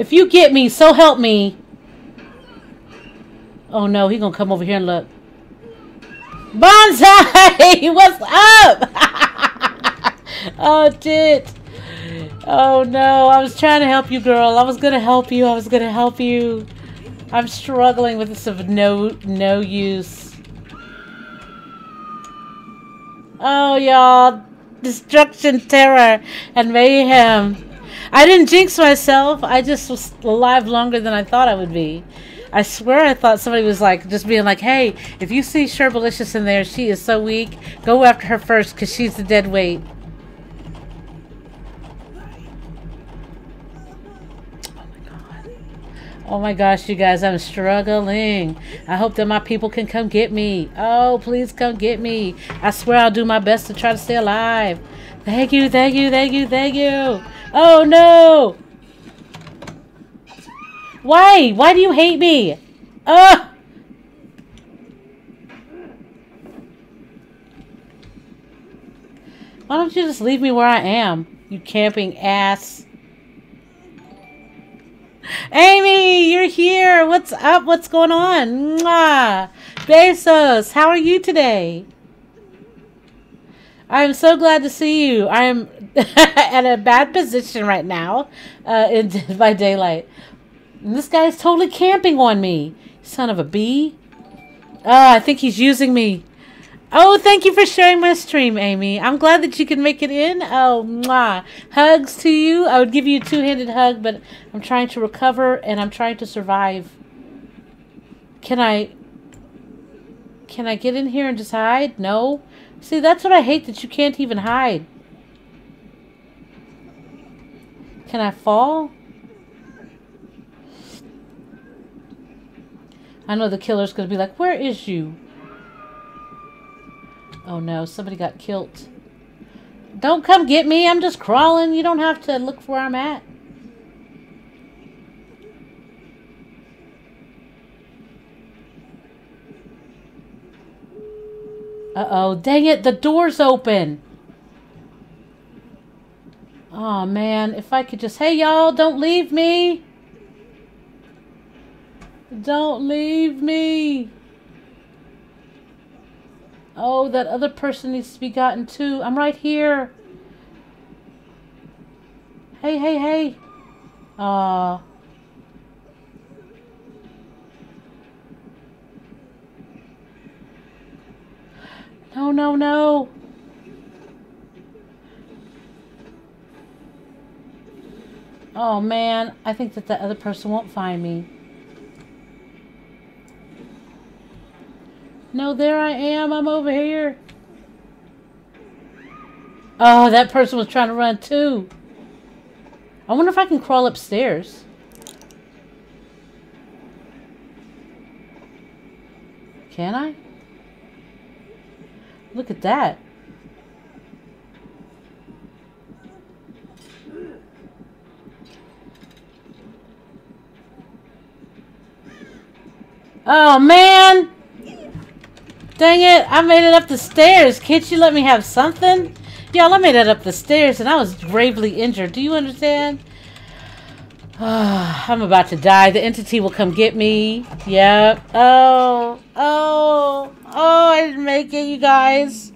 If you get me, so help me. Oh no, he gonna come over here and look. Bonsai! What's up? oh, shit. Oh no, I was trying to help you, girl. I was gonna help you. I was gonna help you. I'm struggling with this of no no use. Oh, y'all. Destruction, terror, and mayhem. I didn't jinx myself. I just was alive longer than I thought I would be. I swear I thought somebody was like, just being like, hey, if you see Sherbalicious in there, she is so weak, go after her first because she's the dead weight. Oh my. Oh gosh, you guys, I'm struggling. I hope that my people can come get me. Oh, please come get me. I swear I'll do my best to try to stay alive. Thank you, thank you, thank you, thank you. Oh no! Why? Why do you hate me? Ugh! Why don't you just leave me where I am, you camping ass? Amy, you're here. What's up? What's going on? Mwah. Besos, how are you today? I'm so glad to see you. I'm at a bad position right now uh, in by daylight. And this guy's totally camping on me. Son of a bee. Oh, I think he's using me. Oh, thank you for sharing my stream, Amy. I'm glad that you can make it in. Oh, mwah. Hugs to you. I would give you a two-handed hug, but I'm trying to recover and I'm trying to survive. Can I... Can I get in here and just hide? No. See, that's what I hate, that you can't even hide. Can I fall? I know the killer's going to be like, where is you? Oh no, somebody got killed. Don't come get me. I'm just crawling. You don't have to look where I'm at. Uh-oh. Dang it. The door's open. Oh, man. If I could just... Hey, y'all. Don't leave me. Don't leave me. Oh, that other person needs to be gotten too. I'm right here. Hey, hey, hey. Aw. Uh, No, no, no. Oh man, I think that the other person won't find me. No, there I am. I'm over here. Oh, that person was trying to run too. I wonder if I can crawl upstairs. Can I? Look at that. Oh, man! Dang it, I made it up the stairs. Can't you let me have something? Y'all, I made it up the stairs and I was gravely injured. Do you understand? Oh, I'm about to die. The entity will come get me. Yep. Oh, oh, oh, I didn't make it, you guys.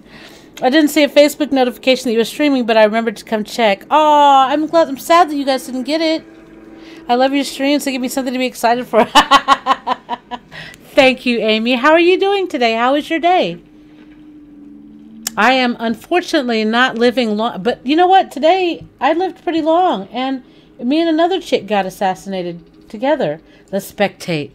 I didn't see a Facebook notification that you were streaming, but I remembered to come check. Oh, I'm glad. I'm sad that you guys didn't get it. I love your streams. They give me something to be excited for. Thank you, Amy. How are you doing today? How was your day? I am unfortunately not living long, but you know what? Today I lived pretty long, and me and another chick got assassinated together. Let's spectate.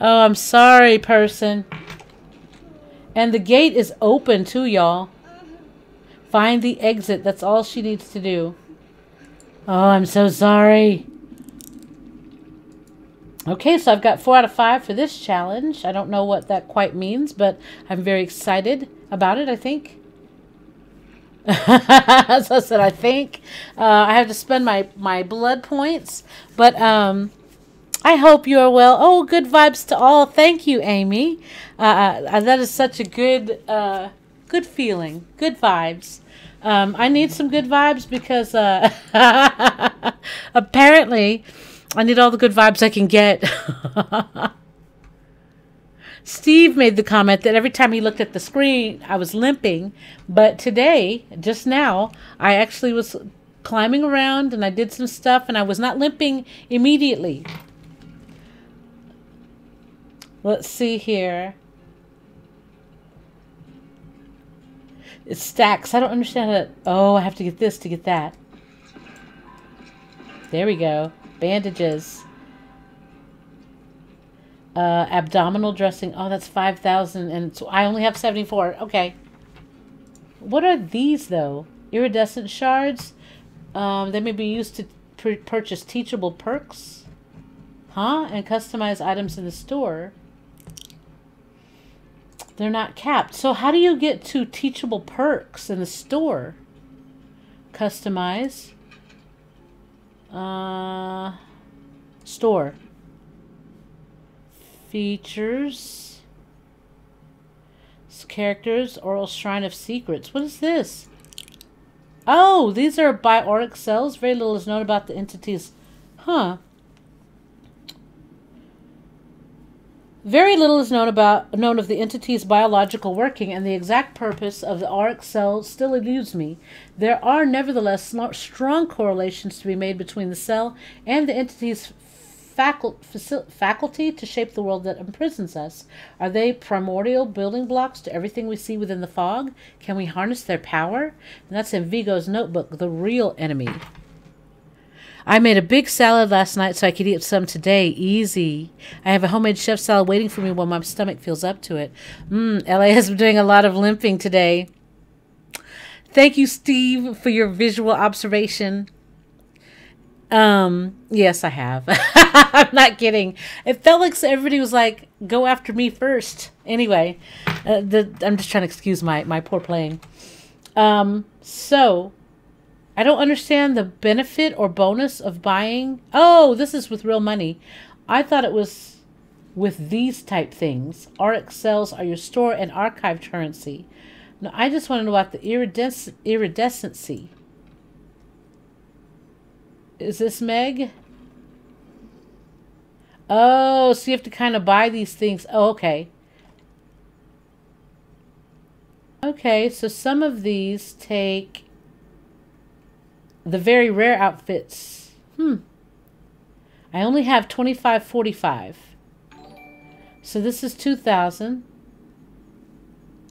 Oh, I'm sorry, person. And the gate is open too, y'all. Find the exit. That's all she needs to do. Oh, I'm so sorry. Okay, so I've got four out of five for this challenge. I don't know what that quite means, but I'm very excited about it, I think. As I said, I think. Uh, I have to spend my, my blood points, but um, I hope you are well. Oh, good vibes to all. Thank you, Amy. Uh, uh, that is such a good, uh, good feeling. Good vibes. Um, I need some good vibes because uh, apparently I need all the good vibes I can get. Steve made the comment that every time he looked at the screen, I was limping. But today, just now, I actually was climbing around and I did some stuff and I was not limping immediately. Let's see here. It stacks. I don't understand it. Oh, I have to get this to get that. There we go. Bandages. Uh, abdominal dressing. Oh, that's 5,000. And so I only have 74. Okay. What are these, though? Iridescent shards? Um, they may be used to purchase teachable perks. Huh? And customize items in the store. They're not capped. So how do you get to teachable perks in the store? Customize. Uh, store. Features. Characters. Oral Shrine of Secrets. What is this? Oh, these are auric cells. Very little is known about the entities. Huh. Very little is known about known of the entity's biological working, and the exact purpose of the auric cell still eludes me. There are nevertheless strong correlations to be made between the cell and the entity's faculty to shape the world that imprisons us. Are they primordial building blocks to everything we see within the fog? Can we harness their power? And that's in Vigo's notebook, The Real Enemy. I made a big salad last night so I could eat some today. Easy. I have a homemade chef salad waiting for me while my stomach feels up to it. Mmm, Ellé has been doing a lot of limping today. Thank you, Steve, for your visual observation. Um, yes, I have. I'm not kidding. It felt like everybody was like, go after me first. Anyway, uh, the, I'm just trying to excuse my, my poor playing. Um, so I don't understand the benefit or bonus of buying. Oh, this is with real money. I thought it was with these type things. Cells are your store and archive currency. Now, I just want to know about the iridesc- iridescency. Is this Meg? Oh, so you have to kind of buy these things. Oh, okay. Okay, so some of these take the very rare outfits. Hmm. I only have 2545. So this is 2000.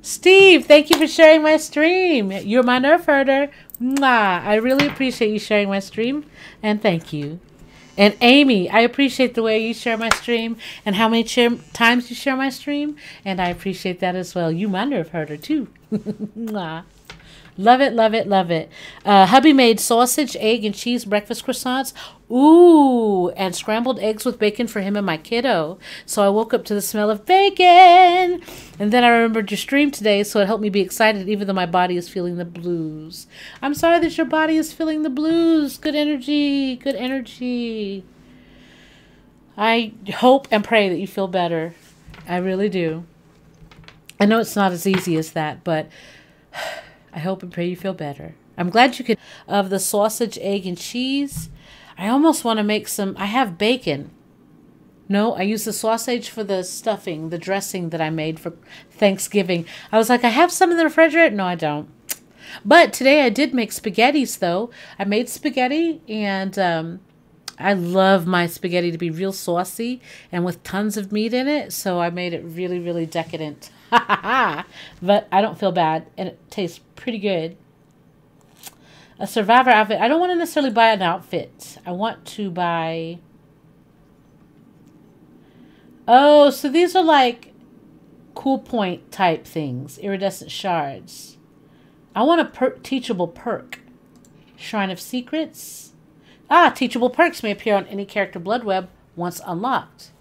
Steve, thank you for sharing my stream. You're my nerf herder. Mwah. I really appreciate you sharing my stream. And thank you. And Amy, I appreciate the way you share my stream and how many times you share my stream. And I appreciate that as well. You my nerf herder too. Mwah. Love it, love it, love it. Uh, hubby made sausage, egg, and cheese breakfast croissants. Ooh, and scrambled eggs with bacon for him and my kiddo. So I woke up to the smell of bacon. And then I remembered your stream today, so it helped me be excited even though my body is feeling the blues. I'm sorry that your body is feeling the blues. Good energy, good energy. I hope and pray that you feel better. I really do. I know it's not as easy as that, but I hope and pray you feel better. I'm glad you could of the sausage, egg, and cheese. I almost want to make some. I have bacon. No, I use the sausage for the stuffing, the dressing that I made for Thanksgiving. I was like, I have some in the refrigerator. No, I don't. But today I did make spaghettis though. I made spaghetti and um, I love my spaghetti to be real saucy and with tons of meat in it. So I made it really, really decadent. but I don't feel bad and it tastes pretty good. A survivor outfit. I don't want to necessarily buy an outfit. I want to buy. Oh, so these are like cool point type things, iridescent shards. I want a per teachable perk. Shrine of Secrets. Ah, teachable perks may appear on any character blood web once unlocked.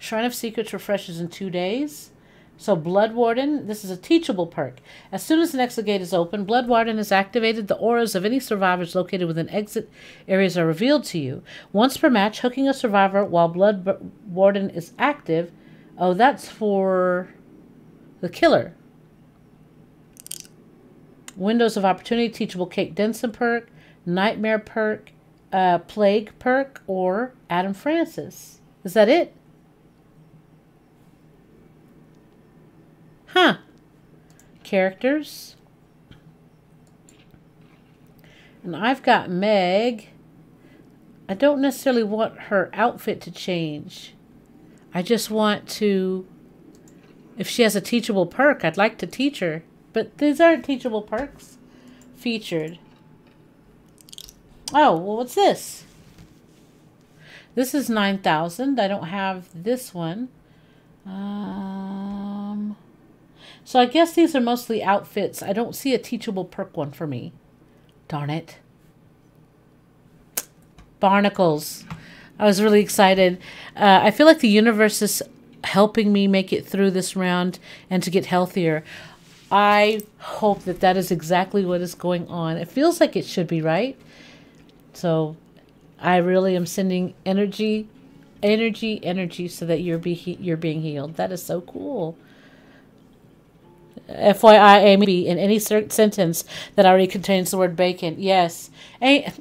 Shrine of Secrets refreshes in two days. So Blood Warden, this is a teachable perk. As soon as the exit gate is open, Blood Warden is activated. The auras of any survivors located within exit areas are revealed to you. Once per match, hooking a survivor while Blood Warden is active. Oh, that's for the killer. Windows of Opportunity, Teachable Kate Denson perk, Nightmare perk, uh, Plague perk, or Adam Francis. Is that it? Huh. Characters. And I've got Meg. I don't necessarily want her outfit to change. I just want to, if she has a teachable perk, I'd like to teach her. But these aren't teachable perks. Featured. Oh, well, what's this? This is 9,000. I don't have this one. Um, so I guess these are mostly outfits. I don't see a teachable perk one for me. Darn it. Barnacles. I was really excited. Uh, I feel like the universe is helping me make it through this round and to get healthier. I hope that that is exactly what is going on. It feels like it should be, right? So I really am sending energy, energy, energy so that you're be you're being healed. That is so cool. FYI, Amy, in any sentence that already contains the word bacon. Yes. A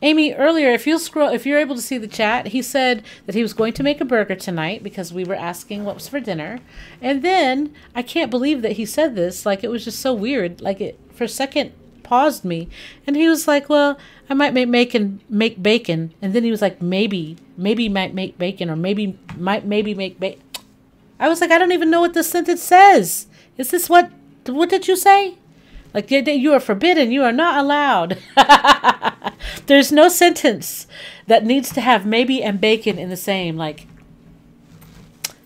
Amy, earlier, if you scroll, if you're able to see the chat, he said that he was going to make a burger tonight because we were asking what was for dinner, and then I can't believe that he said this. Like it was just so weird. Like it for a second paused me, and he was like, "Well, I might make bacon, make bacon," and then he was like, "Maybe, maybe might make bacon, or maybe might maybe make bacon." I was like, "I don't even know what this sentence says. Is this what? What did you say?" Like you are forbidden, you are not allowed. There's no sentence that needs to have maybe and bacon in the same. Like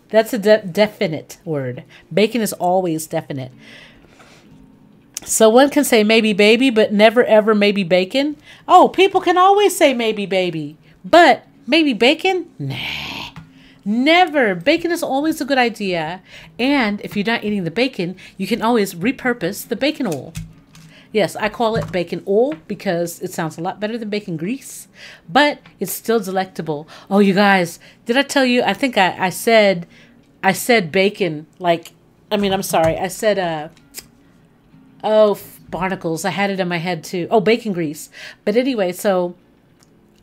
that's a de definite word. Bacon is always definite. So one can say maybe baby, but never ever maybe bacon. Oh, people can always say maybe baby, but maybe bacon? Nah. Never. Bacon is always a good idea. And if you're not eating the bacon, you can always repurpose the bacon oil. Yes, I call it bacon oil because it sounds a lot better than bacon grease, but it's still delectable. Oh, you guys, did I tell you? I think I, I said, I said bacon. Like, I mean, I'm sorry. I said, uh, oh, barnacles. I had it in my head too. Oh, bacon grease. But anyway, so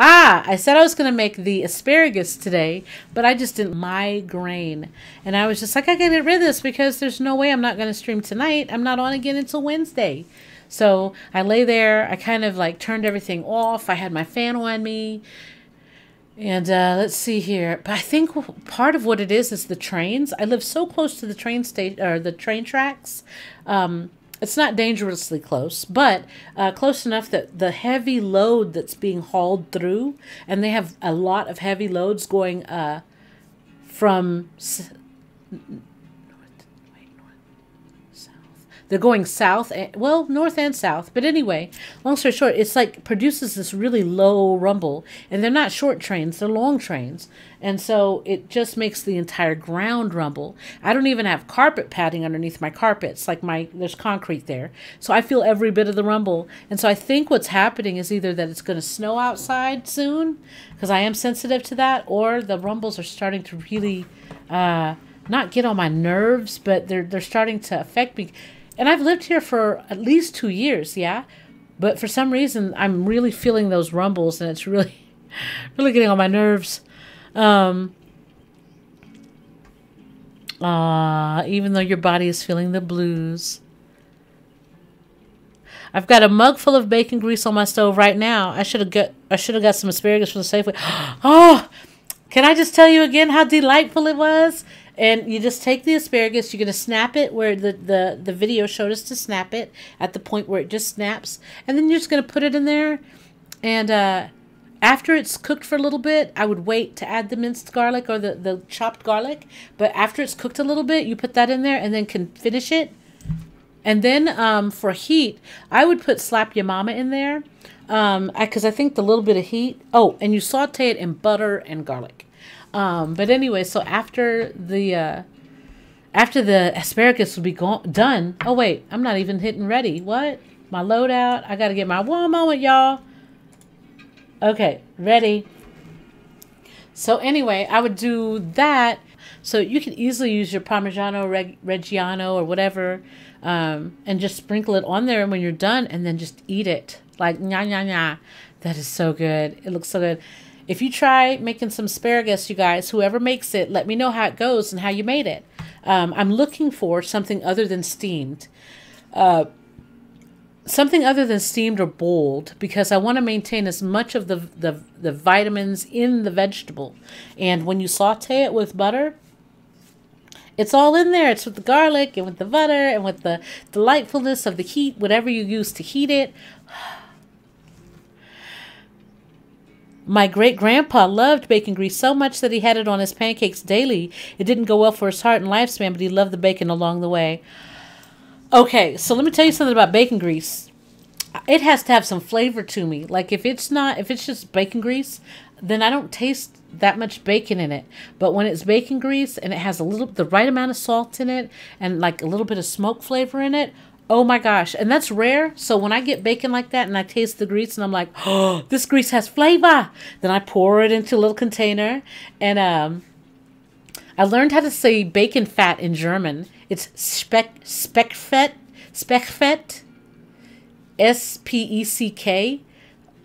Ah, I said I was going to make the asparagus today, but I just didn't My migraine. And I was just like, I got to get rid of this because there's no way I'm not going to stream tonight. I'm not on again until Wednesday. So I lay there. I kind of like turned everything off. I had my fan on me. And uh, let's see here. But I think part of what it is is the trains. I live so close to the train station or the train tracks. Um, it's not dangerously close, but uh, close enough that the heavy load that's being hauled through, and they have a lot of heavy loads going uh, from they're going south, and, well, north and south. But anyway, long story short, it's like produces this really low rumble, and they're not short trains; they're long trains, and so it just makes the entire ground rumble. I don't even have carpet padding underneath my carpets; like my there's concrete there, so I feel every bit of the rumble. And so I think what's happening is either that it's going to snow outside soon, because I am sensitive to that, or the rumbles are starting to really. Uh, not get on my nerves, but they're they're starting to affect me and I've lived here for at least two years, yeah. But for some reason, I'm really feeling those rumbles, and it's really, really getting on my nerves. Um, Ah, even though your body is feeling the blues. I've got a mug full of bacon grease on my stove right now. I should have got I should have got some asparagus from the Safeway. Oh, can I just tell you again how delightful it was? And you just take the asparagus, you're gonna snap it where the, the, the video showed us to snap it at the point where it just snaps, and then you're just gonna put it in there and uh after it's cooked for a little bit, I would wait to add the minced garlic or the, the chopped garlic. But after it's cooked a little bit, you put that in there and then can finish it. And then um, for heat, I would put slap your mama in there because um, I, I think the little bit of heat. Oh, and you saute it in butter and garlic. Um, but anyway, so after the uh, after the asparagus will be gone, done. Oh wait, I'm not even hitting ready. What? My loadout. I gotta get my one moment, y'all. Okay, ready. So anyway, I would do that. So you can easily use your Parmigiano Reg Reggiano or whatever um, and just sprinkle it on there And when you're done and then just eat it. Like, nya, nya, nya. That is so good. It looks so good. If you try making some asparagus, you guys, whoever makes it, let me know how it goes and how you made it. Um, I'm looking for something other than steamed. Uh, something other than steamed or boiled because I want to maintain as much of the, the, the vitamins in the vegetable. And when you saute it with butter, it's all in there. It's with the garlic and with the butter and with the delightfulness of the heat, whatever you use to heat it. My great grandpa loved bacon grease so much that he had it on his pancakes daily. It didn't go well for his heart and lifespan, but he loved the bacon along the way. Okay, so let me tell you something about bacon grease. It has to have some flavor to me. Like if it's not, if it's just bacon grease, then I don't taste that much bacon in it. But when it's bacon grease and it has a little, the right amount of salt in it and like a little bit of smoke flavor in it, oh my gosh. And that's rare. So when I get bacon like that and I taste the grease and I'm like, oh, this grease has flavor, then I pour it into a little container and, um, I learned how to say bacon fat in German. It's speck speckfett speckfett S P E C K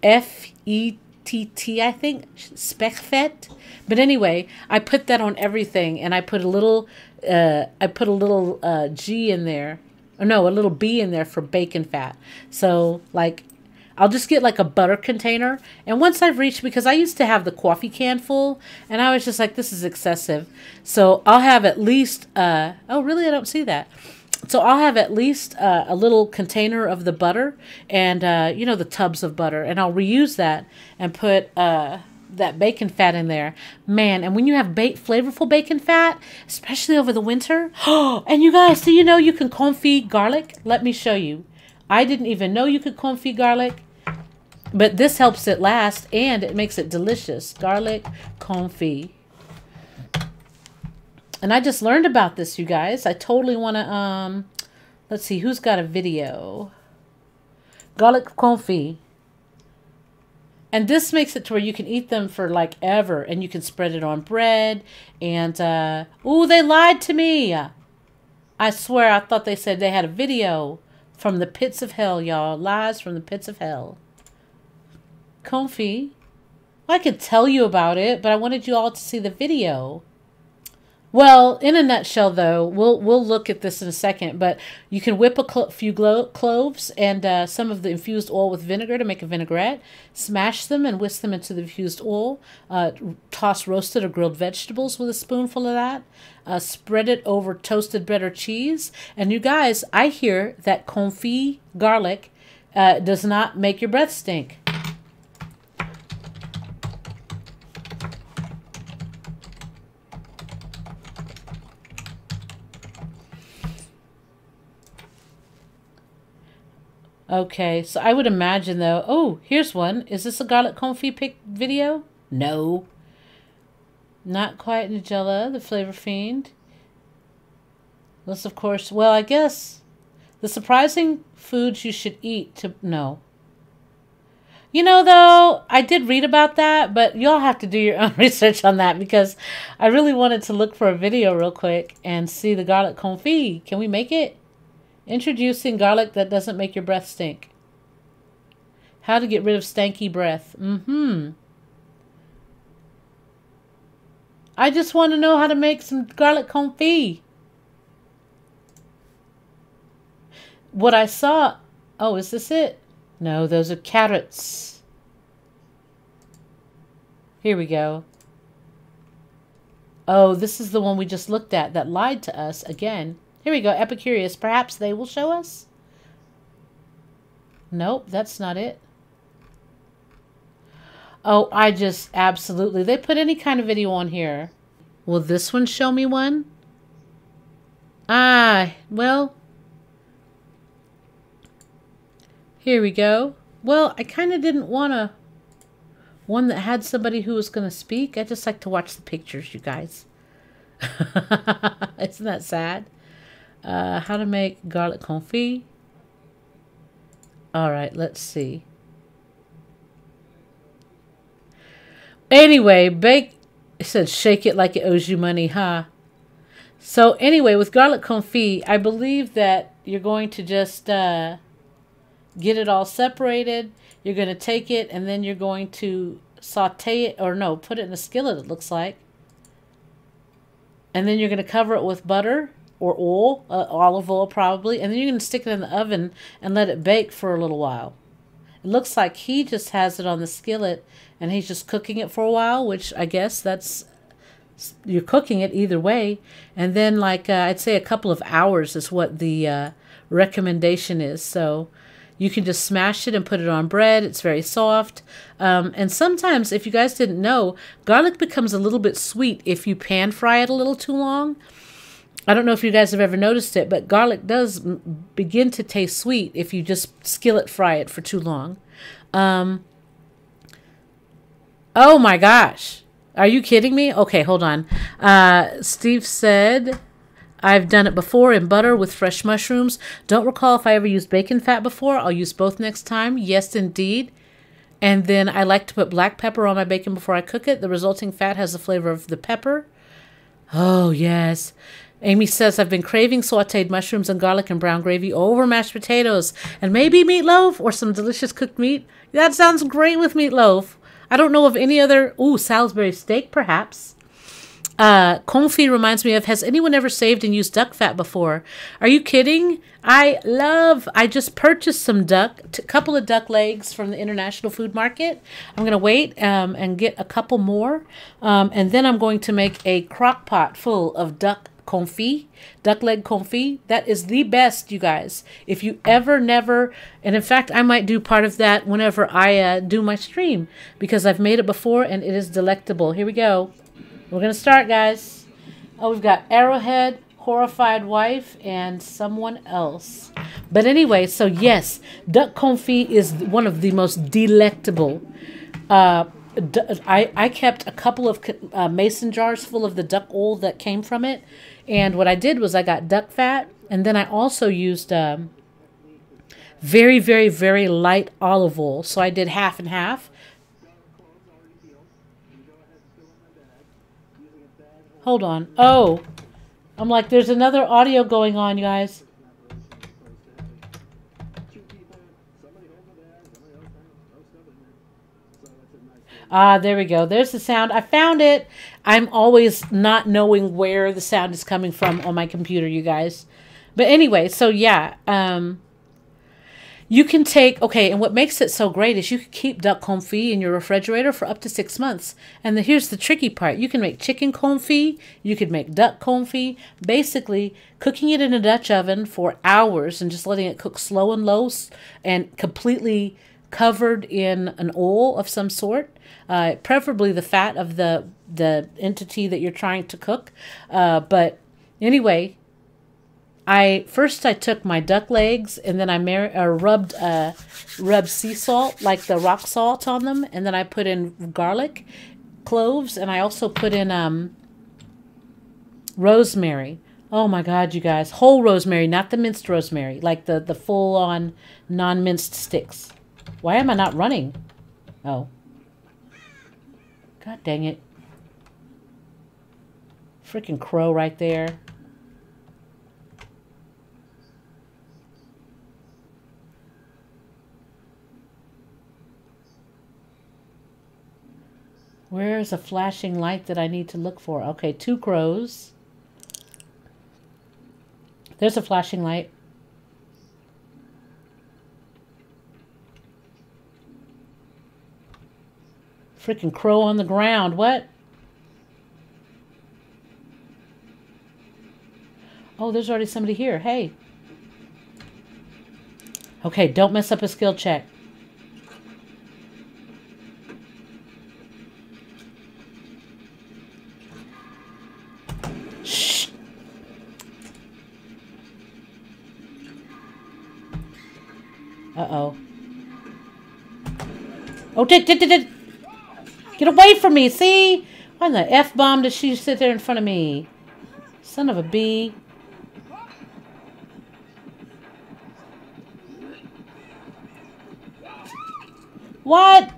F E T T I think speckfett. But anyway, I put that on everything and I put a little uh, I put a little uh, G in there. Or no, a little B in there for bacon fat. So like I'll just get like a butter container. And once I've reached, because I used to have the coffee can full, and I was just like, this is excessive. So I'll have at least, uh, oh, really? I don't see that. So I'll have at least uh, a little container of the butter and, uh, you know, the tubs of butter. And I'll reuse that and put uh, that bacon fat in there. Man, and when you have ba- flavorful bacon fat, especially over the winter, oh, and you guys, do you know you can confit garlic? Let me show you. I didn't even know you could confit garlic. But this helps it last and it makes it delicious. Garlic confit. And I just learned about this, you guys. I totally want to, um, let's see, who's got a video? Garlic confit. And this makes it to where you can eat them for like ever. And you can spread it on bread. And, uh, oh, they lied to me. I swear I thought they said they had a video. From the pits of hell, y'all. Lies from the pits of hell. Confit. Well, I could tell you about it, but I wanted you all to see the video. Well, in a nutshell, though, we'll we'll look at this in a second. But you can whip a clo few cloves and uh, some of the infused oil with vinegar to make a vinaigrette. Smash them and whisk them into the infused oil. Uh, toss roasted or grilled vegetables with a spoonful of that. Uh, spread it over toasted bread or cheese. And you guys, I hear that confit garlic uh, does not make your breath stink. Okay, so I would imagine though. Oh, here's one. Is this a garlic confit pick video? No. Not quite Nigella, the flavor fiend. This, of course. Well, I guess the surprising foods you should eat to no. You know, though, I did read about that, but you'll have to do your own research on that because I really wanted to look for a video real quick and see the garlic confit. Can we make it? Introducing garlic that doesn't make your breath stink. How to get rid of stanky breath. Mm-hmm. I just want to know how to make some garlic confit. What I saw... Oh, is this it? No, those are carrots. Here we go. Oh, this is the one we just looked at that lied to us again. Here we go, Epicurious. Perhaps they will show us? Nope, that's not it. Oh, I just absolutely. They put any kind of video on here. Will this one show me one? Ah, well. Here we go. Well, I kind of didn't want to one that had somebody who was going to speak. I just like to watch the pictures, you guys. Isn't that sad? Uh, how to make garlic confit. All right, let's see. Anyway, bake, it said shake it like it owes you money, huh? So anyway, with garlic confit, I believe that you're going to just uh, get it all separated. You're going to take it and then you're going to saute it, or no, put it in a skillet, it looks like. And then you're going to cover it with butter or oil, uh, olive oil probably, and then you're going to stick it in the oven and let it bake for a little while. It looks like he just has it on the skillet and he's just cooking it for a while, which I guess that's you're cooking it either way. And then like uh, I'd say a couple of hours is what the uh, recommendation is. So you can just smash it and put it on bread. It's very soft. Um, and sometimes, if you guys didn't know, garlic becomes a little bit sweet if you pan fry it a little too long. I don't know if you guys have ever noticed it, but garlic does begin to taste sweet if you just skillet fry it for too long. Um, oh my gosh. Are you kidding me? Okay, hold on. Uh, Steve said I've done it before in butter with fresh mushrooms. Don't recall if I ever used bacon fat before. I'll use both next time. Yes, indeed. And then I like to put black pepper on my bacon before I cook it. The resulting fat has the flavor of the pepper. Oh, yes. Amy says, I've been craving sauteed mushrooms and garlic and brown gravy over mashed potatoes and maybe meatloaf or some delicious cooked meat. That sounds great with meatloaf. I don't know of any other. Ooh, Salisbury steak, perhaps. Uh, confit reminds me of Has anyone ever saved and used duck fat before? Are you kidding? I love, I just purchased some duck, a couple of duck legs from the International Food Market. I'm going to wait um, and get a couple more. Um, and then I'm going to make a crock pot full of duck confit, duck leg confit. That is the best, you guys. If you ever, never, and in fact, I might do part of that whenever I uh, do my stream because I've made it before and it is delectable. Here we go. We're going to start, guys. Oh, we've got Arrowhead, Horrified Wife, and someone else. But anyway, so yes, duck confit is one of the most delectable. Uh, I, I kept a couple of uh, mason jars full of the duck oil that came from it. And what I did was I got duck fat, and then I also used um, very, very, very light olive oil. So I did half and half. Hold on. Oh. I'm like, there's another audio going on, you guys. Ah, there we go. There's the sound. I found it. I'm always not knowing where the sound is coming from on my computer, you guys. But anyway, so yeah, um, you can take, okay, and what makes it so great is you can keep duck confit in your refrigerator for up to six months. And the, here's the tricky part. You can make chicken confit, you could make duck confit, basically cooking it in a Dutch oven for hours and just letting it cook slow and low and completely covered in an oil of some sort, uh, preferably the fat of the, the entity that you're trying to cook. Uh, but anyway, I first I took my duck legs and then I mar- uh, rubbed uh, rubbed sea salt like the rock salt on them, and then I put in garlic, cloves, and I also put in um, rosemary. Oh my God, you guys, whole rosemary, not the minced rosemary, like the the full on non minced sticks. Why am I not running? Oh, God dang it! Freaking crow right there. Where's a flashing light that I need to look for? Okay, two crows. There's a flashing light. Freaking crow on the ground. What? Oh, there's already somebody here. Hey. Okay, don't mess up a skill check. Shh. Uh-oh. Oh, did, did, did, did. Get away from me, see? Why in the F-bomb did she sit there in front of me? Son of a bee. What?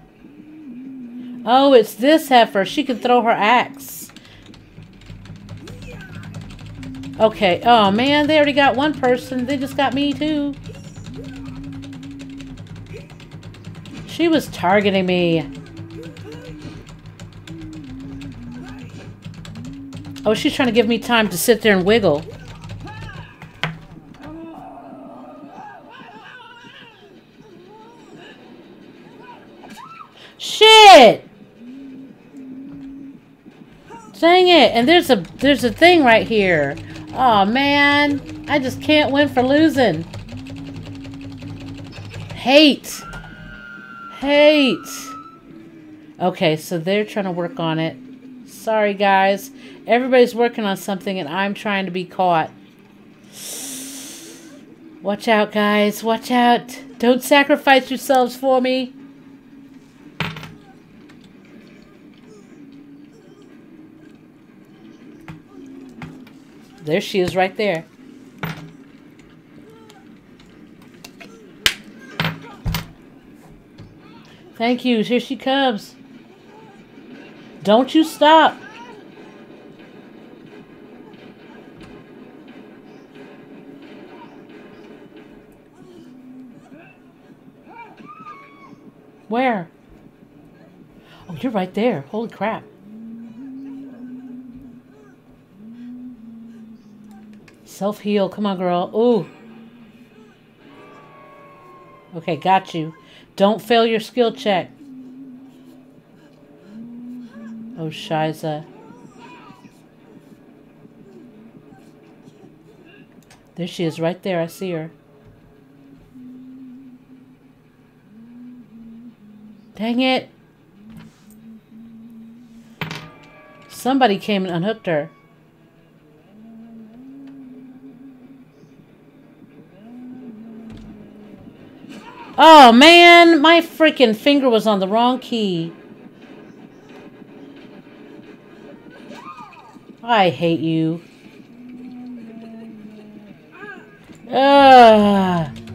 Oh, it's this heifer. She can throw her axe. Okay. Oh, man. They already got one person. They just got me, too. She was targeting me. Oh, she's trying to give me time to sit there and wiggle. Shit! Dang it. And there's a there's a thing right here. Oh man. I just can't win for losing. Hate. Hate. Okay, so they're trying to work on it. Sorry guys. Everybody's working on something and I'm trying to be caught. Watch out, guys. Watch out. Don't sacrifice yourselves for me. There she is right there. Thank you. Here she comes. Don't you stop. Where? Oh, you're right there. Holy crap. Self heal. Come on, girl. Ooh. Okay, got you. Don't fail your skill check. Oh, Shiza. There she is, right there. I see her. Dang it. Somebody came and unhooked her. Oh, man. My freaking finger was on the wrong key. I hate you. Ugh.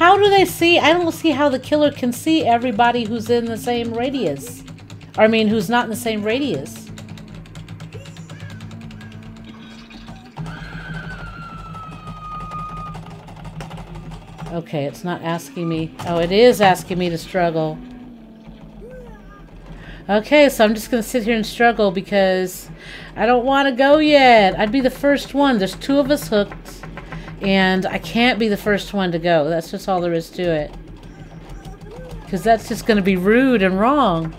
How do they see? I don't see how the killer can see everybody who's in the same radius. I mean, who's not in the same radius. Okay, it's not asking me. Oh, it is asking me to struggle. Okay, so I'm just going to sit here and struggle because I don't want to go yet. I'd be the first one. There's two of us hooked, and I can't be the first one to go. That's just all there is to it. Because that's just going to be rude and wrong.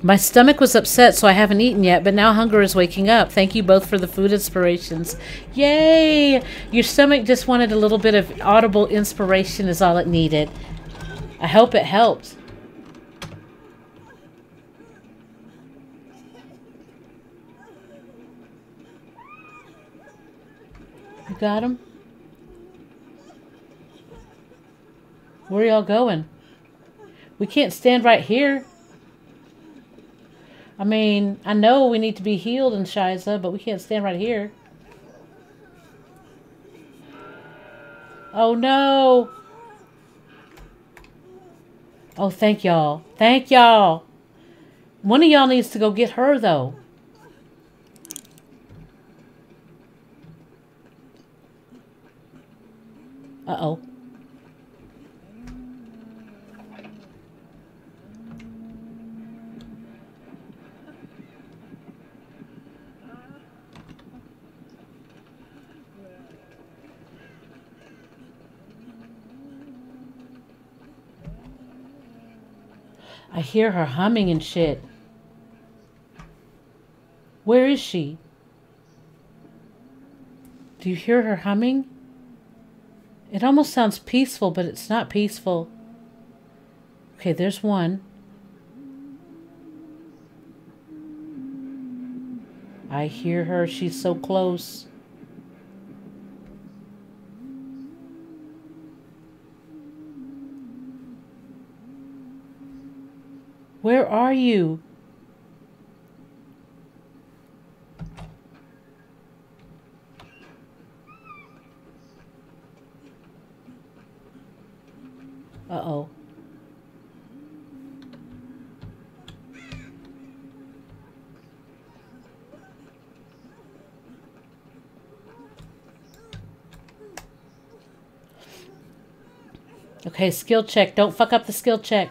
My stomach was upset, so I haven't eaten yet, but now hunger is waking up. Thank you both for the food inspirations. Yay! Your stomach just wanted a little bit of audible inspiration is all it needed. I hope it helped. You got him? Where y'all going? We can't stand right here. I mean, I know we need to be healed in Shiza, but we can't stand right here. Oh, no. Oh, thank y'all. Thank y'all. One of y'all needs to go get her, though. Uh-oh. I hear her humming and shit. Where is she? Do you hear her humming? It almost sounds peaceful, but it's not peaceful. Okay, there's one. I hear her. She's so close. Where are you? Uh-oh. Okay, skill check. Don't fuck up the skill check.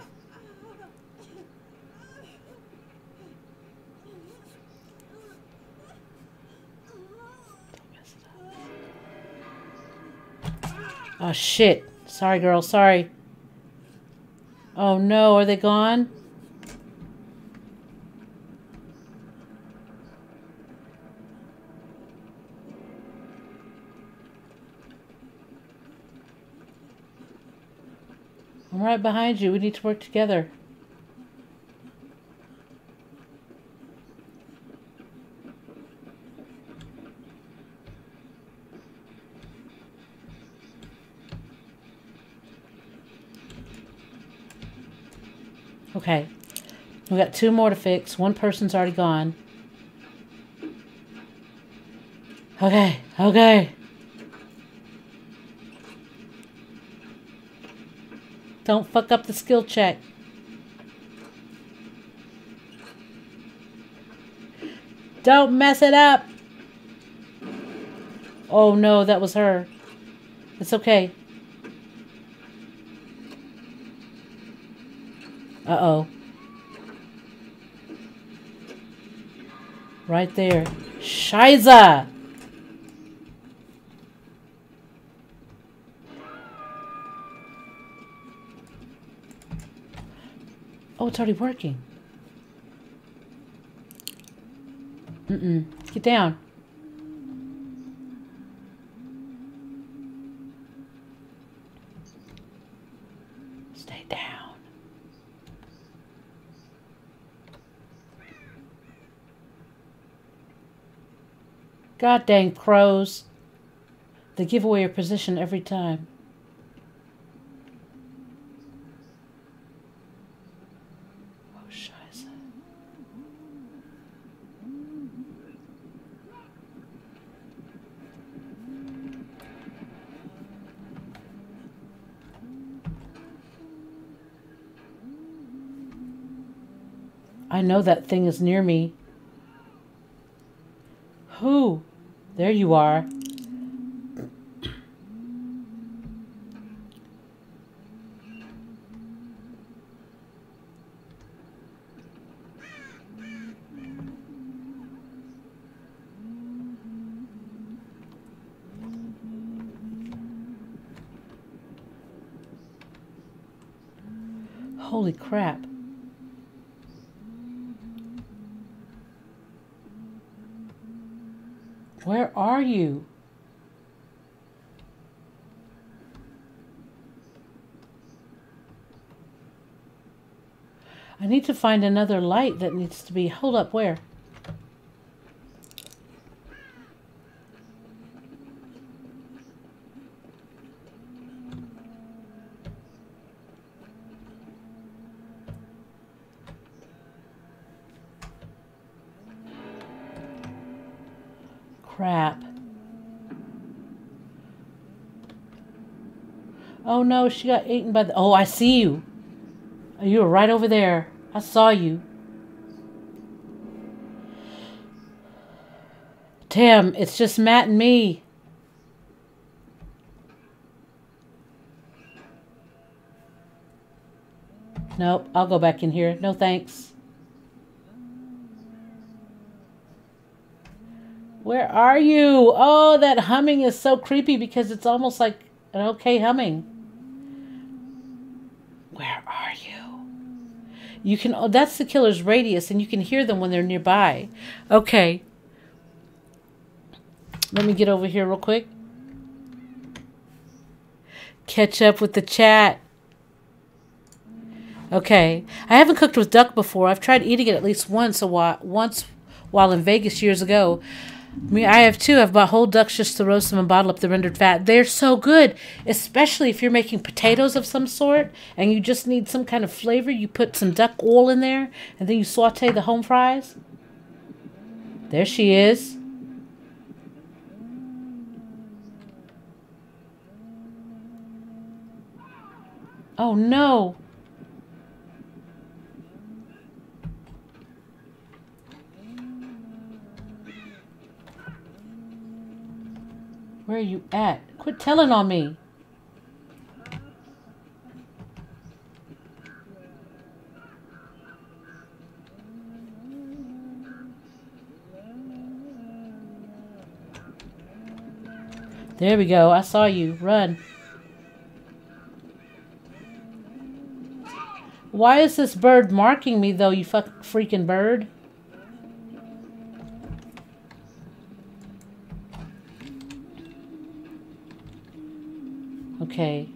Oh shit. Sorry, girl. Sorry. Oh no, are they gone? Right behind you. We need to work together. Okay. We got two more to fix. One person's already gone. Okay, okay. Don't fuck up the skill check. Don't mess it up. Oh no, that was her. It's okay. Uh-oh. Right there. Shiza! Oh, it's already working. Mm-mm. Get down. Stay down. God dang crows. They give away your position every time. Oh, scheiße. I know that thing is near me. Who? There you are. Holy crap. Where are you? I need to find another light that needs to be. Hold up, where? Crap. Oh no, she got eaten by the. Oh, I see you. You were right over there. I saw you. Tim, it's just Matt and me. Nope, I'll go back in here. No thanks. Where are you? Oh, that humming is so creepy because it's almost like an okay humming. Where are you? Can, oh, that's the killer's radius, and you can hear them when they're nearby. Okay. Let me get over here real quick. Catch up with the chat. Okay. I haven't cooked with duck before. I've tried eating it at least once a while, once while in Vegas years ago. I mean, I have too. I've bought whole ducks just to roast them and bottle up the rendered fat. They're so good, especially if you're making potatoes of some sort and you just need some kind of flavor. You put some duck oil in there and then you saute the home fries. There she is. Oh no. Where are you at? Quit telling on me. There we go. I saw you. Run. Why is this bird marking me, though, you fuck freaking bird? Okay.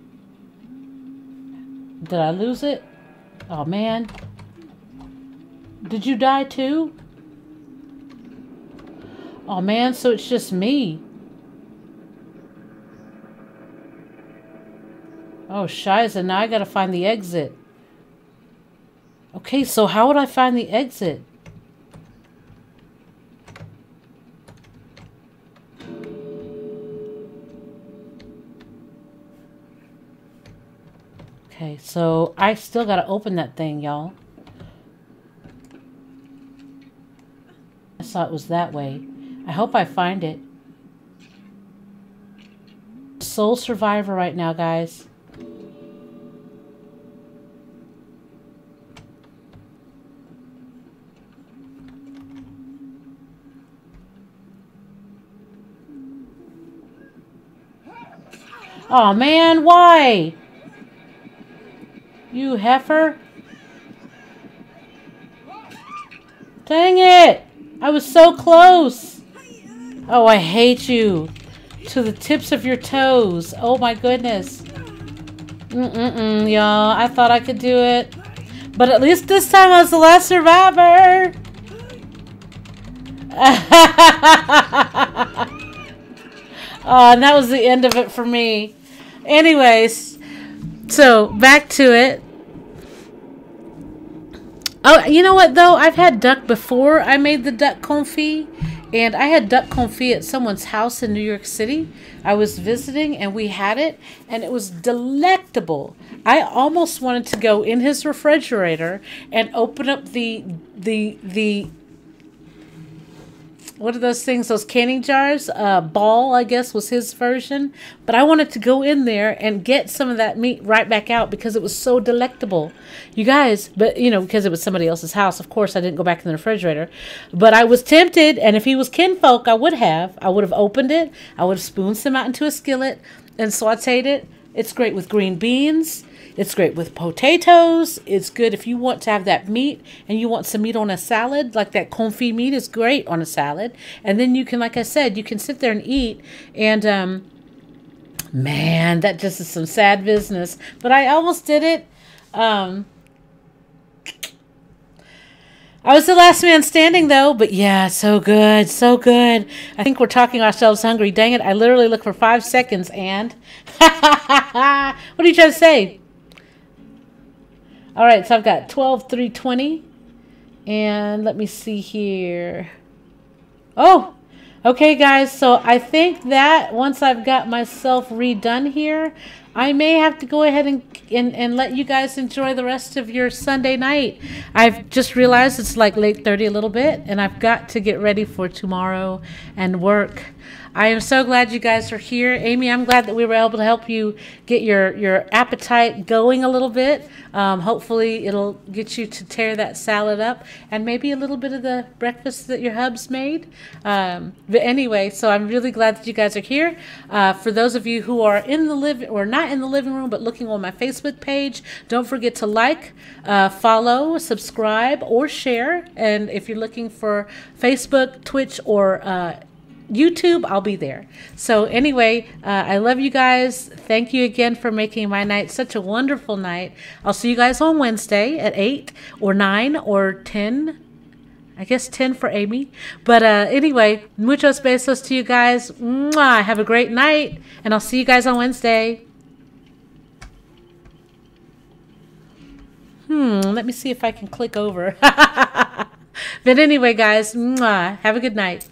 Did I lose it? Oh, man. Did you die, too? Oh, man, so it's just me. Oh, Shiza, now I gotta find the exit. Okay, so how would I find the exit? Okay, so I still gotta open that thing, y'all. I saw it was that way. I hope I find it. Sole Survivor right now, guys. Oh man, why? You heifer. Dang it! I was so close! Oh, I hate you. To the tips of your toes. Oh my goodness. Mm-mm-mm, y'all. I thought I could do it. But at least this time I was the last survivor. oh, and that was the end of it for me. Anyways, so back to it. Oh, you know what though? I've had duck before. I made the duck confit, and I had duck confit at someone's house in New York City. I was visiting, and we had it, and it was delectable. I almost wanted to go in his refrigerator and open up the the the what are those things? Those canning jars. Uh, Ball, I guess, was his version. But I wanted to go in there and get some of that meat right back out because it was so delectable. You guys, but you know, because it was somebody else's house, of course, I didn't go back in the refrigerator. But I was tempted, and if he was kinfolk, I would have. I would have opened it. I would have spooned some out into a skillet and sauteed it. It's great with green beans. It's great with potatoes. It's good if you want to have that meat and you want some meat on a salad, like that confit meat is great on a salad. And then you can, like I said, you can sit there and eat. And um, man, that just is some sad business. But I almost did it. Um, I was the last man standing though, but yeah, so good, so good. I think we're talking ourselves hungry. Dang it, I literally looked for five seconds and. what are you trying to say? All right, so I've got 12, 320. And let me see here. Oh, okay, guys. So I think that once I've got myself redone here, I may have to go ahead and, and, and let you guys enjoy the rest of your Sunday night. I've just realized it's like late 30 a little bit, and I've got to get ready for tomorrow and work. I am so glad you guys are here. Amy, I'm glad that we were able to help you get your, your appetite going a little bit. Um, hopefully, it'll get you to tear that salad up and maybe a little bit of the breakfast that your hubs made. Um, but anyway, so I'm really glad that you guys are here. Uh, for those of you who are in the living or not in the living room but looking on my Facebook page, don't forget to like, uh, follow, subscribe, or share. And if you're looking for Facebook, Twitch, or uh, YouTube, I'll be there. So, anyway, uh, I love you guys. Thank you again for making my night such a wonderful night. I'll see you guys on Wednesday at 8 or 9 or 10. I guess 10 for Amy. But uh, anyway, muchos besos to you guys. Mwah. Have a great night. And I'll see you guys on Wednesday. Hmm, let me see if I can click over. but anyway, guys, mwah. have a good night.